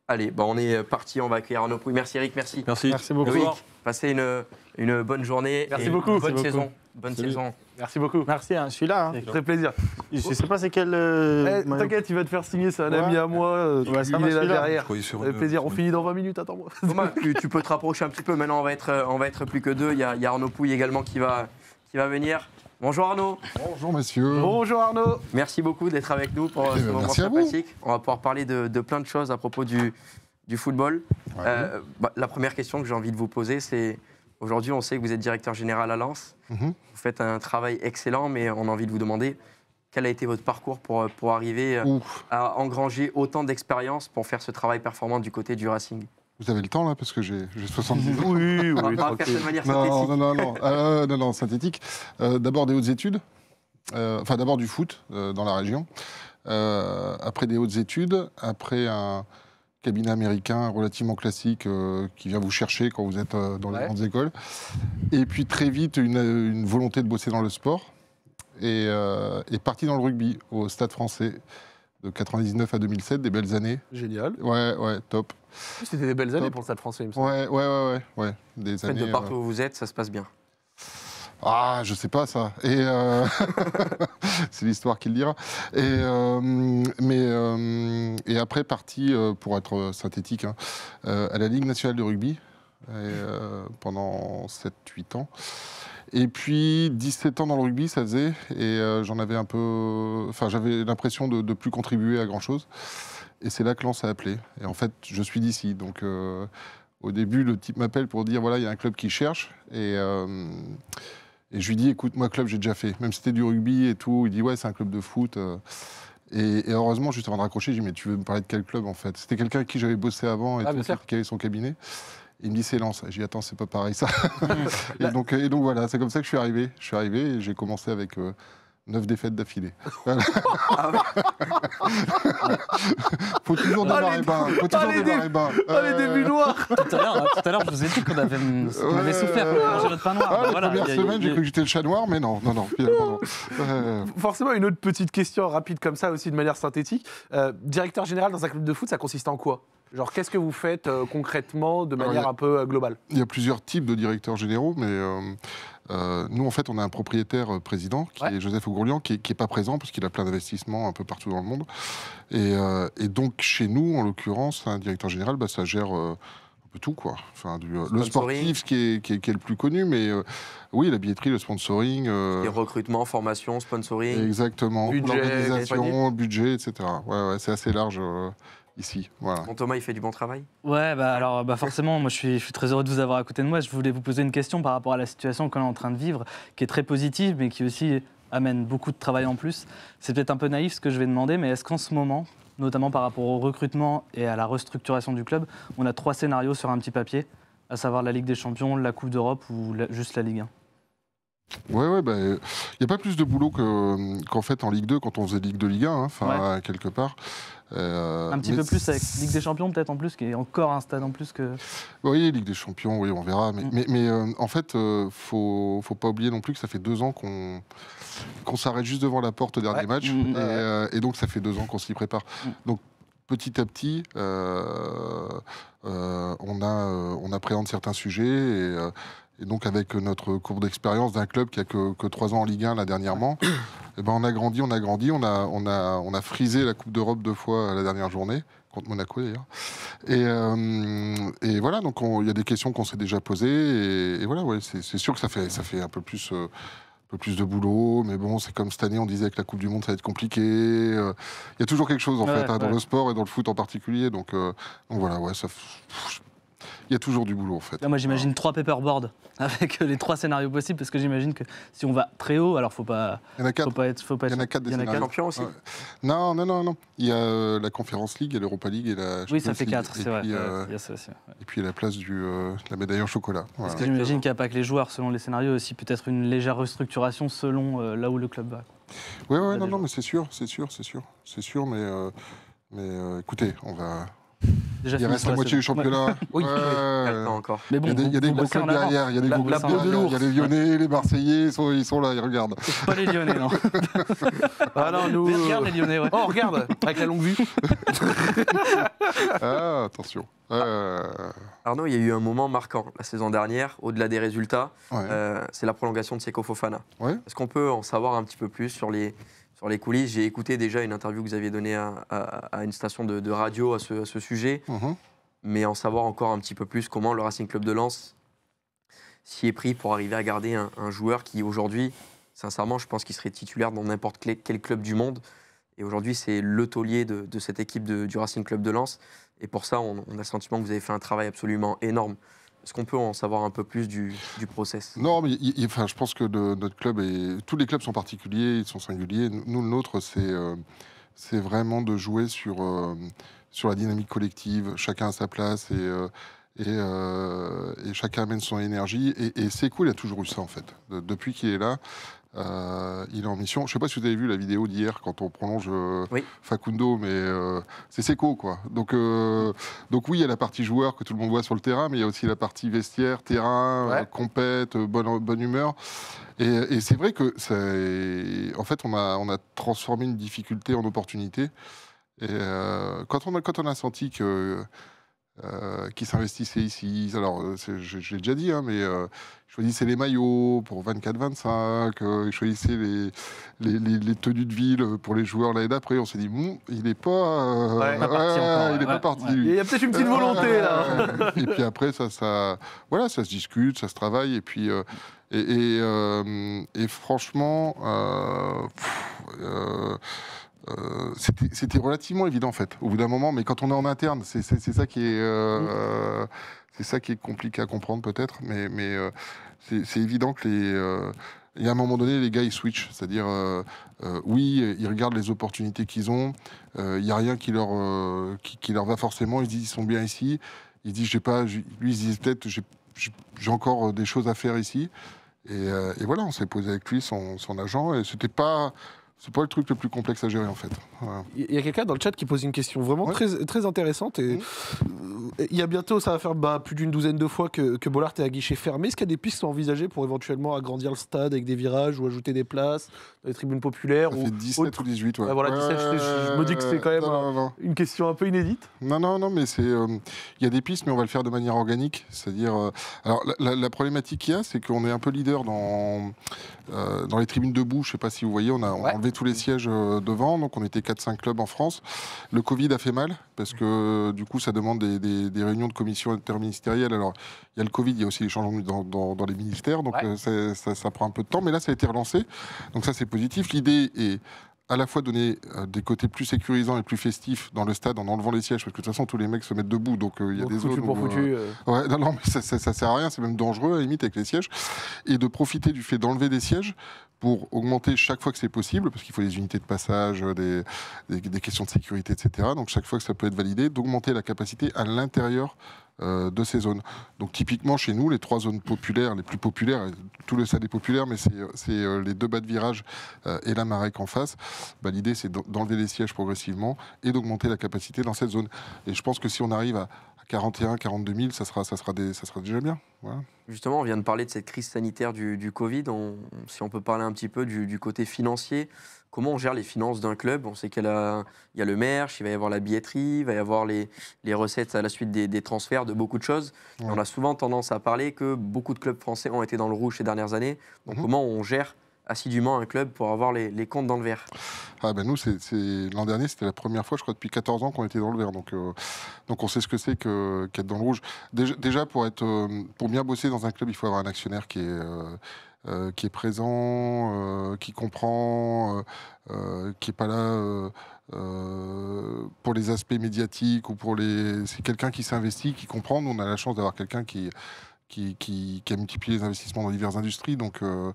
Allez, bah, on est parti. On va accueillir Arnaud Pouille. Merci Eric, merci. Merci. Merci beaucoup. Loïc, passez une, une bonne journée. Merci et beaucoup. Bonne Merci saison. beaucoup. Bonne Salut. saison. Merci beaucoup. Merci, hein, je suis là. hein. Très plaisir. Je sais pas c'est quel. euh, Eh, maillot. T'inquiète, il va te faire signer, c'est un Ouais. ami à moi. euh, Ouais, il va, est là derrière. Une- plaisir, on finit dans 20 minutes, attends-moi. Thomas, tu, tu peux te rapprocher un petit peu. Maintenant, on va être, euh, on va être plus que deux. Il y a, il y a Arnaud Pouille également qui va, qui va venir. Bonjour Arnaud. Bonjour messieurs. Bonjour Arnaud. Merci beaucoup d'être avec nous pour Eh ce ben, moment sympathique. On va pouvoir parler de, de plein de choses à propos du, du football. Ouais. Euh, bah, la première question que j'ai envie de vous poser, c'est aujourd'hui, on sait que vous êtes directeur général à Lens. Mhm. Vous faites un travail excellent, mais on a envie de vous demander quel a été votre parcours pour, pour arriver Ouf, à engranger autant d'expérience pour faire ce travail performant du côté du Racing? Vous avez le temps là parce que j'ai j'ai 70 ans. Oui, On va oui, faire ça de manière Non, synthétique. non, non, non, Euh, non, non, synthétique. Euh, d'abord des hautes études, Euh, enfin d'abord du foot euh, dans la région, Euh, après des hautes études, après un cabinet américain relativement classique euh, qui vient vous chercher quand vous êtes euh, dans les grandes écoles, et puis très vite une, une volonté de bosser dans le sport, et, euh, et parti dans le rugby au Stade français de 99 à 2007, des belles années. Génial. Ouais, ouais, top. C'était des belles années pour le Stade français, il me semble. Ouais, ouais, ouais, ouais, ouais. Des En fait, années. de euh, partout où vous êtes, ça se passe bien. Ah, je sais pas ça. Et euh, c'est l'histoire qui le dira. Et euh, mais euh, et après parti euh, pour être synthétique hein, euh, à la Ligue nationale de rugby et, euh, pendant 7-8 ans. Et puis 17 ans dans le rugby, ça faisait, et euh, j'en avais un peu, enfin j'avais l'impression de, de plus contribuer à grand chose. Et c'est là que Lens a appelé. Et en fait, je suis d'ici, donc euh, au début, le type m'appelle pour dire voilà, il y a un club qui cherche. Et, euh, et je lui dis écoute, moi, club, j'ai déjà fait. Même si c'était du rugby et tout, il dit ouais, c'est un club de foot. Et, et heureusement, juste avant de raccrocher, j'ai dit mais tu veux me parler de quel club en fait? C'était quelqu'un avec qui j'avais bossé avant et Ah, tout, qui avait son cabinet. Il me dit c'est Lens. J'ai dit attends, c'est pas pareil ça. et, donc, et donc voilà, c'est comme ça que je suis arrivé. Je suis arrivé et j'ai commencé avec. euh, Neuf défaites d'affilée. Voilà. Ah ouais. faut toujours démarrer les- bas. Faut toujours les démarrer bas. Ah, les Euh, débuts noirs Tout à l'heure, tout à l'heure, je vous ai dit qu'on avait, qu'on avait Ouais, souffert ouais. manger notre pain noir. Ah, Bah voilà, premières il y a- semaines, il y j'ai cru que j'étais le chat noir, mais non, non, non, finalement non. Euh, Forcément, une autre petite question rapide comme ça, aussi de manière synthétique. Euh, directeur général dans un club de foot, ça consiste en quoi? Genre, qu'est-ce que vous faites euh, concrètement de manière a- un peu euh, globale? Il y a plusieurs types de directeurs généraux, mais euh, euh, nous, en fait, on a un propriétaire président, qui Ouais. est Joseph Augourlian, qui n'est pas présent parce qu'il a plein d'investissements un peu partout dans le monde. Et, euh, et donc, chez nous, en l'occurrence, un directeur général, bah, ça gère euh, un peu tout, quoi. Enfin, du, le sportif, qui est, qui, est, qui est le plus connu, mais euh, oui, la billetterie, le sponsoring. euh, Les recrutements, formation, sponsoring. Exactement, Budget, l'organisation, budget, etc. Ouais, ouais, c'est assez large euh, ici. Voilà. Bon, Thomas, il fait du bon travail? Ouais, bah alors bah forcément, moi je suis, je suis très heureux de vous avoir à côté de moi. Je voulais vous poser une question par rapport à la situation qu'on est en train de vivre, qui est très positive, mais qui aussi amène beaucoup de travail en plus. C'est peut-être un peu naïf ce que je vais demander, mais est-ce qu'en ce moment, notamment par rapport au recrutement et à la restructuration du club, on a trois scénarios sur un petit papier, à savoir la Ligue des Champions, la Coupe d'Europe ou la- juste la Ligue 1 Ouais, ouais, bah, il n'y a pas plus de boulot que- qu'en fait en Ligue 2 quand on faisait Ligue 2, Ligue 1, hein, enfin, quelque part. Euh, Un petit peu plus avec Ligue des Champions peut-être en plus, qui est encore un stade en plus que... Oui, Ligue des Champions, oui, on verra. Mais, Mm. mais, mais, euh, en fait, il faut, faut pas oublier non plus que ça fait deux ans qu'on qu'on s'arrête juste devant la porte au dernier Ouais. match. Mm, et, euh, et donc, ça fait deux ans qu'on s'y prépare. Mm. Donc, petit à petit, euh, euh, on, a, euh, on appréhende certains sujets. Et, euh, et donc, avec notre courbe d'expérience d'un club qui a que, que trois ans en Ligue 1 là dernièrement, eh ben, on a grandi, on a grandi, on a, on a, on a frisé la Coupe d'Europe deux fois la dernière journée, contre Monaco d'ailleurs. Et, euh, et voilà, donc on- il y a des questions qu'on s'est déjà posées. Et, et voilà, ouais, c'est sûr que ça fait, ça fait un peu plus. euh, un peu plus de boulot, mais bon, c'est comme cette année, on disait que la Coupe du Monde, ça va être compliqué. euh, Il y a toujours quelque chose, en Ouais, fait, hein, dans le sport et dans le foot en particulier. Donc, euh, donc voilà, ouais, ça, il y a toujours du boulot en fait. Là, moi, j'imagine trois paperboards avec les trois scénarios possibles, parce que j'imagine que si on va très haut, alors faut pas, Il y en a faut quatre. pas être, faut pas Il y en a être- quatre des il y en a scénarios. aussi. Non, non, non, non. Il y a euh, la Conference League, il y a l'Europa League et la Oui, ça Champions fait quatre, Et c'est vrai. euh, il y a ça aussi, ouais. Et puis la place du, euh, de la médaille en chocolat. Voilà. Parce que j'imagine qu'il n'y a pas que les joueurs, selon les scénarios, aussi peut-être une légère restructuration selon euh, là où le club va. Oui, des non, non, joueurs. mais c'est sûr, c'est sûr, c'est sûr, c'est sûr, mais, euh, mais euh, écoutez, on va. Déjà Il reste la moitié du championnat. Oui. Ouais. Encore. Mais Il y bon, a des, il y a des gros clubs derrière, il y a des La- gros clubs derrière. Il y a les Lyonnais, les Marseillais, ils sont, ils sont là, ils regardent. Pas les Lyonnais, non. Ah non, nous. Mais regarde les Lyonnais, ouais. Oh, regarde, avec la longue vue. Ah, attention. Euh, Arnaud, il y a eu un moment marquant la saison dernière, au-delà des résultats, ouais. euh, c'est la prolongation de Seko Fofana. Ouais. Est-ce qu'on peut en savoir un petit peu plus sur les, sur les coulisses J'ai écouté déjà une interview que vous aviez donnée à, à- à une station de, de radio à ce, à ce sujet, Mhm. mais en savoir encore un petit peu plus comment le Racing Club de Lens s'y est pris pour arriver à garder un, un joueur qui aujourd'hui, sincèrement, je pense qu'il serait titulaire dans n'importe quel, quel club du monde. Et aujourd'hui, c'est le taulier de, de cette équipe de- du Racing Club de Lens. Et pour ça, on, on a le sentiment que vous avez fait un travail absolument énorme. Est-ce qu'on peut en savoir un peu plus du, du process? Non, mais enfin, je pense que notre club est. Tous les clubs sont particuliers, ils sont singuliers. Nous, le nôtre, c'est euh, c'est vraiment de jouer sur, euh, sur la dynamique collective. Chacun à sa place et, euh, et, et chacun amène son énergie. Et, et cool, il a toujours eu ça en fait. De- depuis qu'il est là, euh, il est en mission. Je sais pas si vous avez vu la vidéo d'hier quand on prolonge euh, Oui. Facundo, mais euh, c'est Seco quoi. Donc, donc oui, il y a la partie joueur que tout le monde voit sur le terrain, mais il y a aussi la partie vestiaire, terrain, Ouais. compète, bonne, bonne humeur. Et, et c'est vrai que en fait, on a, on a transformé une difficulté en opportunité. Et quand, on a, quand on a senti que euh, qui s'investissaient ici. Alors, euh, c'est- je, je l'ai déjà dit, hein, mais euh, ils choisissaient les maillots pour 24-25, euh, ils choisissaient les, les, les- les tenues de ville pour les joueurs l'année d'après. On s'est dit, Hum, il n'est pas, euh, Ouais, pas parti encore, il n'est ouais. pas parti. Ouais. Il y a peut-être une petite volonté, là. Et puis après, ça, ça, voilà, ça se discute, ça se travaille. Et puis, euh, et, et, euh, et franchement, euh, pff, euh, euh, c'était relativement évident en fait, au bout d'un moment. Mais quand on est en interne, c'est ça qui est, euh, c'est ça qui est compliqué à comprendre peut-être. Mais, mais euh, c'est évident que les euh, y a un moment donné, les gars, ils switchent. C'est-à-dire, euh, euh, oui, ils regardent les opportunités qu'ils ont. Euh, Il n'y a rien qui leur, euh, qui, qui leur va forcément. Ils se disent, ils sont bien ici. Ils disent, j'ai pas. Lui, il se dit peut-être, j'ai- encore euh, des choses à faire ici. Et, euh, et voilà, on s'est posé avec lui, son, son agent, et c'était pas. C'est pas le truc le plus complexe à gérer en fait. Voilà. Il y a quelqu'un dans le chat qui pose une question vraiment Ouais. très, très intéressante. Et euh, il y a bientôt, ça va faire bah, plus d'une douzaine de fois que, que Bollard est à guichet fermé. Est-ce qu'il y a des pistes envisagées pour éventuellement agrandir le stade avec des virages ou ajouter des places dans les tribunes populaires Ça ou fait 17 autre- ou 18, ouais. Voilà, 17, je- je me dis que c'est quand même Non, un- non, non. Une question un peu inédite Non, non, non, mais c'est. euh, Il y a des pistes, mais on va le faire de manière organique. C'est-à-dire. euh, alors, la, la- la problématique qu'il y a, c'est qu'on est un peu leader dans, euh, dans les tribunes debout. Je ne sais pas si vous voyez, on a, Ouais. enlevé tous les sièges euh, devant. Donc, on était 4-5 clubs en France. Le Covid a fait mal, parce que du coup, ça demande des, des- des réunions de commission interministérielle. Alors, il y a le Covid, il y a aussi les changements dans, dans- dans les ministères. Donc, Ouais. euh, ça prend un peu de temps. Mais là, ça a été relancé. Donc, ça, c'est positif. L'idée est à la fois donner euh, des côtés plus sécurisants et plus festifs dans le stade en enlevant les sièges, parce que de toute façon tous les mecs se mettent debout, donc euh, il y a Donc, des zones pour où, foutu. euh, Ouais, non, non, mais ça, ça, ça sert à rien, c'est même dangereux à la limite avec les sièges, et de profiter du fait d'enlever des sièges pour augmenter chaque fois que c'est possible, parce qu'il faut des unités de passage, des, des, des questions de sécurité, etc. Donc chaque fois que ça peut être validé, d'augmenter la capacité à l'intérieur euh, de ces zones. Donc typiquement chez nous, les trois zones populaires, les plus populaires, euh, tout le stade est populaire, mais c'est c'est, euh, les deux bas de virage euh, et la Marek en face. Bah, L'idée c'est d'en- d'enlever les sièges progressivement et d'augmenter la capacité dans cette zone. Et je pense que si on arrive à 41, 42 000, ça sera, ça sera, des, ça sera déjà bien. Voilà. Justement, on vient de parler de cette crise sanitaire du, du Covid. On- si on peut parler un petit peu du, du côté financier, comment on gère les finances d'un club? On sait qu'il y, a y le merch, il va y avoir la billetterie, il va y avoir les, les recettes à la suite des, des transferts, de beaucoup de choses. Ouais. On a souvent tendance à parler que beaucoup de clubs français ont été dans le rouge ces dernières années. Donc Mhm. comment on gère assidûment un club pour avoir les, comptes dans le vert Ah ben nous, l'an dernier, c'était la première fois, je crois, depuis 14 ans qu'on était dans le vert. Donc, euh, donc on sait ce que c'est qu'être dans le rouge. Déjà, pour, être, euh, pour bien bosser dans un club, il faut avoir un actionnaire qui est, euh, qui est présent, qui comprend, qui n'est pas là pour les aspects médiatiques ou pour les. C'est quelqu'un qui s'investit, qui comprend. Nous, on a la chance d'avoir quelqu'un qui, qui, qui, qui a multiplié les investissements dans diverses industries. Donc, euh,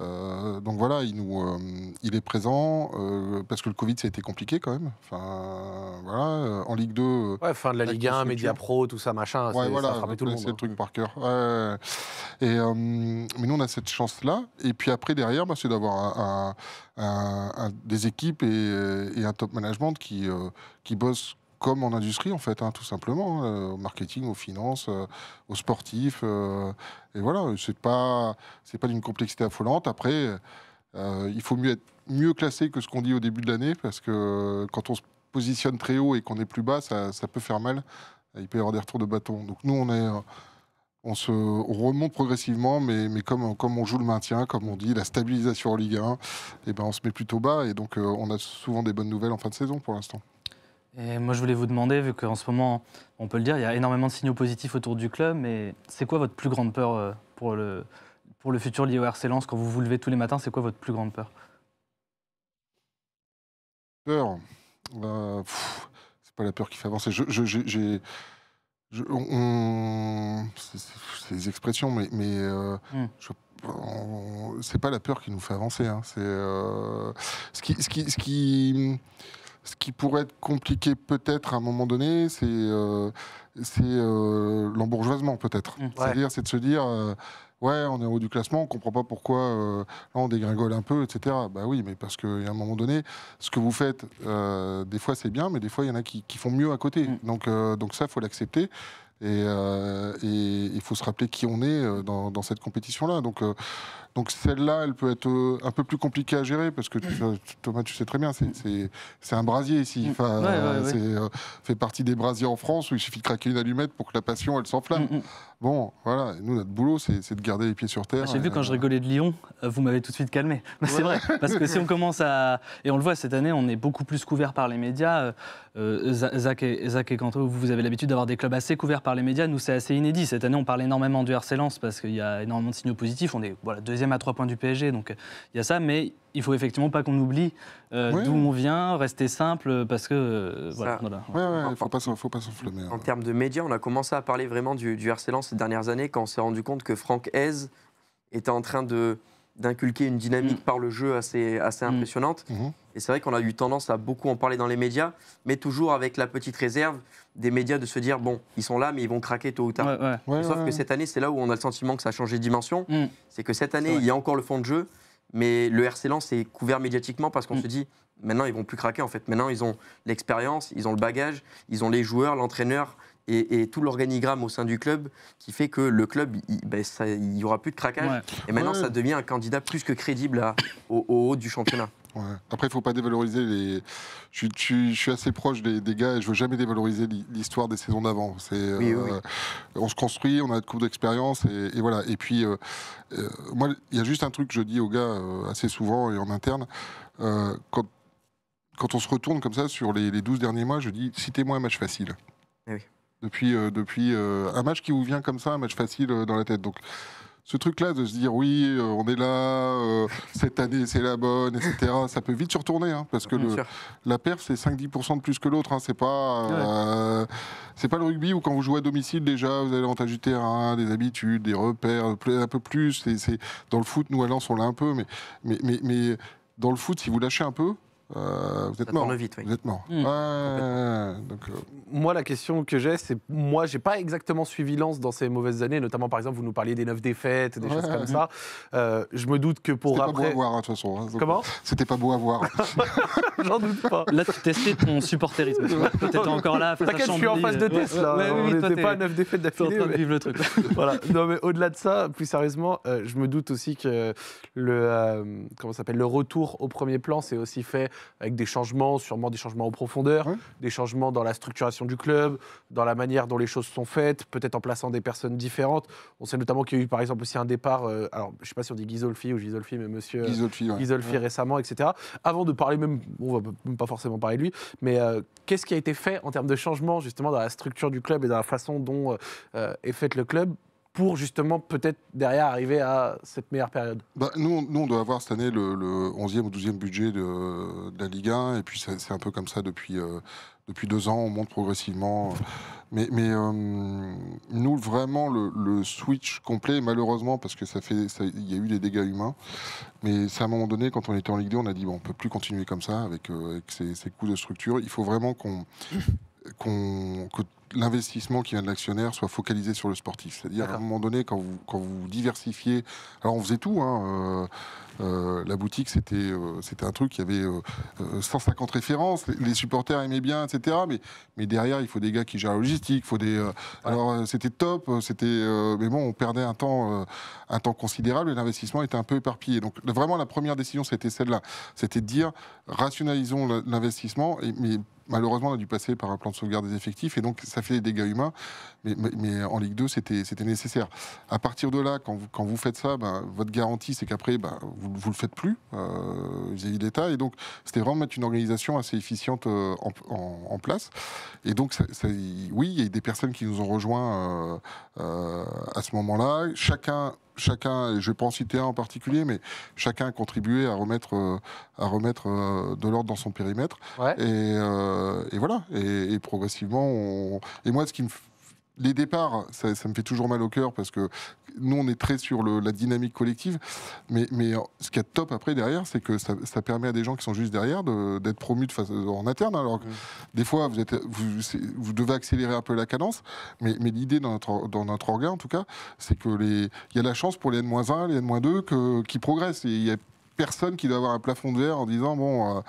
euh, donc voilà, il, nous, euh, il est présent parce que le Covid, ça a été compliqué quand même. Enfin, voilà, en Ligue 2. euh, Ouais, fin de la Ligue 1, nos Média structures. Pro, tout ça, machin. Ouais, c'est- voilà, ça a frappé tout le monde. le hein. truc par cœur. Ouais. Et, mais nous, on a cette chance-là. Et puis après, derrière, bah, c'est d'avoir un- un- un- un- des équipes et, et un top management qui, qui bossent comme en industrie, en fait, hein, tout simplement, hein, euh, au marketing, aux finances, euh, aux sportifs. euh, et voilà, c'est pas, pas d'une complexité affolante. Après, il faut mieux être mieux classé que ce qu'on dit au début de l'année, parce que quand on se positionne très haut et qu'on est plus bas, ça, peut faire mal. Il peut y avoir des retours de bâton. Donc nous, on est, on se on remonte progressivement, mais, comme, comme on joue le maintien, comme on dit, la stabilisation en Ligue 1, et ben on se met plutôt bas, et donc on a souvent des bonnes nouvelles en fin de saison pour l'instant. Et moi, je voulais vous demander, vu qu'en ce moment, on peut le dire, il y a énormément de signaux positifs autour du club, mais c'est quoi votre plus grande peur euh, pour le, pour le futur lié au RC Lens Quand vous vous levez tous les matins, c'est quoi votre plus grande peur? Peur, euh, pff, c'est pas la peur qui fait avancer. Je, je- c'est- des expressions, mais, mais euh, Hmm. c'est pas la peur qui nous fait avancer. hein. C'est euh, ce qui, ce qui, ce qui, ce qui pourrait être compliqué peut-être à un moment donné, c'est euh, euh, l'embourgeoisement peut-être. Hmm. C'est-à-dire, c'est de se dire. euh, Ouais, on est en haut du classement, on comprend pas pourquoi là on dégringole un peu, etc. Bah oui, mais parce qu'à un moment donné, ce que vous faites, des fois c'est bien, mais des fois il y en a qui, qui font mieux à côté. Mm. Donc, donc ça, il faut l'accepter. Et il faut se rappeler qui on est dans, dans cette compétition-là. Donc, donc celle-là, elle peut être euh, un peu plus compliquée à gérer parce que tu- Thomas, tu sais très bien, c'est- un brasier ici. Mm. Enfin, Ouais, ouais, euh, ouais. c'est euh, fait partie des brasiers en France où il suffit de craquer une allumette pour que la passion, elle s'enflamme. Mm, mm. Bon, voilà, nous, notre boulot, c'est de garder les pieds sur terre. Ah, J'ai vu Et, quand je euh, rigolais de Lyon, euh, vous m'avez tout de suite calmé. Mais C'est vrai, parce que si on commence à... Et on le voit, cette année, on est beaucoup plus couvert par les médias. Euh, euh, Za- Zach et, Zach et Quentin, vous avez l'habitude d'avoir des clubs assez couverts par les médias. Nous, c'est assez inédit. Cette année, on parle énormément du RC Lens parce qu'il y a énormément de signaux positifs. On est voilà, deuxième à trois points du PSG, donc il y a ça. Mais il faut effectivement pas qu'on oublie euh, d'où on vient, rester simple, parce que... euh, voilà, voilà. Ouais, ouais, faut pas, s'en- faut pas s'enflammer. hein. En termes de médias, on a commencé à parler vraiment du, du RC Lens ces dernières années quand on s'est rendu compte que Franck Hez était en train de d'inculquer une dynamique par le jeu assez, assez Mm. impressionnante. Mhm. Et c'est vrai qu'on a eu tendance à beaucoup en parler dans les médias, mais toujours avec la petite réserve des médias de se dire, bon, ils sont là, mais ils vont craquer tôt ou tard. Ouais, ouais. Ouais, Sauf ouais, que cette année, c'est là où on a le sentiment que ça a changé de dimension. Mm. C'est que cette année, il y a encore le fond de jeu, mais le RC Lens est couvert médiatiquement parce qu'on Mm. se dit, maintenant, ils vont plus craquer. En fait, maintenant, ils ont l'expérience, ils ont le bagage, ils ont les joueurs, l'entraîneur et, et tout l'organigramme au sein du club qui fait que le club, il ben, n'y aura plus de craquage. Ouais. Et maintenant, Ouais. ça devient un candidat plus que crédible à- au, au haut du championnat. Ouais. Après, il faut pas dévaloriser les. Je, suis- je suis- je suis assez proche des, des gars et je veux jamais dévaloriser l'hi- l'histoire des saisons d'avant. C'est, Oui, euh, oui, On se construit, on a de coups d'expérience et, et voilà. Et puis, euh, euh, moi, il y a juste un truc que je dis aux gars euh, assez souvent et en interne. euh, quand, quand on se retourne comme ça sur les, les 12 derniers mois, je dis citez-moi un match facile. Eh oui. Depuis, euh, depuis euh, un match qui vous vient comme ça, un match facile euh, dans la tête. Donc, ce truc-là de se dire oui, on est là, cette année c'est la bonne, etc., ça peut vite se retourner, hein, parce que le, la perf c'est 5-10% de plus que l'autre. hein, c'est pas, c'est pas le rugby où quand vous jouez à domicile déjà vous avez l'avantage du terrain, des habitudes, des repères, un peu plus. C'est- dans le foot, nous à Lens on l'a un peu, mais, mais, mais, mais dans le foot, si vous lâchez un peu, euh, vous êtes mort. tourne vite, oui. Vous êtes mort. Ouais, donc, euh, Moi, la question que j'ai, c'est moi, j'ai pas exactement suivi Lens dans ces mauvaises années, notamment par exemple, vous nous parliez des neuf défaites, des Ouais. choses comme ça. Euh, je me doute que pour c'était pas beau à après. voir hein, de toute façon. hein. Donc, Comment? C'était pas beau à voir. J'en doute pas. Là, tu testais ton supporterisme. t'étais encore là face à T'inquiète, je suis en phase de ouais, là. On oui, n'était pas à neuf défaites t'es en d'affilée. train de vivre le truc. voilà. Non, mais au-delà de ça, plus sérieusement, euh, je me doute aussi que le, euh, comment s'appelle, le retour au premier plan, c'est aussi fait avec des changements, sûrement des changements en profondeur, Ouais. des changements dans la structuration du club, dans la manière dont les choses sont faites, peut-être en plaçant des personnes différentes. On sait notamment qu'il y a eu par exemple aussi un départ, euh, alors je sais pas si on dit Ghisolfi ou Gisolfi, mais monsieur. euh, Gisolfi, ouais. Gisolfi récemment, etc. Avant de parler même, on va même pas forcément parler de lui, mais euh, qu'est-ce qui a été fait en termes de changement justement dans la structure du club et dans la façon dont euh, est fait le club pour justement peut-être derrière arriver à cette meilleure période Bah, nous, nous, on doit avoir cette année le, le 11e ou 12e budget de, la Ligue 1, et puis c'est un peu comme ça depuis, euh, depuis deux ans, on monte progressivement. Mais, euh, nous, vraiment, le, switch complet, malheureusement, parce que ça fait, il y a eu des dégâts humains, mais c'est à un moment donné, quand on était en Ligue 2, on a dit, bon, on peut plus continuer comme ça, avec, euh, avec ces, ces coûts de structure, il faut vraiment qu'on que l'investissement qui vient de l'actionnaire soit focalisé sur le sportif. C'est-à-dire, à un moment donné, quand vous, quand vous diversifiez alors on faisait tout. Hein. euh, euh, la boutique, c'était euh, c'était un truc, il y avait euh, euh, 150 références, les, les supporters aimaient bien, etc. Mais, mais derrière, il faut des gars qui gèrent la logistique. il Faut des, Alors c'était top, c'était, mais bon, on perdait un temps, un temps considérable et l'investissement était un peu éparpillé. Donc vraiment, la première décision, c'était celle-là. C'était de dire, rationalisons l'investissement, mais malheureusement, on a dû passer par un plan de sauvegarde des effectifs, et donc ça fait des dégâts humains. Mais, en Ligue 2, c'était nécessaire. À partir de là, quand vous, faites ça, ben, votre garantie, c'est qu'après, ben, vous ne le faites plus euh, vis-à-vis de l'État. Et donc, c'était vraiment mettre une organisation assez efficiente euh, en, place. Et donc, oui, il y a des personnes qui nous ont rejoints euh, à ce moment-là. Chacun, chacun, et je ne vais pas en citer un en particulier, mais chacun a contribué à remettre, euh, à remettre euh, de l'ordre dans son périmètre. Ouais. Et, euh, et voilà. Et, et progressivement, on... et moi, ce qui me les départs, ça, ça me fait toujours mal au cœur parce que nous, on est très sur le- la dynamique collective. Mais, mais ce qu'il y a de top après derrière, c'est que ça, ça permet à des gens qui sont juste derrière de- d'être promus de face- en interne. Alors que des fois, vous, êtes, vous, c'est- vous devez accélérer un peu la cadence. Mais, mais l'idée dans notre, dans notre organe, en tout cas, c'est que les, il y a la chance pour les N-1, les N-2 que- qui progressent. Et il y a personne qui doit avoir un plafond de verre en disant bon, euh,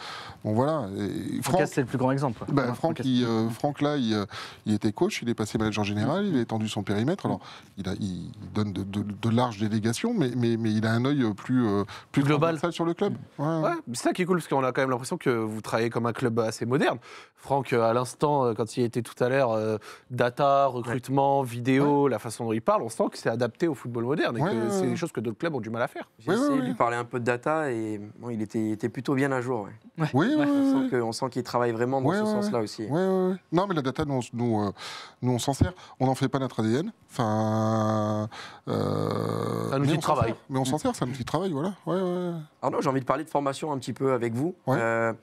bon voilà. Et Franck, c'est le plus grand exemple. ben, Voilà, Franck, il, euh, Franck, là, il, euh, il était coach, il est passé manager général, il a étendu son périmètre. Alors, il, a, il donne de, de- de larges délégations, mais, mais, mais il a un œil euh, plus, euh, plus Global. sur le club. Ouais, ouais. Ouais, c'est ça qui est cool, parce qu'on a quand même l'impression que vous travaillez comme un club assez moderne. Franck, euh, à l'instant, euh, quand il était tout à l'heure, euh, data, recrutement, vidéo, la façon dont il parle, on sent que c'est adapté au football moderne et Ouais, que ouais, c'est ouais. des choses que d'autres clubs ont du mal à faire. J'ai Oui, essayé de lui parler un peu de data et bon, il, était, il était plutôt bien à jour. ouais. Oui, On sent que- On sent qu'il travaille vraiment dans Ouais, ce ouais, sens-là aussi. Ouais, ouais, ouais. Non, mais la data, nous, nous, euh, nous, on s'en sert. On n'en fait pas notre ADN. Enfin. euh, un outil de travail. sert. Mais on s'en sert, c'est un outil de travail, voilà. Ouais, ouais. Arnaud, j'ai envie de parler de formation un petit peu avec vous. Ouais. Euh,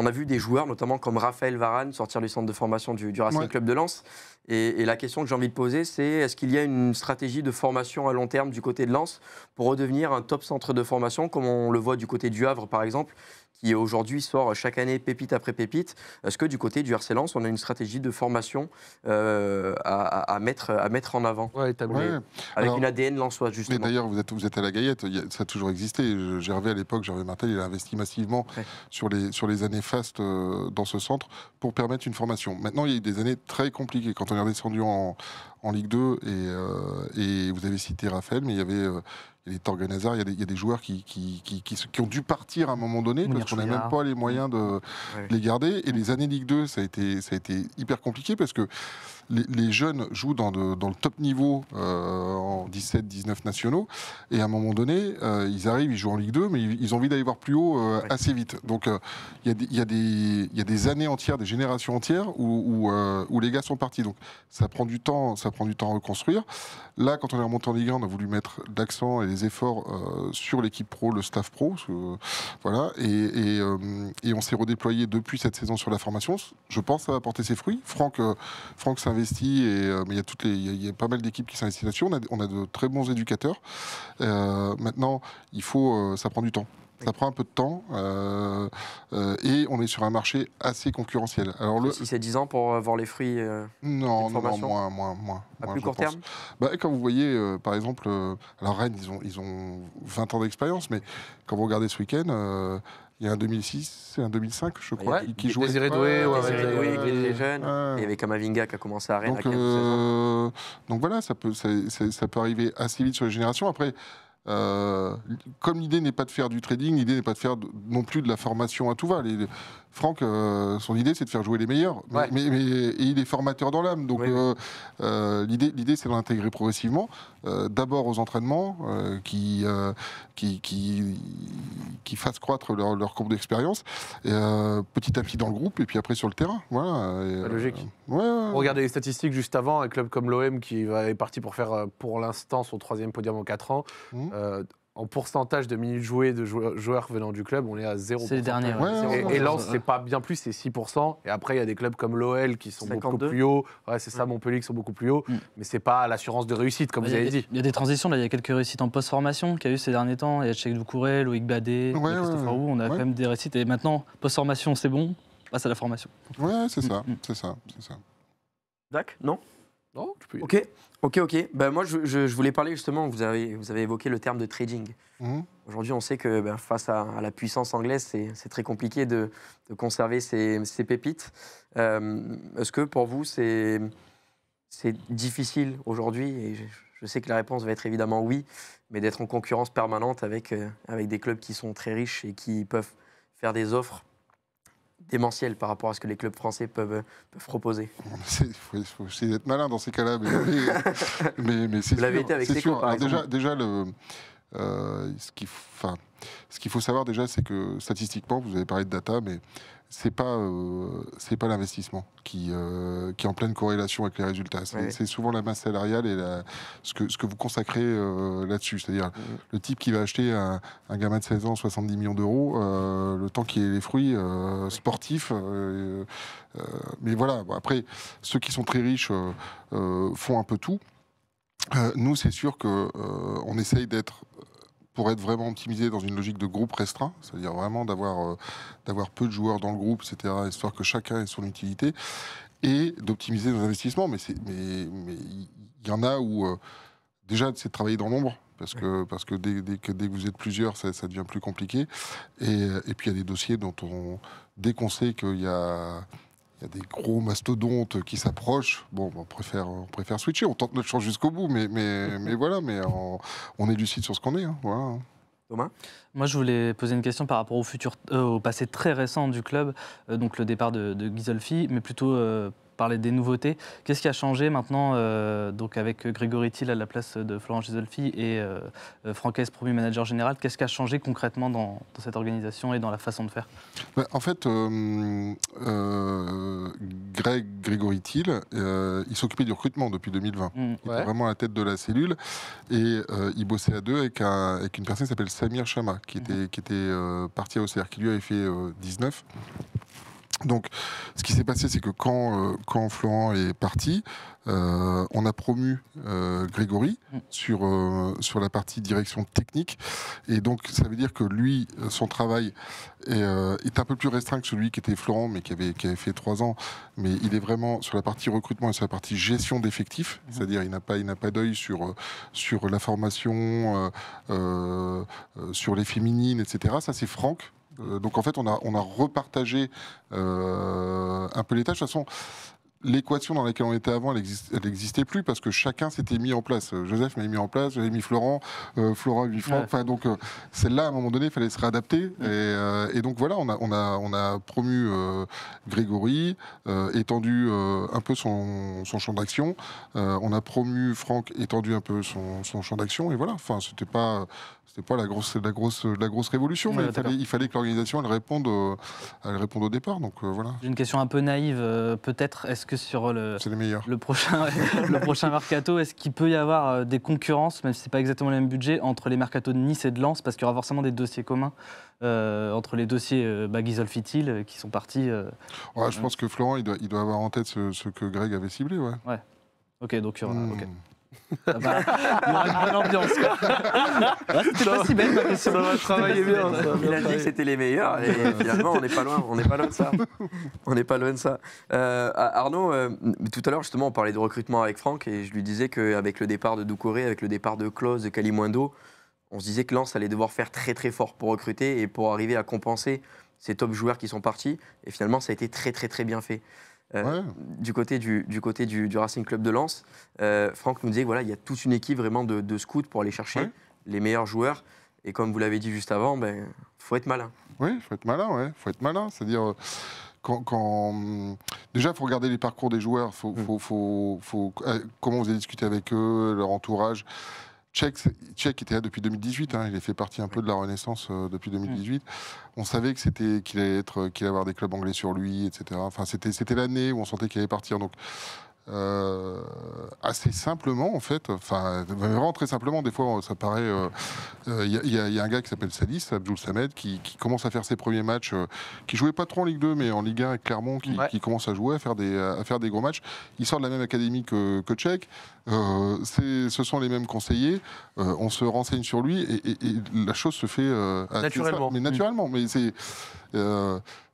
on a vu des joueurs, notamment comme Raphaël Varane, sortir du centre de formation du, du Racing Ouais. Club de Lens. Et, et la question que j'ai envie de poser, c'est est-ce qu'il y a une stratégie de formation à long terme du côté de Lens pour redevenir un top centre de formation, comme on le voit du côté du Havre, par exemple, qui aujourd'hui sort chaque année pépite après pépite Est-ce que du côté du RC Lens, on a une stratégie de formation euh, à, mettre, à mettre en avant, Ouais, établi. ouais. avec Alors, une ADN lensoise, Mais justement d'ailleurs, vous êtes, vous êtes à la Gaillette, ça a toujours existé. Gervais, à l'époque, Gervais Martel, il a investi massivement Ouais. sur, les, sur les années fastes euh, dans ce centre pour permettre une formation. Maintenant, il y a eu des années très compliquées. Quand on est redescendu en, en Ligue 2, et, euh, et vous avez cité Raphaël, mais il y avait. euh, il y a des Torgan Hazard, il y a des, il y a des joueurs qui, qui, qui, qui, qui ont dû partir à un moment donné parce qu'on n'a même pas les moyens de Ouais. les garder. Et les années Ligue 2, ça a été, ça a été hyper compliqué parce que les, les jeunes jouent dans, de- dans le top niveau euh, en 17-19 nationaux. Et à un moment donné, euh, ils arrivent, ils jouent en Ligue 2, mais ils, ils ont envie d'aller voir plus haut euh, Ouais. assez vite. Donc euh, il y, a des- y, y a années entières, des générations entières où, où, où les gars sont partis. Donc ça prend du temps, ça prend du temps à reconstruire. Là, quand on est remonté en Ligue 1, on a voulu mettre l'accent et les efforts sur l'équipe pro, le staff pro. voilà. Et, et, et on s'est redéployé depuis cette saison sur la formation. Je pense que ça va porter ses fruits. Franck, Franck s'investit, et, euh, mais il y, a toutes les, il y a- il y a pas mal d'équipes qui s'investissent là-dessus. On a, on a de très bons éducateurs. Euh, maintenant, il faut, euh, ça prend du temps. Ça prend un peu de temps euh, euh, et on est sur un marché assez concurrentiel. Alors le, Si c'est 10 ans pour voir les fruits euh, non, non, moins, moins, moins. à moins, plus court pense. terme Bah, quand vous voyez, par exemple, alors Rennes, ils ont, ils ont 20 ans d'expérience, mais quand vous regardez ce week-end, il y a un 2006 et un 2005, je crois, Ouais, qui, qui Désiré. Doué, ouais, Désiré Doué, ouais, avec les ouais. jeunes. Il y avait Kamavinga qui a commencé à Rennes à Donc, 15 16 ans. euh, donc voilà, ça peut, ça, ça- ça peut arriver assez vite sur les générations. Après, euh, comme l'idée n'est pas de faire du trading, l'idée n'est pas de faire de- non plus de la formation à tout va. Les- Franck, euh, son idée, c'est de faire jouer les meilleurs. Mais, Ouais. mais- mais- et il est formateur dans l'âme. Donc Oui, oui. euh, euh, l'idée, l'idée, c'est de l'intégrer progressivement. euh, D'abord aux entraînements, qui, qui, qui, qui fassent croître leur, leur courbe d'expérience. Et, petit à petit dans le groupe, et puis après sur le terrain. Voilà. Et, logique. ouais, ouais. Regardez les statistiques juste avant, un club comme l'OM qui est parti pour faire pour l'instant son troisième podium en 4 ans. Mhm. En pourcentage de minutes jouées de jou- joueurs venant du club, on est à 0%. C'est le dernier. Ouais, ouais, Et, ouais, et Lens, c'est pas bien plus, c'est 6%. Et après, il y a des clubs comme l'OL qui sont 52. beaucoup plus hauts. Ouais, c'est ça, Montpellier qui sont beaucoup plus hauts. Mm. Mais c'est pas l'assurance de réussite, comme vous avez dit. il y a des transitions, là, il y a quelques réussites en post-formation qu'il y a eu ces derniers temps. Il y a Cheikh Doucouré, Loïc Badé, Ouais, Christopher ouais, Roux, on a ouais. quand même des réussites. Et maintenant, post-formation, c'est bon, on passe à la formation. Ouais, c'est ça, Mm, mm. c'est ça, c'est ça. Dac Non? Non, tu peux y Ok, ok, ok. Ben, moi, je, je- je voulais parler justement, vous avez, vous avez évoqué le terme de trading. Mhm. Aujourd'hui, on sait que ben, face à, à la puissance anglaise, c'est très compliqué de, de conserver ces, ces pépites. Euh, Est-ce que pour vous, c'est c'est difficile aujourd'hui? Et je, je sais que la réponse va être évidemment oui, mais d'être en concurrence permanente avec, euh, avec des clubs qui sont très riches et qui peuvent faire des offres démentielles par rapport à ce que les clubs français peuvent, peuvent proposer. Il faut, faut essayer d'être malin dans ces cas-là, mais, mais, mais, mais c'est Vous l'avez sûr, été avec sûr. par Alors déjà, exemple. déjà le, euh, ce qu'il enfin, faut savoir déjà, c'est que statistiquement, vous avez parlé de data, mais c'est pas euh, c'est pas l'investissement qui euh, qui est en pleine corrélation avec les résultats. C'est souvent la masse salariale et la, ce que ce que vous consacrez euh, là-dessus. C'est-à-dire Mhm. le type qui va acheter un, un gamin de 16 ans 70 millions d'euros, le temps qu'il ait les fruits sportifs. mais voilà. bon, après, ceux qui sont très riches font un peu tout. Euh, nous, c'est sûr que euh, on essaye d'être pour être vraiment optimisé dans une logique de groupe restreint, c'est-à-dire vraiment d'avoir euh, d'avoir peu de joueurs dans le groupe, etc., histoire que chacun ait son utilité, et d'optimiser nos investissements. Mais c'est- mais mais il y en a où euh, déjà c'est de travailler dans l'ombre. Parce que, parce que, dès, dès que dès que vous êtes plusieurs, ça, ça devient plus compliqué. Et, et puis il y a des dossiers dont on, dès qu'on sait qu'il y a, il y a des gros mastodontes qui s'approchent. Bon, on préfère, on préfère switcher. On tente notre chance jusqu'au bout, mais, mais, mais voilà, mais on, on est lucide sur ce qu'on est. hein, voilà. Thomas? Moi, je voulais poser une question par rapport au, futur, euh, au passé très récent du club, euh, donc le départ de, de Ghisolfi, mais plutôt euh, parler des nouveautés. Qu'est-ce qui a changé maintenant, euh, donc avec Grégory Thiel à la place de Florent Ghisolfi et euh, euh, Franck Hez, premier manager général Qu'est-ce qui a changé concrètement dans, dans cette organisation et dans la façon de faire? Bah, en fait, euh, euh, Greg Grégory Thiel, euh, il s'occupait du recrutement depuis 2020. Mm. Il Ouais. était vraiment à la tête de la cellule et euh, il bossait à deux avec, un- avec une personne qui s'appelle Samir Chama, qui était, qui était euh, parti à OCR, qui lui avait fait euh, 19. Donc, ce qui s'est passé, c'est que quand, euh, quand Florent est parti, euh, on a promu euh, Grégory Mm. sur, sur la partie direction technique. Et donc, ça veut dire que lui, son travail est, est un peu plus restreint que celui qui était Florent, mais qui avait, qui avait fait trois ans. Mais il est vraiment sur la partie recrutement et sur la partie gestion d'effectifs. C'est-à-dire, il n'a pas, il pas d'œil sur, sur la formation, sur les féminines, etc. Ça, c'est Franck. Euh, donc en fait, on a, on a repartagé euh, un peu les tâches. De toute façon, l'équation dans laquelle on était avant, elle n'existait plus parce que chacun s'était mis en place. Joseph m'avait mis en place, j'avais mis Florent, euh, Florent mis Franck. Ouais. Enfin, donc euh, celle-là, à un moment donné, il fallait se réadapter. Et, euh, et donc voilà, on a, on a, on a promu Grégory, étendu un peu son, son champ d'action. On a promu Franck, étendu un peu son, son champ d'action. Et voilà, enfin, c'était pas. C'était pas la grosse, la grosse, la grosse révolution, Ouais, mais il fallait, il fallait que l'organisation elle réponde, euh, elle réponde au départ. Donc euh, voilà, J'ai une question un peu naïve, euh, peut-être. Est-ce que sur le, le prochain, le prochain mercato, est-ce qu'il peut y avoir euh, des concurrences, même si c'est pas exactement le même budget, entre les mercatos de Nice et de Lens, parce qu'il y aura forcément des dossiers communs euh, entre les dossiers Ghisolfi Thiel, euh, qui sont partis. Ouais, je pense que Florent, il doit, il doit avoir en tête ce, ce que Greg avait ciblé. Ouais. Ok, donc il y aura, Hmm. Ah bah, il y aura une bonne ambiance. Ouais, C'était pas si bête ma question. Ça va travailler bien, ça. Il a dit que c'était les meilleurs et finalement on n'est pas loin, on n'est pas loin de ça. On n'est pas loin de ça. Euh, Arnaud, euh, tout à l'heure justement on parlait de recrutement avec Franck et je lui disais qu'avec le départ de Doucouré, avec le départ de Klose, de Kalimundo, on se disait que Lens allait devoir faire très très fort pour recruter et pour arriver à compenser ces top joueurs qui sont partis. Et finalement ça a été très très très bien fait. Euh, Ouais. du côté du, du côté du, du Racing Club de Lens, euh, Franck nous disait que voilà, il y a toute une équipe vraiment de, de scouts pour aller chercher Ouais. les meilleurs joueurs. Et comme vous l'avez dit juste avant, ben faut être malin. Oui, il faut être malin, ouais. faut être malin. C'est-à-dire, euh, quand, quand, hum, déjà, il faut regarder les parcours des joueurs. Faut, Mm. faut, faut, faut- comment vous avez discuté avec eux, leur entourage. Tchèque, était là depuis 2018. hein, il a fait partie un peu de la renaissance euh, depuis 2018. On savait que c'était qu'il allait être, qu'il allait avoir des clubs anglais sur lui, etc. Enfin, c'était, c'était l'année où on sentait qu'il allait partir. Donc, euh, assez simplement, en fait, enfin, vraiment très simplement, des fois, ça paraît. euh, euh, Il y, a- il y a- il y a un gars qui s'appelle Salis, Abdul Samed, qui, qui commence à faire ses premiers matchs, euh, qui jouait pas trop en Ligue 2, mais en Ligue 1 avec Clermont, qui, Ouais. qui commence à jouer, à faire des, à faire des gros matchs. Il sort de la même académie que, que Tchèque. Euh, ce sont les mêmes conseillers. Euh, on se renseigne sur lui et, et- et la chose se fait euh, Naturellement. Mais naturellement, mais c'est.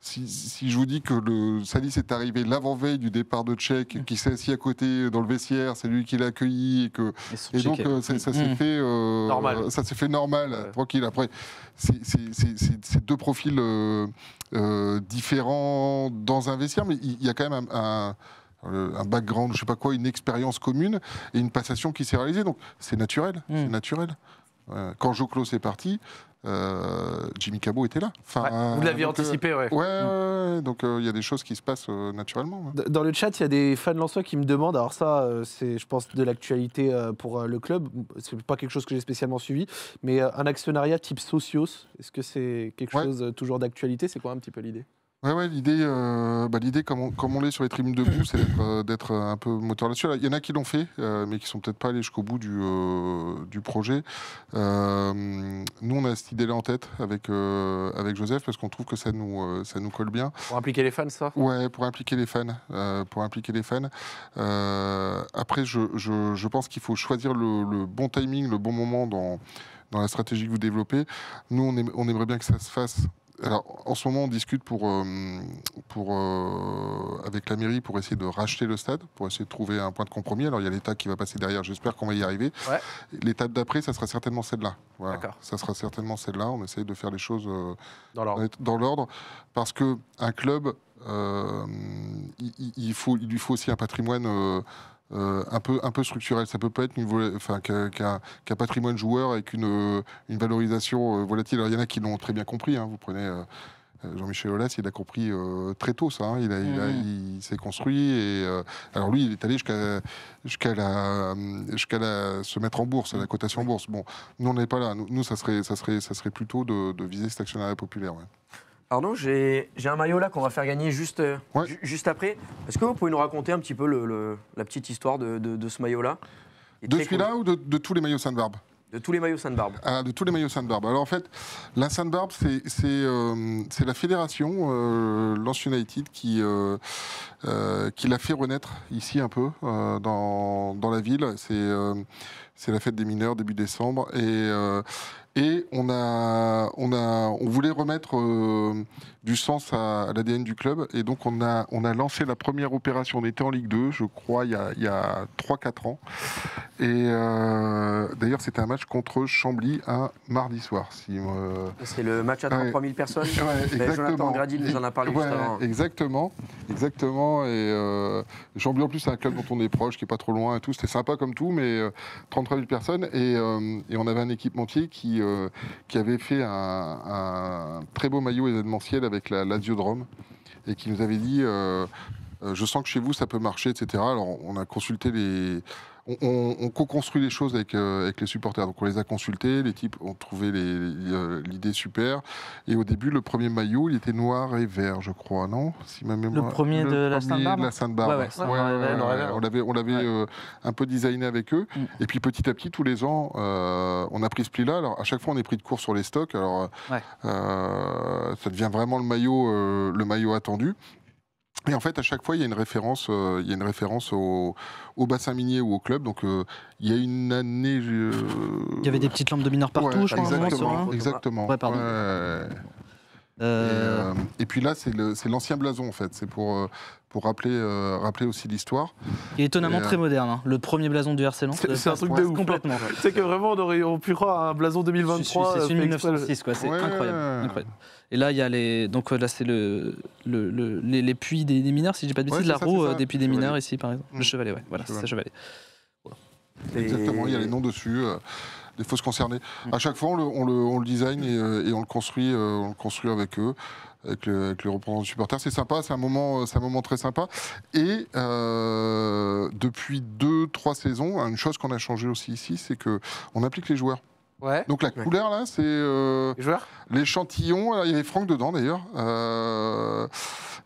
si, si je vous dis que le Salis est arrivé l'avant-veille du départ de Tchèque, qui s'est assis à côté dans le vestiaire, c'est lui qui l'a accueilli, et que et donc, euh, ça, s'est Mm. fait euh, Normal. Ça s'est fait normal, Ouais. tranquille. Après, c'est- deux profils euh, différents dans un vestiaire, mais il y a quand même un, un- un background, je sais pas quoi, une expérience commune et une passation qui s'est réalisée. Donc, c'est naturel. Mm. C'est naturel. Euh, quand est parti, euh, Jimmy Cabot était là. Enfin, Ouais, Vous l'aviez donc, euh, anticipé, ouais. Ouais, ouais, ouais, donc euh, il y a des choses qui se passent euh, naturellement. Dans le chat, il y a des fans lensois qui me demandent, alors ça, euh, c'est, je pense, de l'actualité euh, pour euh, le club. C'est pas quelque chose que j'ai spécialement suivi, mais euh, un actionnariat type Socios, est-ce que c'est quelque Ouais. chose euh, toujours d'actualité? C'est quoi un petit peu l'idée? Ouais, ouais, l'idée, euh, bah, l'idée comme on, comme on l'est sur les tribunes debout, c'est d'être, euh, d'être un peu moteur là-dessus. Là, Il y en a qui l'ont fait, euh, mais qui sont peut-être pas allés jusqu'au bout du, euh, du projet. Euh, nous, on a cette idée-là en tête avec, euh, avec Joseph parce qu'on trouve que ça nous, euh, ça nous colle bien. Pour impliquer les fans, ça? Ouais, pour impliquer les fans. euh, pour impliquer les fans. Euh, après, je, je- je pense qu'il faut choisir le, le bon timing, le bon moment dans, dans la stratégie que vous développez. Nous, on, aim- on aimerait bien que ça se fasse. Alors, en ce moment, on discute pour, euh, pour, euh, avec la mairie pour essayer de racheter le stade, pour essayer de trouver un point de compromis. Alors, il y a l'État qui va passer derrière. J'espère qu'on va y arriver. Ouais. L'étape d'après, ça sera certainement celle-là. Voilà. D'accord. Ça sera certainement celle-là. On essaye de faire les choses. euh, Dans l'ordre. parce que un club, euh, il, il- il faut, il lui faut aussi un patrimoine euh, euh, un peu, un peu structurel. Ça peut pas être enfin, qu'un, qu'un- qu'un patrimoine joueur avec une, euh, une valorisation euh, volatile. Alors, il y en a qui l'ont très bien compris. hein. Vous prenez euh, Jean-Michel Aulas, il a compris euh, très tôt ça. hein. Il, a, il, Mhm. il s'est construit et alors lui, il est allé jusqu'à la, jusqu'à se mettre en bourse, à la cotation en bourse. Bon, nous on n'est pas là. Nous, nous, ça serait, ça serait, ça serait plutôt de, de viser cet actionnariat populaire. ouais. Arnaud, j'ai un maillot là qu'on va faire gagner juste, euh, Ouais. ju- juste après. Est-ce que vous pouvez nous raconter un petit peu le- le- la petite histoire de, de- de ce maillot-là? De celui-là cool. ou de, de tous les maillots Sainte-Barbe? De tous les maillots Sainte-Barbe. Ah, De tous les maillots Sainte-Barbe. Alors en fait, la Sainte-Barbe, c'est c'est, euh, la fédération, euh, Lens United, qui, euh, euh, qui l'a fait renaître ici un peu, dans, dans la ville. C'est c'est la fête des mineurs, début décembre. Et, euh, et on, a, on, a, on voulait remettre euh, du sens à, à l'ADN du club. Et donc on a, on a lancé la première opération. On était en Ligue 2, je crois, il y a, il y a 3-4 ans. Et euh, d'ailleurs, c'était un match contre Chambly un mardi soir. Si, euh, C'est le match à Ouais. 33 000 personnes. Ouais, Ben, Jonathan Grady nous en a parlé Ouais, juste avant. Exactement, exactement. Et euh, Chambly en plus, c'est un club dont on est proche, qui est pas trop loin et tout. C'était sympa comme tout, mais euh, 33 000 personnes. Et, euh, et on avait un équipementier qui, euh, qui avait fait un, très beau maillot événementiel avec la Lazio-Drome et qui nous avait dit euh, euh, Je sens que chez vous, ça peut marcher, etc. Alors, on a consulté les. On, on- on co-construit les choses avec, euh, avec les supporters. Donc on les a consultés, les types ont trouvé euh, l'idée super. Et au début, le premier maillot, il était noir et vert, je crois, non? Si ma mémoire... premier de la premier Sainte-Barbe de la Sainte-Barbe. Ouais, ouais, noir et vert. ouais, ouais. On l'avait, on l'avait Ouais. euh, un peu designé avec eux. Mm. Et puis petit à petit, tous les ans, euh, on a pris ce pli-là. Alors à chaque fois, on est pris de court sur les stocks. Alors Ouais. euh, ça devient vraiment le maillot, euh, le maillot attendu. Et en fait, à chaque fois, il y a une référence, euh, il y a une référence au, au bassin minier ou au club. Donc, euh, il y a une année. Il y avait des petites lampes de mineurs partout, Ouais, je moment, sur Exactement, exactement. Ouais, pardon. Ouais. Et, Euh, euh, et puis là, c'est l'ancien blason, en fait. C'est pour, euh, pour rappeler, euh, rappeler aussi l'histoire. qui est étonnamment et, très moderne. hein. Le premier blason du RC Lens. C'est- un truc de ouf, hein. Complètement. C'est que vraiment, on aurait on pu croire à un blason 2023. C'est euh, celui de fait exprès. 1906, quoi. C'est Ouais. incroyable, incroyable. Et là, il y a les. Donc là, c'est le, le, le- les, les puits des, des mineurs, si je dis pas de bêtises, c'est la ça, roue des puits des mineurs ici, par exemple. Mm. Le chevalet, ouais. Voilà, Le c'est ça, chevalet. Exactement, il y a les noms dessus. Des fausses concernées. À chaque fois, on le, on le, on le design et, euh, et on le construit, euh, on le construit avec eux. Avec, le- avec les représentants du supporter, c'est sympa, c'est un moment, euh, c'est un moment très sympa. Et euh, depuis deux, trois saisons, une chose qu'on a changé aussi ici, c'est que on applique les joueurs. Ouais. Donc la couleur là, c'est euh, Les joueurs? l'échantillon. Il y avait Franck dedans d'ailleurs, euh,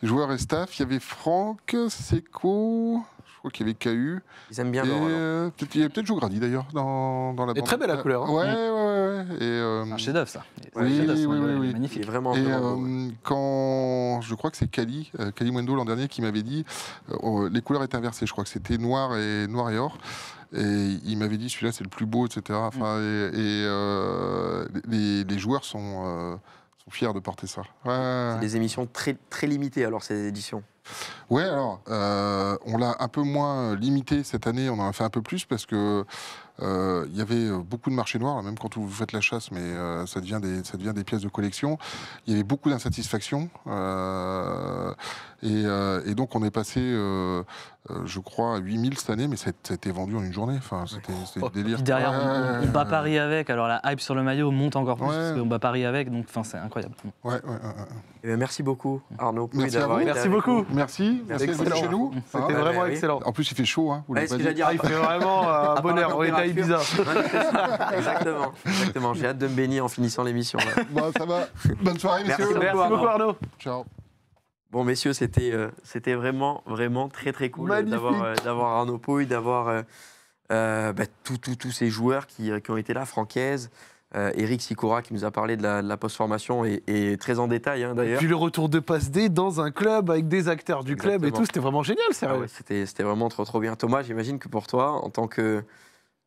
joueur et staff. Il y avait Franck, Seco, crois qu'il y avait KU. Ils aiment bien Et leur- leur- euh, peut-être- il y avait peut-être Jougradi d'ailleurs dans, dans la Et bande. très belle la couleur, hein. Ouais, ouais, ouais. ouais. Et, euh, Un chef-d'œuvre, ça. Oui, oui, oui, oui. il est Il Magnifique. est vraiment. et vraiment beau, ouais. euh, quand je crois que c'est Kali, euh, Kali Mwendo l'an dernier qui m'avait dit, euh, oh, les couleurs étaient inversées. Je crois que c'était noir et noir et or. Et il m'avait dit celui-là c'est le plus beau, etc. Enfin, et, et, euh, les, les joueurs sont, euh, sont fiers de porter ça. Ouais. C'est des émissions très, très limitées, alors, ces éditions. Ouais, alors, euh, on l'a un peu moins limité cette année, on en a fait un peu plus parce que euh, il y avait euh, beaucoup de marchés noirs, même quand vous faites la chasse, mais euh, ça, devient des, ça devient des pièces de collection. Il y avait beaucoup d'insatisfaction. euh, et, euh, et donc, on est passé, euh, euh, je crois, à 8000 cette année, mais ça a, été vendu en une journée. Enfin, c'était Oh. le délire. Derrière, on- bat Paris avec. Alors la hype sur le maillot monte encore plus Ouais. parce qu'on bat Paris avec. Donc, enfin, c'est incroyable. Ouais, ouais, ouais. Eh bien, merci beaucoup, Arnaud. Merci à vous. Merci beaucoup. Merci, merci d'être chez nous. C'était Hein. vraiment oui. excellent. En plus, il fait chaud. Hein, vous ce pas dit. dire. Ah, il fait vraiment un part bonheur. On était à. Ibiza. Exactement, exactement. J'ai hâte de me baigner en finissant l'émission. là. Bon, ça va. Bonne soirée, messieurs. Merci beaucoup Arnaud. Ciao. Bon, messieurs, c'était euh, c'était vraiment, vraiment très, très cool euh, d'avoir euh, d'avoir Arnaud Pouille, d'avoir euh, euh, bah, tous ces joueurs qui, qui ont été là, Francaise, Eric Sicora qui nous a parlé de la, post-formation et, et très en détail hein, d'ailleurs. puis le retour de passe D dans un club avec des acteurs du club et tout, c'était vraiment génial, Ah sérieux. ouais, C'était c'était vraiment trop, trop bien. Thomas, j'imagine que pour toi, en tant que,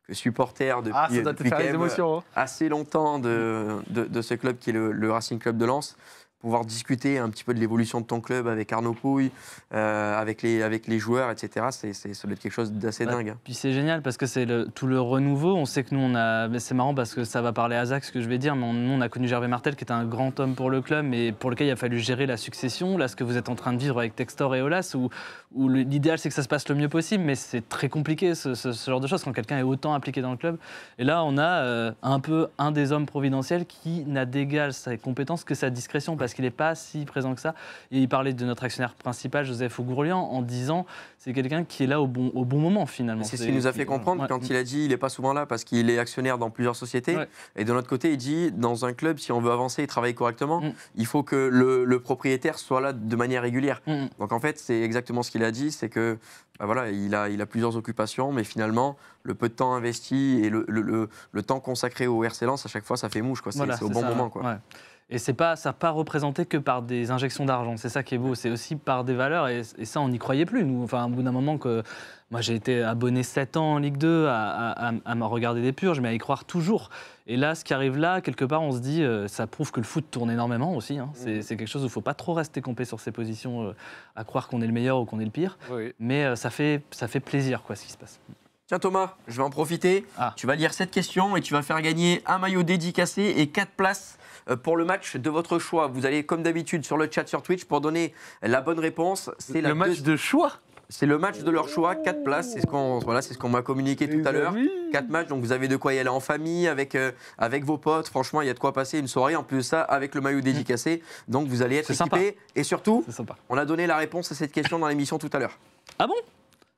que supporter depuis, Ah, ça doit te depuis faire quand les même, émotions. hein. assez longtemps de, de, de ce club qui est le, le Racing Club de Lens, pouvoir discuter un petit peu de l'évolution de ton club avec Arnaud Pouille, euh, avec, les, avec les joueurs, etc. C'est, c'est, ça doit être quelque chose d'assez Ouais. dingue. hein. Puis c'est génial parce que c'est le- tout le renouveau. On sait que nous, on a. mais C'est marrant parce que ça va parler à Zach, ce que je vais dire, mais on- nous, on a connu Gervais Martel qui était un grand homme pour le club, mais pour lequel il a fallu gérer la succession. Là, ce que vous êtes en train de vivre avec Textor et Olas, où, l'idéal, c'est que ça se passe le mieux possible, mais c'est très compliqué ce, ce- ce genre de choses quand quelqu'un est autant impliqué dans le club. Et là, on a euh, un peu un des hommes providentiels qui n'a d'égal sa compétence que sa discrétion parce qu'il n'est pas si présent que ça. Et il parlait de notre actionnaire principal, Joseph Ougourlian, en disant c'est quelqu'un qui est là au bon, au bon moment finalement. C'est ce qui nous a fait comprendre Ouais. quand il a dit il n'est pas souvent là parce qu'il est actionnaire dans plusieurs sociétés. Ouais. Et de notre côté, il dit dans un club, si on veut avancer et travailler correctement, Mm. il faut que le, le propriétaire soit là de manière régulière. Mm. Donc en fait, c'est exactement ce qu'il a dit, c'est que bah voilà, il a, il a plusieurs occupations, mais finalement, le peu de temps investi et le, le- le- le temps consacré au RC Lens, à chaque fois, ça fait mouche. quoi. C'est Voilà, au bon ça, moment. Quoi. Ouais. Et c'est pas, ça n'a pas représenté que par des injections d'argent. C'est ça qui est beau. C'est aussi par des valeurs. Et, et ça, on n'y croyait plus. Nous, enfin, au bout d'un moment, que moi, j'ai été abonné 7 ans en Ligue 2 à, à, à- à me regarder des purges, mais à y croire toujours. Et là, ce qui arrive là, quelque part, on se dit, euh, ça prouve que le foot tourne énormément aussi. hein. C'est c'est quelque chose où il ne faut pas trop rester campé sur ses positions, euh, à croire qu'on est le meilleur ou qu'on est le pire. Mais euh, ça, fait, ça fait plaisir, quoi, ce qui se passe. Tiens Thomas, je vais en profiter. Ah. Tu vas lire cette question et tu vas faire gagner un maillot dédicacé et 4 places pour le match de votre choix. Vous allez comme d'habitude sur le chat sur Twitch pour donner la bonne réponse. C'est Le match deux- de choix. C'est le match de leur choix, 4 places, c'est ce qu'on voilà, ce qu'on m'a communiqué tout Les à l'heure. amis. 4 matchs, donc vous avez de quoi y aller en famille, avec, euh, avec vos potes. Franchement, il y a de quoi passer une soirée. En plus de ça, avec le maillot dédicacé. Donc vous allez être C'est équipé. Et surtout, sympa. on a donné la réponse à cette question dans l'émission tout à l'heure. Ah bon?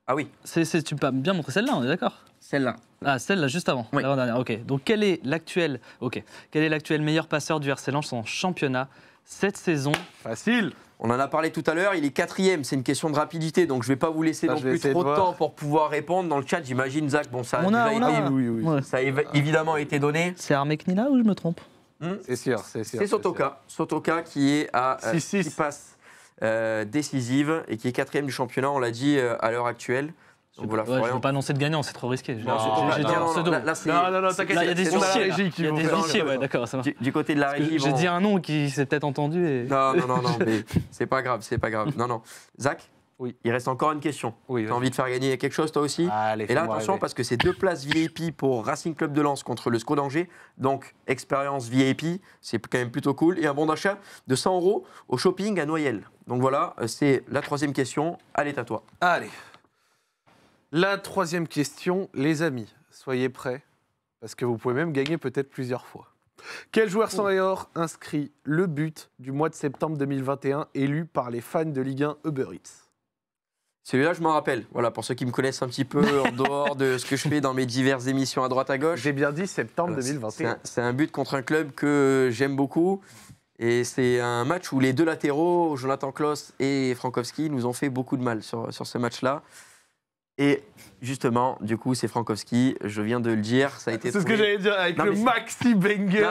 Ah oui, C'est- c'est- Tu peux bien montrer celle-là, on est d'accord? Celle-là. Ah, celle-là, juste avant, Oui. l'avant-dernière. Ok. Donc, quel est l'actuel Ok. Quel est l'actuel meilleur passeur du RC Lens en championnat cette saison? Facile. On en a parlé tout à l'heure, il est quatrième, c'est une question de rapidité, donc je ne vais pas vous laisser Ça, non plus trop de temps pour pouvoir répondre dans le chat. J'imagine, Zach, bon, ça a, On a- on été- a- oui, oui, oui. Ouais. ça a évi- évidemment été donné. C'est Armeknila ou je me trompe? C'est sûr, c'est sûr. C'est Sotoka. Sotoka qui est à euh, 6-6. six passes euh, décisives et qui est quatrième du championnat, on l'a dit euh, à l'heure actuelle. Donc voilà, Ouais, Je ne veux pas annoncer de gagnant, c'est trop risqué. J'ai dit un non, pseudo. là- là, c'est- Non, non, t'inquiète, il y a des huissiers. Il y a des huissiers, ouais, d'accord, ça marche. Du, du côté de la régie. J'ai dit un nom qui s'est peut-être entendu. Et... Non, non, non, non, mais c'est pas grave, c'est pas grave. Non, non. Zach, Oui. il reste encore une question. Oui, T'as envie de faire gagner quelque chose toi aussi? Allez, Et là, attention, parce que c'est deux places VIP pour Racing Club de Lens contre le SCO d'Angers. Donc, expérience VIP, c'est quand même plutôt cool. Et un bon d'achat de 100 euros au shopping à Noyelles. Donc voilà, euh, c'est la troisième question. Allez, à toi. Allez. La troisième question, les amis, soyez prêts. parce que vous pouvez même gagner peut-être plusieurs fois. Quel joueur sans et or inscrit le but du mois de septembre 2021 élu par les fans de Ligue 1 Uber Eats? Celui-là, je m'en rappelle. Voilà, pour ceux qui me connaissent un petit peu en dehors de ce que je fais dans mes diverses émissions à droite à gauche. J'ai bien dit septembre Voilà, c'est- 2021. C'est un, un but contre un club que j'aime beaucoup. Et c'est un match où les deux latéraux, Jonathan Klaus et Frankowski, nous ont fait beaucoup de mal sur, sur ce match-là. Et justement, du coup, c'est Frankowski, je viens de le dire, ça a été. C'est ce que j'allais dire avec Non, le maxi banger.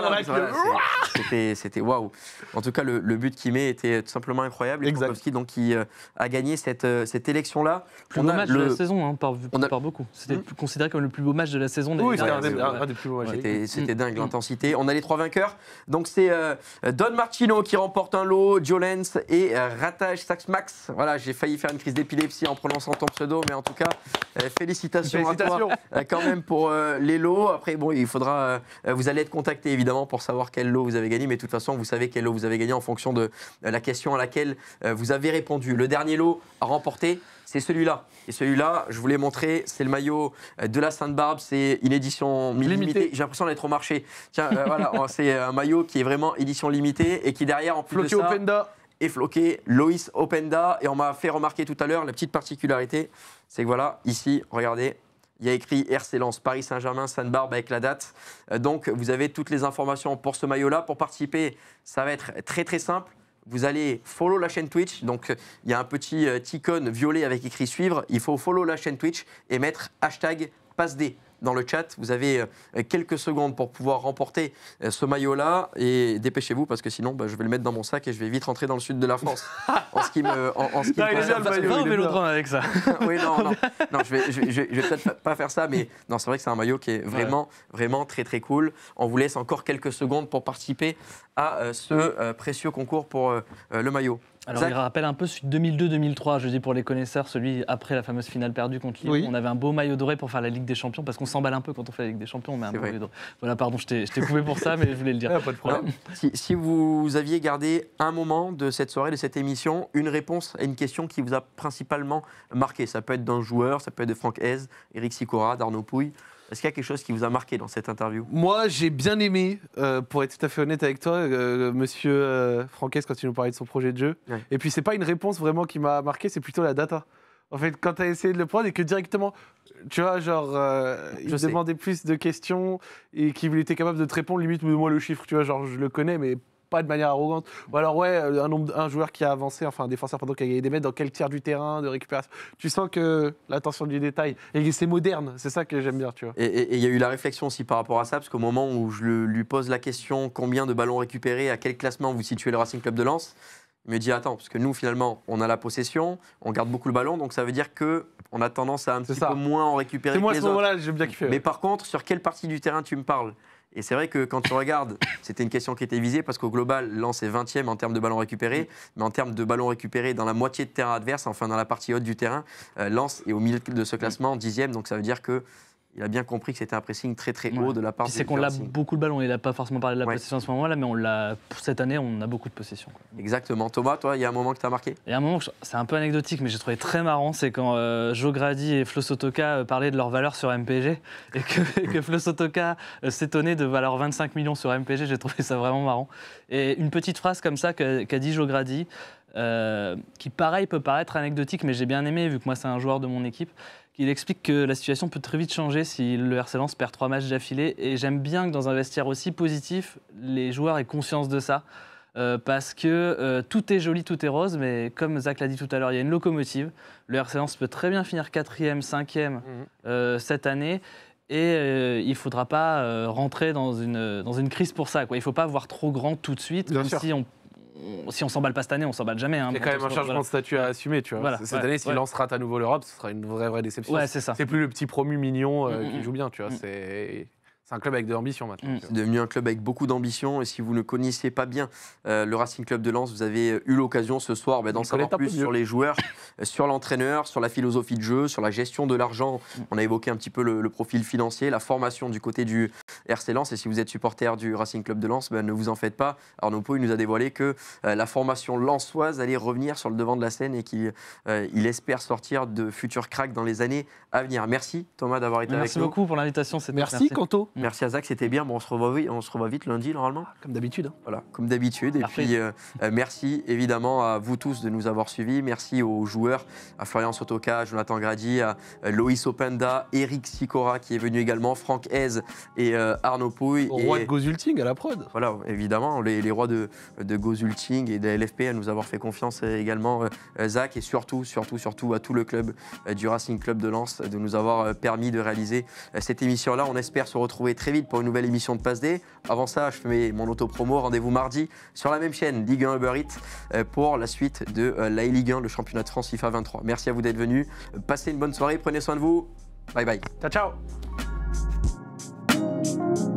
C'était, c'était waouh. En tout cas, le, le but qu'il met était tout simplement incroyable. Et Exact. Frankowski, donc, qui euh, a gagné cette, euh, cette élection-là. Plus On beau a match le- de la saison, hein, par, on a- par beaucoup. C'était Hmm. considéré comme le plus beau match de la saison. Oui, c'était un, des- ouais, un- ouais. un des plus beaux matchs. C'était, c'était dingue l'intensité. On a les trois vainqueurs. Donc c'est euh, Don Martino qui remporte un lot, Joe Lenz et euh, Rataj Saxmax. Voilà, j'ai failli faire une crise d'épilepsie en prononçant ton pseudo, mais en tout cas, euh, félicitations, à toi euh, quand même pour euh, les lots. Après, bon, il faudra, euh, vous allez être contacté évidemment pour savoir quel lot vous avez gagné, mais de toute façon, vous savez quel lot vous avez gagné en fonction de la question à laquelle euh, vous avez répondu. Le dernier lot à remporter, c'est celui-là. Et celui-là, je vous l'ai montré, c'est le maillot de la Sainte-Barbe. C'est une édition Limité. limitée. J'ai l'impression d'être au marché. Tiens, voilà, c'est un maillot qui est vraiment édition limitée et qui derrière, en plus Floqué de ça, Openda. Floqué Loïs Openda. Et on m'a fait remarquer tout à l'heure, la petite particularité, c'est que voilà, ici, regardez, il y a écrit RC Paris Saint-Germain, Sainte-Barbe avec la date. Euh, Donc, vous avez toutes les informations pour ce maillot-là. Pour participer, ça va être très très simple. Vous allez follow la chaîne Twitch. Donc, il y a un petit euh, icône violet avec écrit suivre. Il faut follow la chaîne Twitch et mettre hashtag PasseD dans le chat. Vous avez euh, quelques secondes pour pouvoir remporter euh, ce maillot-là et dépêchez-vous parce que sinon, bah, je vais le mettre dans mon sac et je vais vite rentrer dans le sud de la France. en ce qui me, en, en ce qui Non, me il est bien, le maillot, au vélodrome avec ça. oui, non, non, non, je vais, je vais, je vais- je vais peut-être pas faire ça, mais non, c'est vrai que c'est un maillot qui est vraiment, vraiment très, très cool. On vous laisse encore quelques secondes pour participer à euh, ce euh, précieux concours pour euh, euh, le maillot. Alors, Zach il rappelle un peu celui de 2002-2003, je dis pour les connaisseurs, celui après la fameuse finale perdue contre Lyon. Oui. On avait un beau maillot doré pour faire la Ligue des Champions, parce qu'on s'emballe un peu quand on fait la Ligue des Champions, on met un beau maillot doré. Voilà, pardon, je t'ai je t'ai coupé pour ça, mais je voulais le dire. Ah, pas de problème. Si, si vous aviez gardé un moment de cette soirée, de cette émission, une réponse à une question qui vous a principalement marqué, ça peut être d'un joueur, ça peut être de Franck Hez, Eric Sicora, d'Arnaud Pouille. Est-ce qu'il y a quelque chose qui vous a marqué dans cette interview? Moi, j'ai bien aimé, euh, pour être tout à fait honnête avec toi, euh, monsieur euh, Franquès, quand il nous parlait de son projet de jeu. Ouais. Et puis, c'est pas une réponse vraiment qui m'a marqué, c'est plutôt la data. En fait, quand tu as essayé de le prendre et que directement, tu vois, genre, euh, il demandait plus de questions et qu'il était capable de te répondre, limite, moi le chiffre, tu vois, genre, je le connais, mais pas de manière arrogante. Ou alors, ouais, un, nombre, un joueur qui a avancé, enfin un défenseur pardon, qui a gagné des mètres, dans quel tiers du terrain, de récupération. Tu sens que l'attention du détail, et c'est moderne, c'est ça que j'aime bien, tu vois. Et- il y a eu la réflexion aussi par rapport à ça, parce qu'au moment où je le- lui pose la question combien de ballons récupérés, à quel classement vous situez le Racing Club de Lens, il me dit attends, parce que nous finalement on a la possession, on garde beaucoup le ballon, donc ça veut dire que on a tendance à un petit ça. peu moins en récupérer C'est moi que les ce moment-là, j'ai bien kiffé. Mais par contre, sur quelle partie du terrain tu me parles? Et c'est vrai que quand tu regardes, c'était une question qui était visée parce qu'au global, Lens est 20e en termes de ballons récupérés, mais en termes de ballons récupérés dans la moitié de terrain adverse, enfin dans la partie haute du terrain, euh, Lens est au milieu de ce classement, 10e, donc ça veut dire que il a bien compris que c'était un pressing très très haut Ouais. de la part c'est qu'on l'a beaucoup le ballon. Il n'a pas forcément parlé de la Ouais. possession à ce moment-là, mais on l'a cette année, on a beaucoup de possession. quoi. Exactement. Thomas, toi, il y a un moment que tu as marqué Et à un moment, je- c'est un peu anecdotique, mais j'ai trouvé très marrant, c'est quand euh, Joe Grady et Flo Sotoka euh, parlaient de leur valeur sur MPG et que, et que Flo Sotoka euh, s'étonnait de valeur 25 millions sur MPG. J'ai trouvé ça vraiment marrant. Et une petite phrase comme ça qu'a dit Joe Grady, euh, qui pareil peut paraître anecdotique, mais j'ai bien aimé vu que moi c'est un joueur de mon équipe. Qu'il explique que la situation peut très vite changer si le RC Lens perd trois matchs d'affilée. Et j'aime bien que dans un vestiaire aussi positif, les joueurs aient conscience de ça. Euh, parce que euh, tout est joli, tout est rose, mais comme Zach l'a dit tout à l'heure, il y a une locomotive. Le RC Lens peut très bien finir quatrième, cinquième euh, cette année. Et il ne faudra pas rentrer dans une, dans une crise pour ça. Quoi. Il ne faut pas voir trop grand tout de suite, Bien même sûr. si on on- si on s'emballe pas cette année, on s'emballe jamais. hein. C'est Bon, quand même un changement de statut à assumer, tu vois. Voilà, Cette ouais, année, s'il ouais. lance rate à nouveau l'Europe, ce sera une vraie, vraie déception. Ouais, c'est ça. C'est plus le petit promu mignon euh, Mm, qui mm, joue bien, tu vois. mm. C'est c'est un club avec de l'ambition maintenant. Mm. C'est devenu un club avec beaucoup d'ambition. Et si vous ne connaissiez pas bien euh, le Racing Club de Lens, vous avez eu l'occasion ce soir bah, d'en savoir plus sur les joueurs, euh, sur l'entraîneur, sur la philosophie de jeu, sur la gestion de l'argent. On a évoqué un petit peu le, le profil financier, la formation du côté du RC Lens. Et si vous êtes supporter du Racing Club de Lens, ben, ne vous en faites pas. Arnaud Pouille nous a dévoilé que euh, la formation lensoise allait revenir sur le devant de la scène et qu'il euh, il espère sortir de futurs cracks dans les années à venir. Merci Thomas d'avoir été Merci avec nous. beaucoup pour l'invitation. Merci, Kanto. Merci à Zach, c'était bien. Bon, on se revoit, on se revoit vite lundi normalement. Comme d'habitude. hein. Voilà, comme d'habitude. Et puis, euh, euh, merci évidemment à vous tous de nous avoir suivis. Merci aux joueurs, à Florian Sotoka, à Jonathan Grady, à euh, Loïs Openda, Eric Sicora qui est venu également, Franck Hez et euh, Arnaud Pouille. Au Et- roi de Gozulting à la prod. Voilà, évidemment, les, les rois de, de Gozulting et de LFP à nous avoir fait confiance également, euh, Zach, et surtout, surtout, surtout à tout le club du Racing Club de Lens de nous avoir permis de réaliser cette émission-là. On espère se retrouver très vite pour une nouvelle émission de Passe D. Avant ça, je fais mon auto-promo. Rendez-vous mardi sur la même chaîne, Ligue 1 Uber Eats, euh, pour la suite de euh, la Ligue 1, le championnat de France FIFA 23. Merci à vous d'être venus. Passez une bonne soirée, prenez soin de vous. Bye bye. Ciao, ciao.